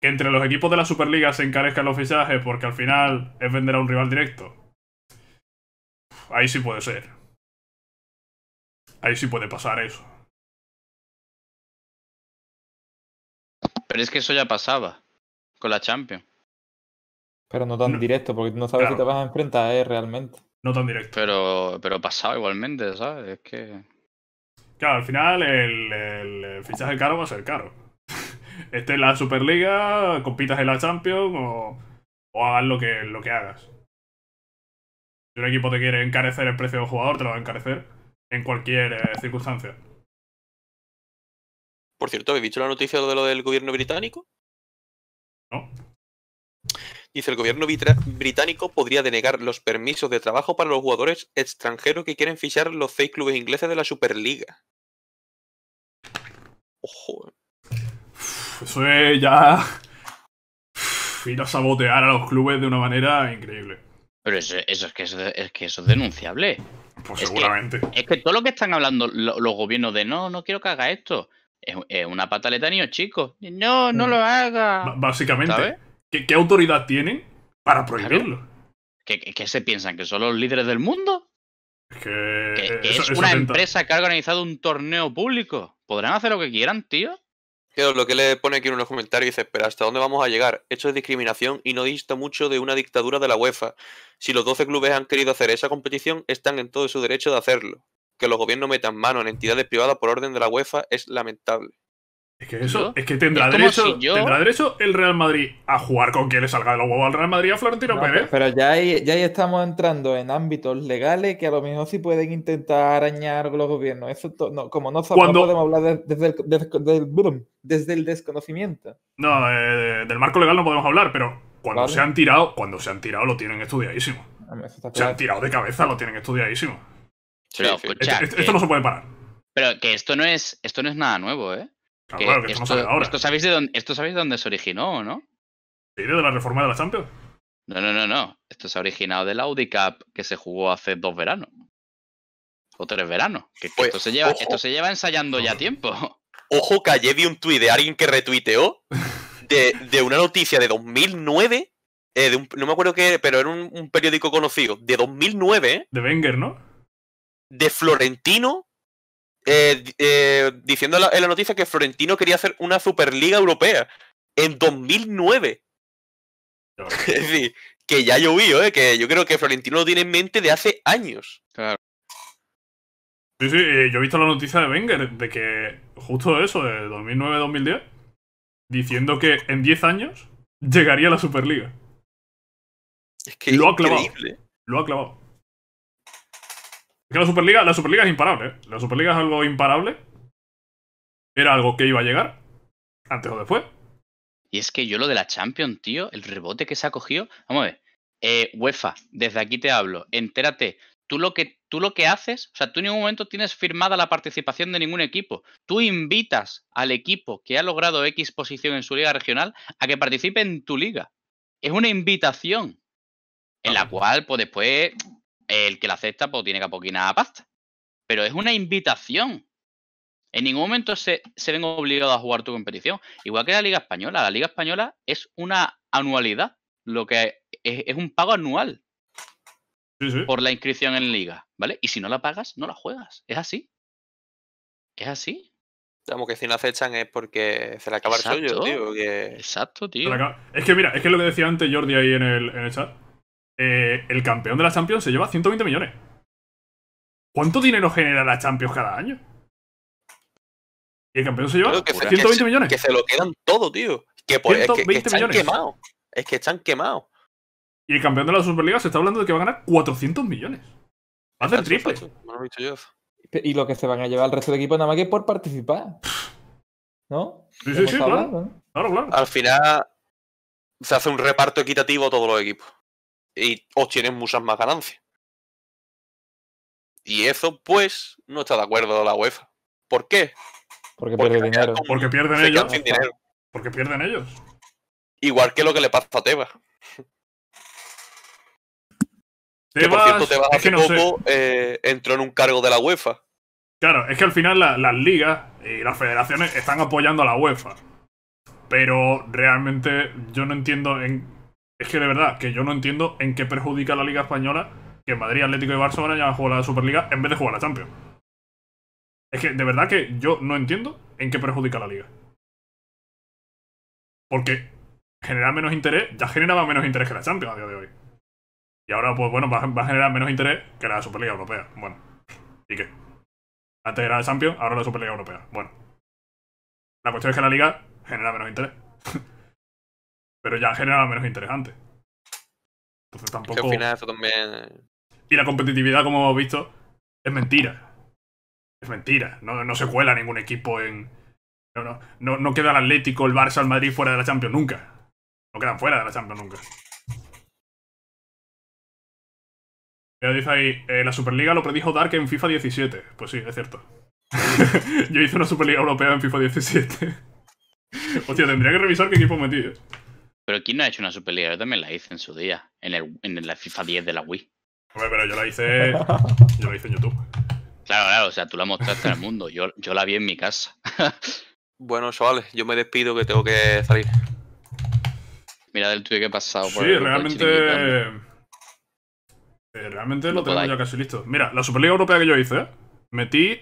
Que entre los equipos de la Superliga se encarezcan los fichajes porque al final es vender a un rival directo. Ahí sí puede ser. Ahí sí puede pasar eso. Pero es que eso ya pasaba con la Champions. Pero no tan No. directo, porque no sabes Claro. si te vas a enfrentar eh, realmente. No tan directo. Pero, pero pasaba igualmente, ¿sabes? Es que. Claro, al final el, el- el fichaje caro va a ser caro. Esté en la Superliga, compitas en la Champions o, o hagas lo que, lo que hagas. Si un equipo te quiere encarecer el precio del jugador, te lo va a encarecer en cualquier eh, circunstancia. Por cierto, ¿habéis visto la noticia de lo del gobierno británico? ¿No? Dice, el gobierno británico podría denegar los permisos de trabajo para los jugadores extranjeros que quieren fichar los seis clubes ingleses de la Superliga. Ojo, Eso es ya. Ir a sabotear a los clubes de una manera increíble. Pero eso, eso es que eso, es que eso es denunciable. Pues Es que- seguramente. Es que todo lo que están hablando lo- los gobiernos de no, no quiero que haga esto. Es, es una pataleta de niños chicos. No, no Mm. lo haga. básicamente, ¿Sabes? ¿Qué, qué autoridad tienen para prohibirlo? ¿Qué, qué- qué se piensan? ¿Que son los líderes del mundo? Es que. Que, que eso- es una empresa que ha organizado un torneo público. ¿Podrán hacer lo que quieran, tío? Claro, lo que le pone aquí en los comentarios dice, pero ¿hasta dónde vamos a llegar? Esto es discriminación y no dista mucho de una dictadura de la UEFA. Si los 12 clubes han querido hacer esa competición, están en todo su derecho de hacerlo. Que los gobiernos metan mano en entidades privadas por orden de la UEFA es lamentable. Es que eso, ¿Yo? es que tendrá Es derecho, si yo- tendrá derecho el Real Madrid a jugar con quien le salga de los huevos al Real Madrid a Florentino No, Pérez. pe- pero ya ahí, ya ahí estamos entrando en ámbitos legales que a lo mejor sí pueden intentar arañar los gobiernos. Eso to- no, como no, sa- no Cuando- podemos hablar de- desde, el, desde, el desconocimiento. No, eh, del marco legal no podemos hablar, pero cuando Vale. se han tirado, cuando se han tirado lo tienen estudiadísimo. Hombre, Se han tirado de cabeza, lo tienen estudiadísimo. Sí, Pero, sí. Esto, escucha, esto- que- esto no se puede parar. pero que esto no es esto no es nada nuevo, ¿eh? Claro, Que claro, que esto ahora. esto sabéis de dónde, esto sabéis de dónde se originó, ¿no? De la reforma de la Champions. No, no, no, no. Esto se ha originado de la Audi Cup que se jugó hace dos veranos. O tres veranos. Que, que Pues, esto, se lleva, ojo. esto se lleva ensayando ya tiempo. Ojo que ayer vi un tuit de alguien que retuiteó de, de una noticia de 2009, eh, de un- no me acuerdo qué, pero era un, un periódico conocido, de 2009, ¿eh? De Wenger, ¿no? de Florentino eh, eh, diciendo en la, en la noticia que Florentino quería hacer una Superliga Europea en 2009. Ya ves. Es decir, que ya ha llovido, ¿eh? que yo creo que Florentino lo tiene en mente de hace años. Sí, sí, eh, yo he visto la noticia de Wenger de que justo eso, de 2009-2010, diciendo que en 10 años llegaría a la Superliga. Es que Lo ha clavado. increíble. Lo ha clavado. Que la Superliga, la Superliga es imparable, ¿eh? La Superliga es algo imparable. Era algo que iba a llegar. Antes o después. Y es que yo lo de la Champions, tío, el rebote que se ha cogido. Vamos a ver. Eh, UEFA, desde aquí te hablo. Entérate. Tú lo, que, tú lo que haces, o sea, tú en ningún momento tienes firmada la participación de ningún equipo. Tú invitas al equipo que ha logrado X posición en su liga regional a que participe en tu liga. Es una invitación. En la cual, pues después, el que la acepta, pues tiene que apoquinar a pasta. Pero es una invitación. En ningún momento se, se ven obligados a jugar tu competición. Igual que la Liga Española. La Liga Española es una anualidad. Lo que es, es un pago anual Sí, sí. por la inscripción en liga, ¿vale? Y si no la pagas, no la juegas. Es así. Es así. Digamos que si no acechan es porque se le acaba el suyo, Exacto. tío. Que... Exacto, tío. Es que mira, es que lo que decía antes Jordi ahí en el, en el chat. Eh, el campeón de la Champions se lleva 120 millones. ¿Cuánto dinero genera la Champions cada año? Y el campeón se lleva Claro, que se- 120 que se- millones. Que se lo quedan todo, tío. Que, pues, es que- que, 120 están millones. quemados. Es que están quemados. Y el campeón de la Superliga se está hablando de que va a ganar 400 millones. Va a hacer triple. Y lo que se van a llevar el resto del equipo nada más que por participar. ¿No? Sí, sí, sí, claro. ¿no? Claro, claro. Al final se hace un reparto equitativo a todos los equipos. Y obtienen muchas más ganancias. Y eso, pues, no está de acuerdo la UEFA. ¿Por qué? Porque Porque pierde dinero. Porque pierden ellos. quedan sin dinero. Porque pierden ellos. Igual que lo que le pasa a Tebas. Que por Tebas, cierto, Tebas es hace que no poco eh, entró en un cargo de la UEFA. Claro, es que al final la- las ligas y las federaciones están apoyando a la UEFA. Pero realmente yo no entiendo en. Es que de verdad, que yo no entiendo en qué perjudica la Liga Española que Madrid, Atlético y Barça van a jugar la Superliga en vez de jugar la Champions. Es que de verdad que yo no entiendo en qué perjudica la Liga. Porque generar menos interés ya generaba menos interés que la Champions a día de hoy. Y ahora, pues bueno, va a generar menos interés que la Superliga Europea. Bueno, ¿y qué? Antes era la Champions, ahora la Superliga Europea. Bueno. La cuestión es que la liga genera menos interés. Pero ya generaba menos interés antes. Entonces tampoco. al final eso también. Y la competitividad, como hemos visto, es mentira. Es mentira. No, no se cuela ningún equipo en. No, no, no, no queda el Atlético, el Barça, el Madrid fuera de la Champions nunca. No quedan fuera de la Champions nunca. Ya dice ahí, eh, la Superliga lo predijo Dark en FIFA 17. Pues sí, es cierto. Yo hice una Superliga Europea en FIFA 17. Hostia, tendría que revisar qué equipo metí. Pero ¿quién no ha hecho una Superliga? Yo también la hice en su día, en, el, en la FIFA 10 de la Wii. Hombre, pero yo la hice. Yo la hice en YouTube. Claro, claro, o sea, tú la mostraste al mundo. Yo, yo la vi en mi casa. Bueno, chavales, yo me despido que tengo que salir. Mira del tuyo que he pasado por Sí, el realmente. eh, realmente lo podáis. ya casi listo. Mira, la Superliga Europea que yo hice, ¿eh? metí.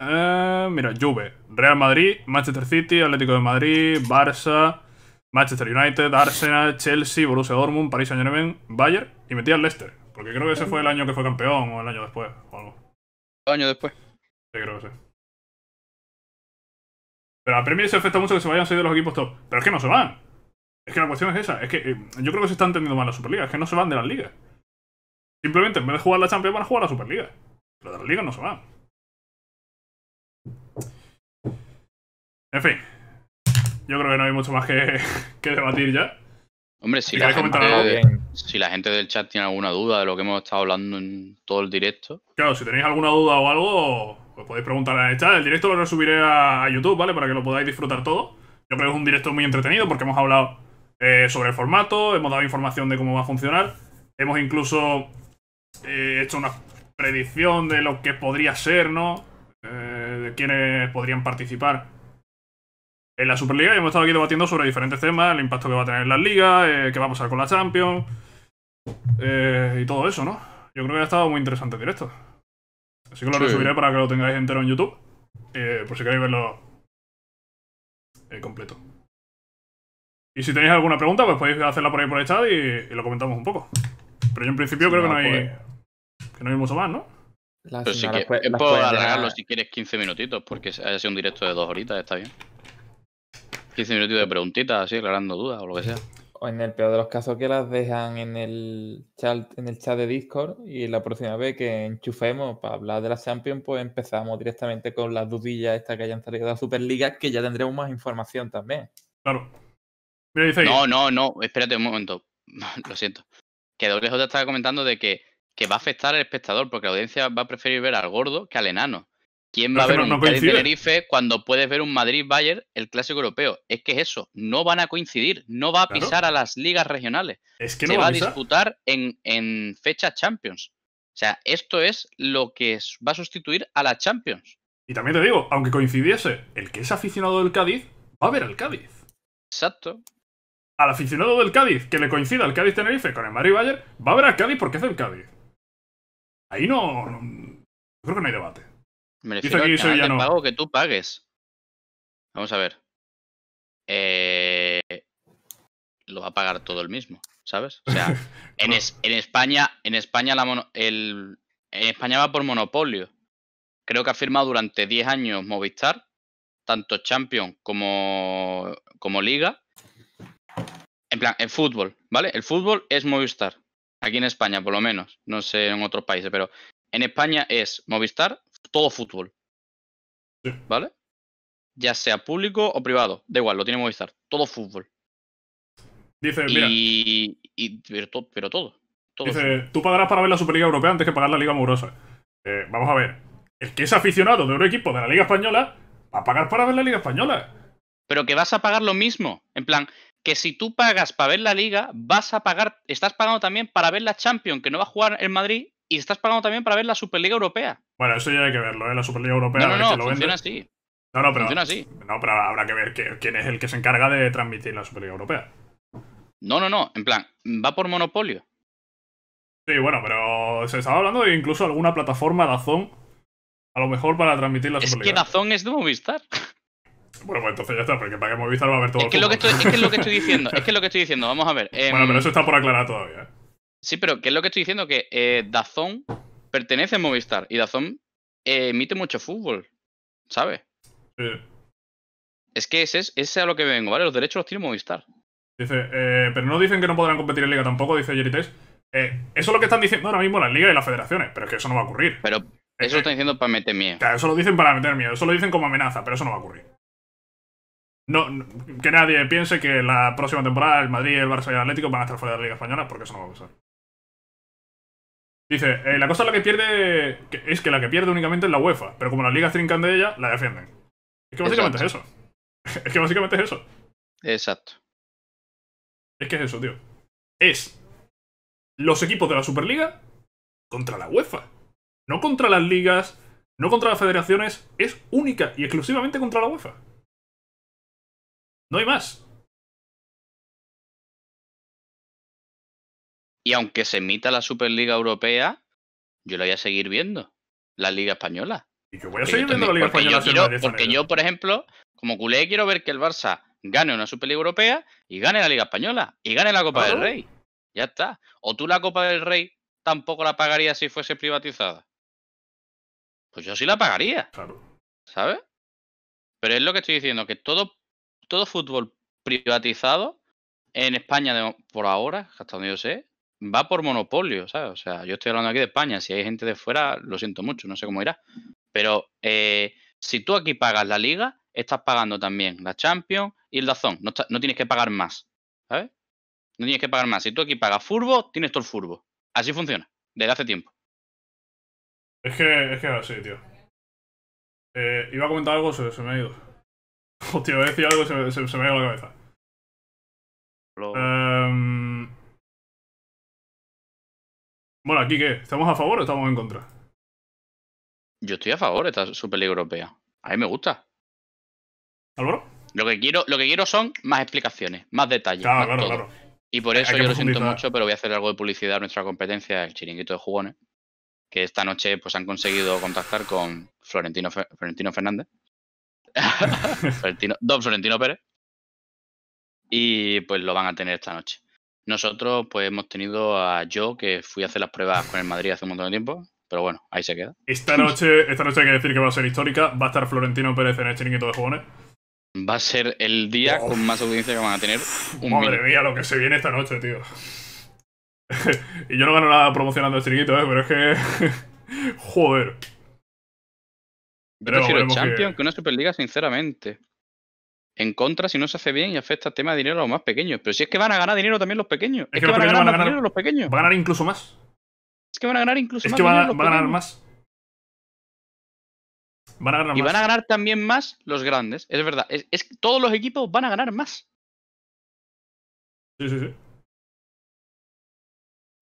eh, mira, Juve, Real Madrid, Manchester City, Atlético de Madrid, Barça, Manchester United, Arsenal, Chelsea, Borussia Dortmund, Paris Saint Germain, Bayern y metí al Leicester. Porque creo que ese fue el año que fue campeón o el año después o algo. Años después. Sí, creo que sí. Pero a Premier se afecta mucho que se vayan a salir de los equipos top. Pero es que no se van. Es que la cuestión es esa. Es que eh, yo creo que se está entendiendo mal la Superliga. Es que no se van de las ligas. Simplemente en vez de jugar la Champions van a jugar la Superliga. Pero de las ligas no se van. En fin. Yo creo que no hay mucho más que, que debatir ya. Hombre, si la, gente, comentar algo. Bien. si la gente del chat tiene alguna duda de lo que hemos estado hablando en todo el directo, Claro, si tenéis alguna duda o algo, pues podéis preguntar en el chat. El directo lo resubiré a, a YouTube, ¿vale? Para que lo podáis disfrutar todo. Yo creo que es un directo muy entretenido porque hemos hablado eh, sobre el formato, hemos dado información de cómo va a funcionar. Hemos incluso eh, hecho una predicción de lo que podría ser, ¿no? Eh, de quiénes podrían participar en la Superliga y hemos estado aquí debatiendo sobre diferentes temas, el impacto que va a tener en las ligas, eh, qué va a pasar con la Champions eh, y todo eso, ¿no? Yo creo que ha estado muy interesante el directo. Así que lo Sí. resubiré para que lo tengáis entero en YouTube. eh, por si queréis verlo eh, completo. Y si tenéis alguna pregunta, pues podéis hacerla por ahí por el chat y, y lo comentamos un poco. Pero yo en principio Si creo que no, hay. pues- Que no hay mucho más, ¿no? Las pero sí que pueden alargarlo si quieres 15 minutitos, porque haya sido un directo de dos horitas, está bien. 15 minutitos de preguntitas, así, aclarando dudas o lo que sea. O en el peor de los casos que las dejan en el chat, en el chat de Discord y la próxima vez que enchufemos para hablar de la Champions, pues empezamos directamente con las dudillas estas que hayan salido de la Superliga, que ya tendremos más información también. Claro. Mira, dice ahí. No, no, no, espérate un momento. Lo siento. Que WJ estaba comentando de que, que va a afectar al espectador, porque la audiencia va a preferir ver al gordo que al enano. ¿Quién va a ver no- un no Cádiz. Tenerife cuando puedes ver un Madrid-Bayern, el clásico europeo? Es que es eso, no van a coincidir, no va a Claro. pisar a las ligas regionales. es que se no va va a pisar. disputar en, en fecha Champions. O sea, esto es lo que va a sustituir a la Champions. Y también te digo, aunque coincidiese, el que es aficionado del Cádiz va a ver al Cádiz. Exacto. Al aficionado del Cádiz, que le coincida el Cádiz Tenerife con el Madrid Bayern, va a ver al Cádiz porque es del Cádiz. Ahí no. no- yo creo que no hay debate. Me Dice refiero aquí al canal de Sevillano. pago que tú pagues. Vamos a ver. Eh, lo va a pagar todo el mismo, ¿sabes? O sea, en, es- en España, en España la mono- el, en España va por monopolio. Creo que ha firmado durante 10 años Movistar, tanto Champions como, como Liga. En plan, el fútbol, ¿vale? El fútbol es Movistar. Aquí en España, por lo menos. No sé en otros países, pero en España es Movistar, todo fútbol. Sí. ¿Vale? Ya sea público o privado. Da igual, lo tiene Movistar. Todo fútbol. Dice, mira, Y, pero, to- pero todo. todo fútbol. dice, tú pagarás para ver la Superliga Europea antes que pagar la Liga Amorosa. Eh, vamos a ver. El que es aficionado de un equipo de la Liga Española va a pagar para ver la Liga Española. Pero que vas a pagar lo mismo. En plan, que si tú pagas para ver la liga, vas a pagar, estás pagando también para ver la Champions, que no va a jugar el Madrid, y estás pagando también para ver la Superliga Europea. Bueno, eso ya hay que verlo, ¿eh? La Superliga Europea. No, a no, ver no, quién lo vende. funciona así. No, no, pero, Funciona así. no, pero habrá que ver que- quién es el que se encarga de transmitir la Superliga Europea. No, no, no. En plan, va por monopolio. Sí, bueno, pero se estaba hablando de incluso alguna plataforma Dazón, a lo mejor para transmitir la Es que Superliga. Dazón es de Movistar. Bueno, pues entonces ya está, porque para que Movistar va a ver todo Es el que, es lo que estoy, es que es lo que estoy diciendo. Es que es lo que estoy diciendo. Vamos a ver. em, Bueno, pero eso está por aclarar todavía. ¿eh? Sí, pero que es lo que estoy diciendo que eh, Dazón pertenece a Movistar y Dazón eh, emite mucho fútbol, ¿sabes? Sí. Es que ese es, ese es a lo que vengo, ¿vale? Los derechos los tiene Movistar. Dice, eh, pero no dicen que no podrán competir en Liga tampoco, dice Jerites. Eh, eso es lo que están diciendo ahora mismo las ligas y las federaciones, pero es que eso no va a ocurrir. Pero eso lo están diciendo para meter miedo. Claro, eso lo dicen para meter miedo, eso lo dicen como amenaza, pero eso no va a ocurrir. No, no- que nadie piense que la próxima temporada el Madrid, el Barça y el Atlético van a estar fuera de la Liga Española, porque eso no va a pasar. Dice, eh, la cosa la que pierde que- es que la que pierde únicamente es la UEFA, pero como las ligas trincan de ella, la defienden. Es que básicamente es eso. Es que básicamente es eso. Exacto. Es que es eso, tío. Es los equipos de la Superliga contra la UEFA. No contra las ligas, no contra las federaciones, es única y exclusivamente contra la UEFA. No hay más. Y aunque se emita la Superliga Europea, yo la voy a seguir viendo. La Liga Española. Y yo voy a Porque seguir viendo la Liga Española yo quiero- Porque yo, por ejemplo, como culé, quiero ver que el Barça gane una Superliga Europea y gane la Liga Española y gane la Copa del. Rey. Ya está. O tú la Copa del Rey tampoco la pagarías si fuese privatizada. Pues yo sí la pagaría. Claro. ¿sabes? Pero es lo que estoy diciendo, que todo, todo fútbol privatizado en España, de- por ahora, hasta donde yo sé, va por monopolio, ¿sabes? O sea, yo estoy hablando aquí de España, si hay gente de fuera, lo siento mucho, no sé cómo irá. Pero eh, si tú aquí pagas la liga, estás pagando también la Champions y el Dazón, no, está- no tienes que pagar más, ¿sabes? No tienes que pagar más. Si tú aquí pagas Furbo, tienes todo el Furbo. Así funciona, desde hace tiempo. Es que es que así, tío. Eh, iba a comentar algo, se, se me ha ido. Hostia, iba a decir algo y se, se- se me ha ido la cabeza. Lo- Em, Bueno, aquí qué, ¿estamos a favor o estamos en contra? Yo estoy a favor de esta Superliga Europea. A mí me gusta. ¿Álvaro? Lo que quiero, lo que quiero son más explicaciones, más detalles. Claro, más claro, todo. claro. Y por eso yo lo siento mucho, pero voy a hacer algo de publicidad a nuestra competencia, el chiringuito de jugones, que esta noche pues han conseguido contactar con Florentino, Fe- Florentino Fernández, Florentino, Don Florentino Pérez, y pues lo van a tener esta noche. Nosotros pues hemos tenido a yo, que fui a hacer las pruebas con el Madrid hace un montón de tiempo, pero bueno, ahí se queda. Esta noche, esta noche hay que decir que va a ser histórica. Va a estar Florentino Pérez en el chiringuito de jugones. Va a ser el día con más audiencia que van a tener. Un Madre mía, lo que se viene esta noche, tío. y yo no gano nada promocionando el chiringuito, ¿eh? Pero es que... Joder. Yo prefiero Champions que- que una Superliga, sinceramente. En contra, si no se hace bien y afecta el tema de dinero a los más pequeños. Pero si es que van a ganar dinero también los pequeños. Es, que, van a ganar más dinero los pequeños. Va a ganar incluso más. Es que van a ganar incluso Es más que van a, los van a ganar más. Van a ganar Y más. van a ganar también más los grandes. Es verdad. Es, es que todos los equipos van a ganar más. Sí, sí, sí.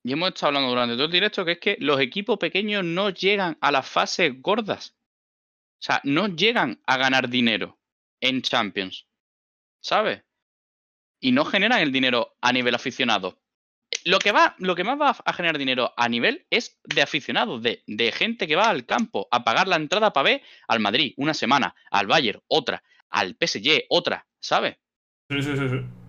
Y hemos estado hablando durante todo el directo que es que los equipos pequeños no llegan a las fases gordas. O sea, no llegan a ganar dinero en Champions. ¿Sabes? Y no generan el dinero a nivel aficionado. Lo que, va, lo que más va a generar dinero a nivel es de aficionados, de, de gente que va al campo a pagar la entrada para ver al Madrid una semana, al Bayern otra, al PSG otra, ¿sabes? Sí, sí, sí, sí.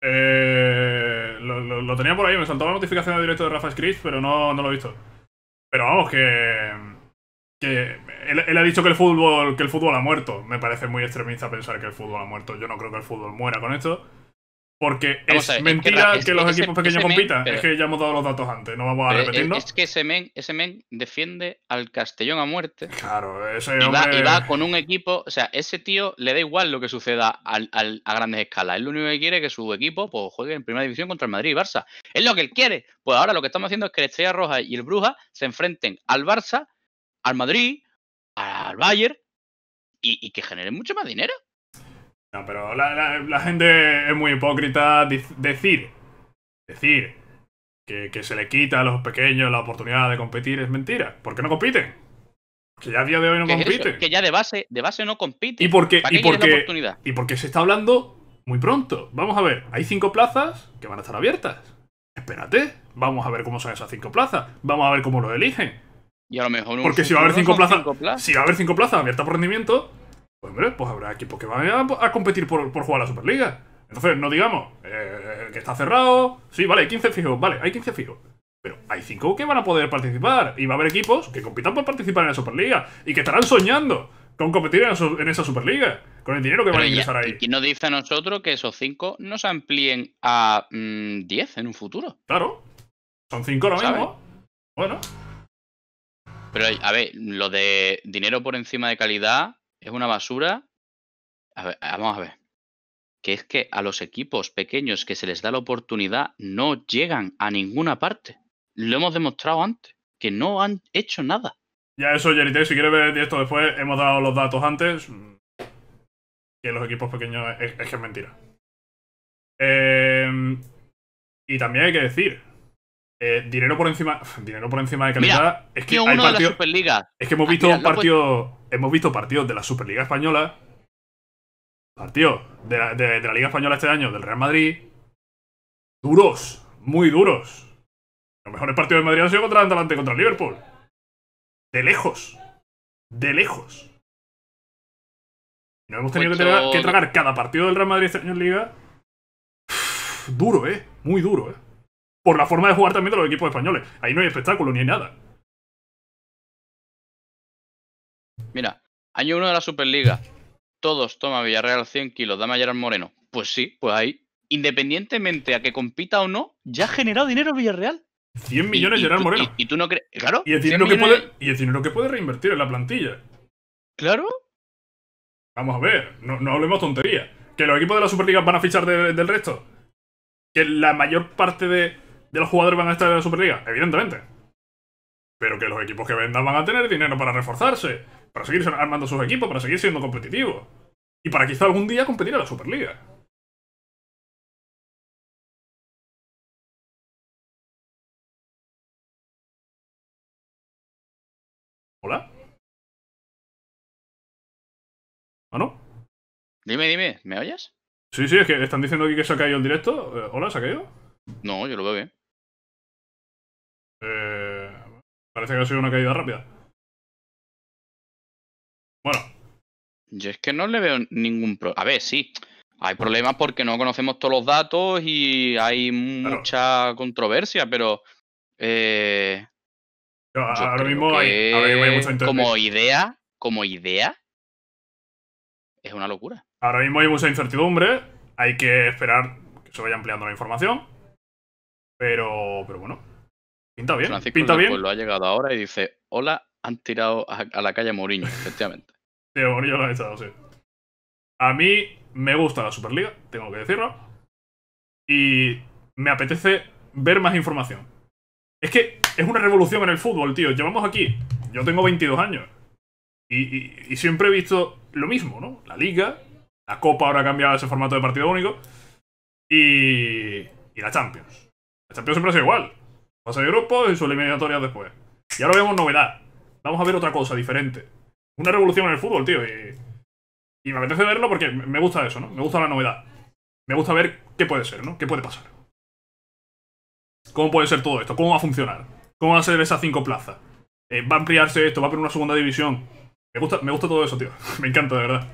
Eh, lo, tenía por ahí, me saltó la notificación de directo de Rafa Scritch, pero no, no lo he visto. Pero vamos, que. Que él, él ha dicho que el fútbol que el fútbol ha muerto. Me parece muy extremista pensar que el fútbol ha muerto. Yo no creo que el fútbol muera con esto. Porque Vamos es ver, mentira Ra- que, los ese- equipos pequeños compitan. pero- es que ya hemos dado los datos antes, no vamos a Pero es- repetirlo. es que ese men, ese men defiende al Castellón a muerte. Claro, ese Y va, hombre. y va con un equipo, o sea, ese tío le da igual lo que suceda al- al- a grandes escalas. Él lo único que quiere es que su equipo pues, juegue en primera división contra el Madrid y Barça. Es lo que él quiere. Pues ahora lo que estamos haciendo es que el Estrella Roja y el Bruja se enfrenten al Barça, al Madrid, al Bayern y, y que generen mucho más dinero. No, pero la, la- la gente es muy hipócrita. Decir, decir que, que se le quita a los pequeños la oportunidad de competir es mentira. ¿Por qué no compiten? Que ya a día de hoy no es compiten. que ya de base, de base no compite. ¿Y por qué? ¿Para ¿Y qué por quieres la qué? oportunidad? Y porque se está hablando muy pronto. Vamos a ver, hay cinco plazas que van a estar abiertas. Espérate, vamos a ver cómo son esas cinco plazas. Vamos a ver cómo lo eligen. Y a lo mejor Porque si va a haber cinco plazas, cinco plazas. si va a haber cinco plazas abiertas por rendimiento, pues hombre, pues habrá equipos que van a, a competir por, por jugar la Superliga. Entonces, no digamos eh, que está cerrado. Sí, vale, hay 15 fijos, vale, hay 15 fijos. Pero hay 5 que van a poder participar. Y va a haber equipos que compitan por participar en la Superliga. Y que estarán soñando con competir en, su- en esa Superliga. Con el dinero que van a ingresar ahí. ¿y nos dice a nosotros que esos cinco no se amplíen a mm, 10 en un futuro? Claro. Son 5 ahora ¿Sabe? mismo. Bueno, Pero, a ver, lo de dinero por encima de calidad es una basura. A ver, vamos a ver. Que es que a los equipos pequeños que se les da la oportunidad no llegan a ninguna parte. Lo hemos demostrado antes, que no han hecho nada. Ya eso, Yerite, si quieres ver directo después, hemos dado los datos antes. Que los equipos pequeños es, es que es mentira. Eh, y también hay que decir, eh, dinero por encima, dinero por encima de calidad. es que hay uno de la partidos, Superliga. es que hemos Ah, visto mira, lo he partidos, hemos visto partidos de la Superliga española, partidos de la, de- de la Liga española este año del Real Madrid, duros, muy duros. Los mejores partidos de Madrid han sido contra el Atalante contra el Liverpool. De lejos. De lejos. Y nos hemos tenido que, tragar, que tragar cada partido del Real Madrid este año en Liga. Duro, eh. Muy duro, eh. Por la forma de jugar también de los equipos españoles. Ahí no hay espectáculo ni hay nada. Mira, año uno de la Superliga. Todos toma Villarreal 100 kilos, dame a Gerard Moreno. Pues sí, pues ahí. Independientemente a que compita o no, ya ha generado dinero Villarreal. 100 Y- millones y Gerard Moreno. Y, y tú no crees. Claro. Y el 100 dinero que millones- puede, y el dinero que puede reinvertir en la plantilla. Claro. Vamos a ver, no, no hablemos tontería. Que los equipos de la Superliga van a fichar de- del resto. Que la mayor parte de, de los jugadores van a estar en la Superliga, evidentemente. Pero que los equipos que vendan van a tener dinero para reforzarse, para seguir armando sus equipos, para seguir siendo competitivos. Y para quizá algún día competir en la Superliga. ¿Hola? ¿Ah, no? Dime, dime, ¿me oyes? Sí, sí, es que están diciendo aquí que se ha caído el directo. Eh, ¿Hola, se ha caído? No, yo lo veo bien. Eh, parece que ha sido una caída rápida. Bueno, Yo es que no le veo ningún problema. A ver, sí. Hay problemas porque no conocemos todos los datos y hay mucha controversia, pero. eh, yo- yo ahora mismo hay, ahora mismo hay mucha inter- Como idea, como idea, es una locura. Ahora mismo hay mucha incertidumbre. Hay que esperar que se vaya ampliando la información. Pero, pero bueno. Pinta bien. Francisco Pinta del bien. Pueblo ha llegado ahora y dice, hola, han tirado a, a la calle Mourinho, efectivamente. Sí, yo lo he echado, sí. A mí me gusta la Superliga, tengo que decirlo. Y me apetece ver más información. Es que es una revolución en el fútbol, tío. Llevamos aquí. Yo tengo 22 años. Y, y- y siempre he visto lo mismo, ¿no? La liga, la copa ahora ha cambiado ese formato de partido único. Y, y la Champions. La Champions siempre ha sido igual. Fase de grupos y sus eliminatorias después. Y ahora vemos novedad. Vamos a ver otra cosa diferente. Una revolución en el fútbol, tío. Y, y me apetece verlo porque me me gusta eso, ¿no? Me gusta la novedad. Me gusta ver qué puede ser, ¿no? ¿Qué puede pasar? ¿Cómo puede ser todo esto? ¿Cómo va a funcionar? ¿Cómo va a ser esas cinco plazas? Eh, ¿Va a ampliarse esto? ¿Va a haber una segunda división? Me gusta, me gusta todo eso, tío. me encanta, de verdad.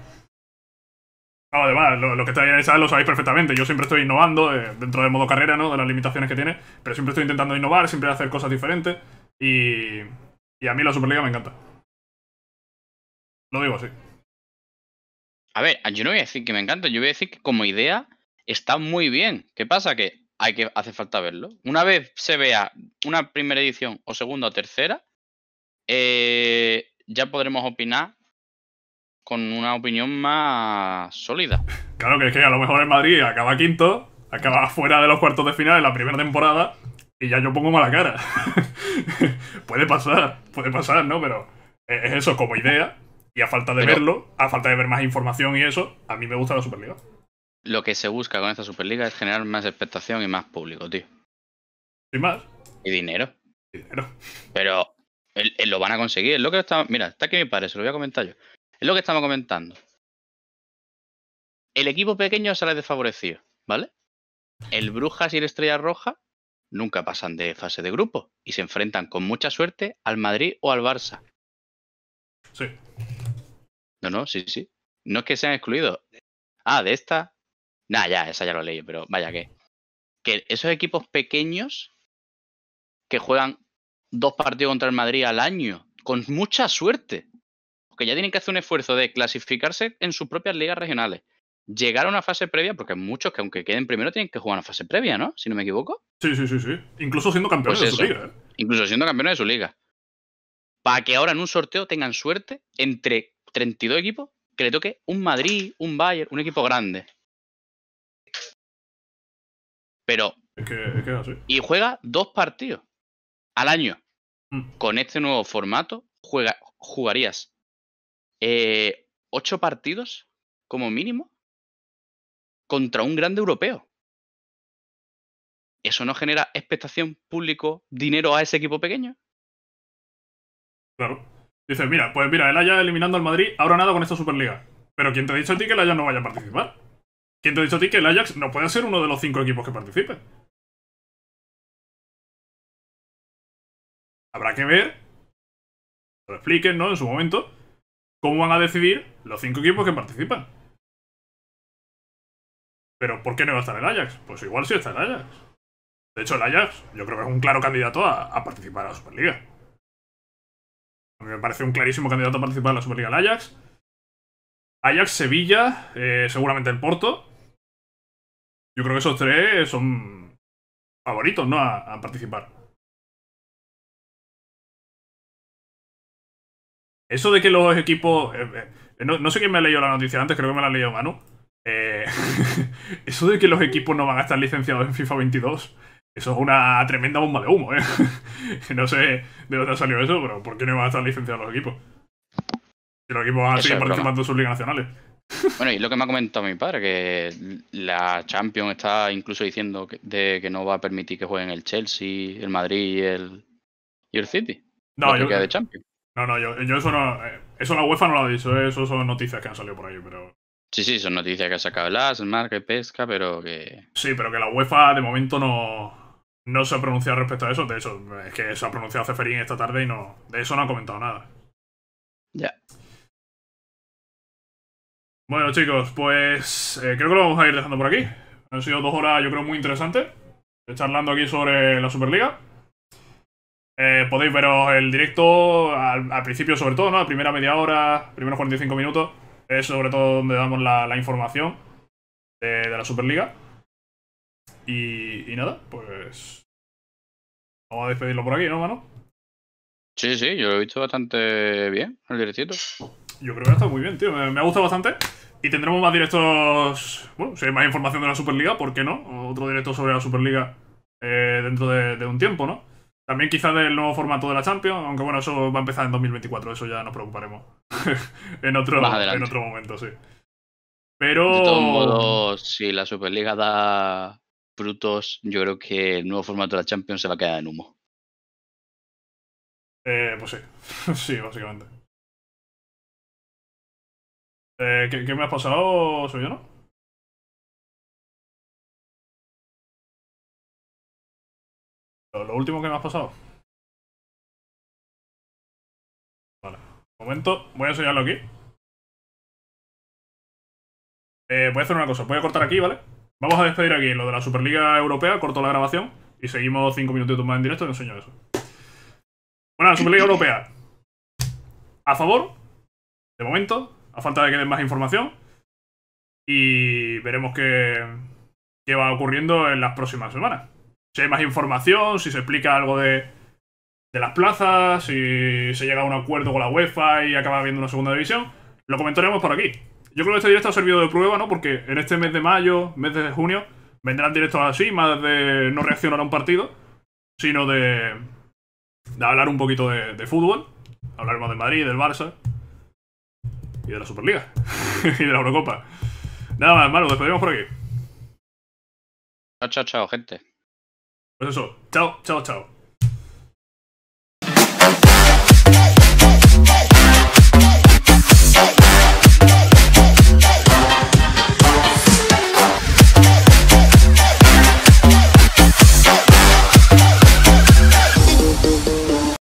No, además, lo, que está ahí en el chat lo sabéis perfectamente. Yo siempre estoy innovando eh, dentro del modo carrera, ¿no? De las limitaciones que tiene. Pero siempre estoy intentando innovar, siempre hacer cosas diferentes. Y, y a mí la Superliga me encanta. Lo digo así. A ver, yo no voy a decir que me encanta, yo voy a decir que como idea está muy bien. ¿Qué pasa? Que hay que hace falta verlo. Una vez se vea una primera edición o segunda o tercera, eh, ya podremos opinar con una opinión más sólida. Claro que es que a lo mejor el Madrid acaba quinto, acaba fuera de los cuartos de final en la primera temporada y ya yo pongo mala cara. puede pasar, puede pasar, ¿no? Pero es eso como idea y a falta de Pero- verlo, a falta de ver más información y eso, a mí me gusta la Superliga. Lo que se busca con esta Superliga es generar más expectación y más público, tío. Sin más, Y dinero. dinero. Pero él- él lo van a conseguir. Es lo que está. Mira, está aquí mi padre, se lo voy a comentar yo. Es lo que estamos comentando. El equipo pequeño sale desfavorecido, ¿vale? El Brujas y el Estrella Roja nunca pasan de fase de grupo y se enfrentan con mucha suerte al Madrid o al Barça. Sí. No, no, sí, sí. No es que sean excluidos. Ah, de esta. Nah, ya, esa ya lo leí, pero vaya que. Que esos equipos pequeños que juegan dos partidos contra el Madrid al año, con mucha suerte. Porque ya tienen que hacer un esfuerzo de clasificarse en sus propias ligas regionales. Llegar a una fase previa, porque muchos que aunque queden primero tienen que jugar una fase previa, ¿no? Si no me equivoco. Sí, sí, sí, sí. Incluso siendo campeones Pues de su liga, ¿eh? incluso siendo campeones de su liga. Para que ahora en un sorteo tengan suerte entre 32 equipos que le toque un Madrid, un Bayern, un equipo grande. Pero, Es que es, que es así. y juega dos partidos al año. Mm. Con este nuevo formato, juega, jugarías eh, ocho partidos como mínimo contra un grande europeo. ¿Eso no genera expectación público, dinero a ese equipo pequeño? Claro. Dices, mira, pues mira, el Ajax eliminando al Madrid, ahora nada con esta Superliga. Pero ¿quién te ha dicho a ti que el Ajax no vaya a participar? ¿Quién te ha dicho a ti que el Ajax no puede ser uno de los cinco equipos que participen? Habrá que ver, lo expliquen, ¿no? En su momento, cómo van a decidir los cinco equipos que participan. Pero ¿por qué no va a estar el Ajax? Pues igual sí está el Ajax. De hecho, el Ajax yo creo que es un claro candidato a, a participar a la Superliga. A mí me parece un clarísimo candidato a participar en la Superliga el Ajax. Ajax, Sevilla, eh, seguramente el Porto. Yo creo que esos tres son favoritos, ¿no? A, a participar. Eso de que los equipos. eh, eh, no, no sé quién me ha leído la noticia antes, creo que me la ha leído Manu. Eh, eso de que los equipos no van a estar licenciados en FIFA 22. Eso es una tremenda bomba de humo, ¿eh? no sé de dónde ha salido eso, pero ¿por qué no van a estar licenciados los equipos? Si los equipos van a seguir participando en sus ligas nacionales. Bueno, y lo que me ha comentado mi padre, que la Champions está incluso diciendo que, de que no va a permitir que jueguen el Chelsea, el Madrid y el, y el City. No, yo, de Champions. No, no, yo, yo eso no. eh, Eso la UEFA no lo ha dicho, eh, eso son noticias que han salido por ahí, pero. Sí, sí, son noticias que ha sacado el AS, el Marca y Pesca, pero que... Sí, pero que la UEFA de momento no. No se ha pronunciado respecto a eso. De hecho, es que se ha pronunciado Ceferín esta tarde y no. De eso no ha comentado nada. Ya. Bueno, chicos, pues eh, creo que lo vamos a ir dejando por aquí. Han sido dos horas, yo creo, muy interesantes. Charlando aquí sobre la Superliga. Eh, podéis veros el directo al, al principio, sobre todo, ¿no? La primera media hora, primeros 45 minutos. Es sobre todo donde damos la, la información de, de la Superliga. Y, y nada, pues. Vamos a despedirlo por aquí, ¿no, mano? Sí, sí, yo lo he visto bastante bien, el directito. Yo creo que ha estado muy bien, tío. Me, me ha gustado bastante. Y tendremos más directos. Bueno, si hay más información de la Superliga, ¿por qué no? Otro directo sobre la Superliga eh, dentro de, de un tiempo, ¿no? También quizás del nuevo formato de la Champions, aunque bueno, eso va a empezar en 2024, eso ya nos preocuparemos. en, otro, en otro momento, sí. Pero. De todos modos, si la Superliga da frutos, yo creo que el nuevo formato de la Champions se va a quedar en humo. Eh, pues sí. sí, básicamente. Eh, ¿qué, qué me has pasado? ¿Soy yo, no? Lo, último que me has pasado. Vale. Un momento, voy a enseñarlo aquí. Eh, voy a hacer una cosa, voy a cortar aquí, ¿vale? Vamos a despedir aquí lo de la Superliga Europea, corto la grabación y seguimos 5 minutitos más en directo y enseño eso. Bueno, la Superliga Europea. A favor, de momento, a falta de que den más información. Y veremos qué, qué va ocurriendo en las próximas semanas. Si hay más información, si se explica algo de, de las plazas, si se llega a un acuerdo con la UEFA y acaba habiendo una segunda división, lo comentaremos por aquí. Yo creo que este directo ha servido de prueba, ¿no? Porque en este mes de mayo, mes de junio, vendrán directos así, más de no reaccionar a un partido, sino de, de hablar un poquito de, de fútbol. Hablaremos del Madrid, del Barça y de la Superliga y de la Eurocopa. Nada más, hermano, despedimos por aquí. Chao, chao, chao, gente. Pues chao, chao, chao.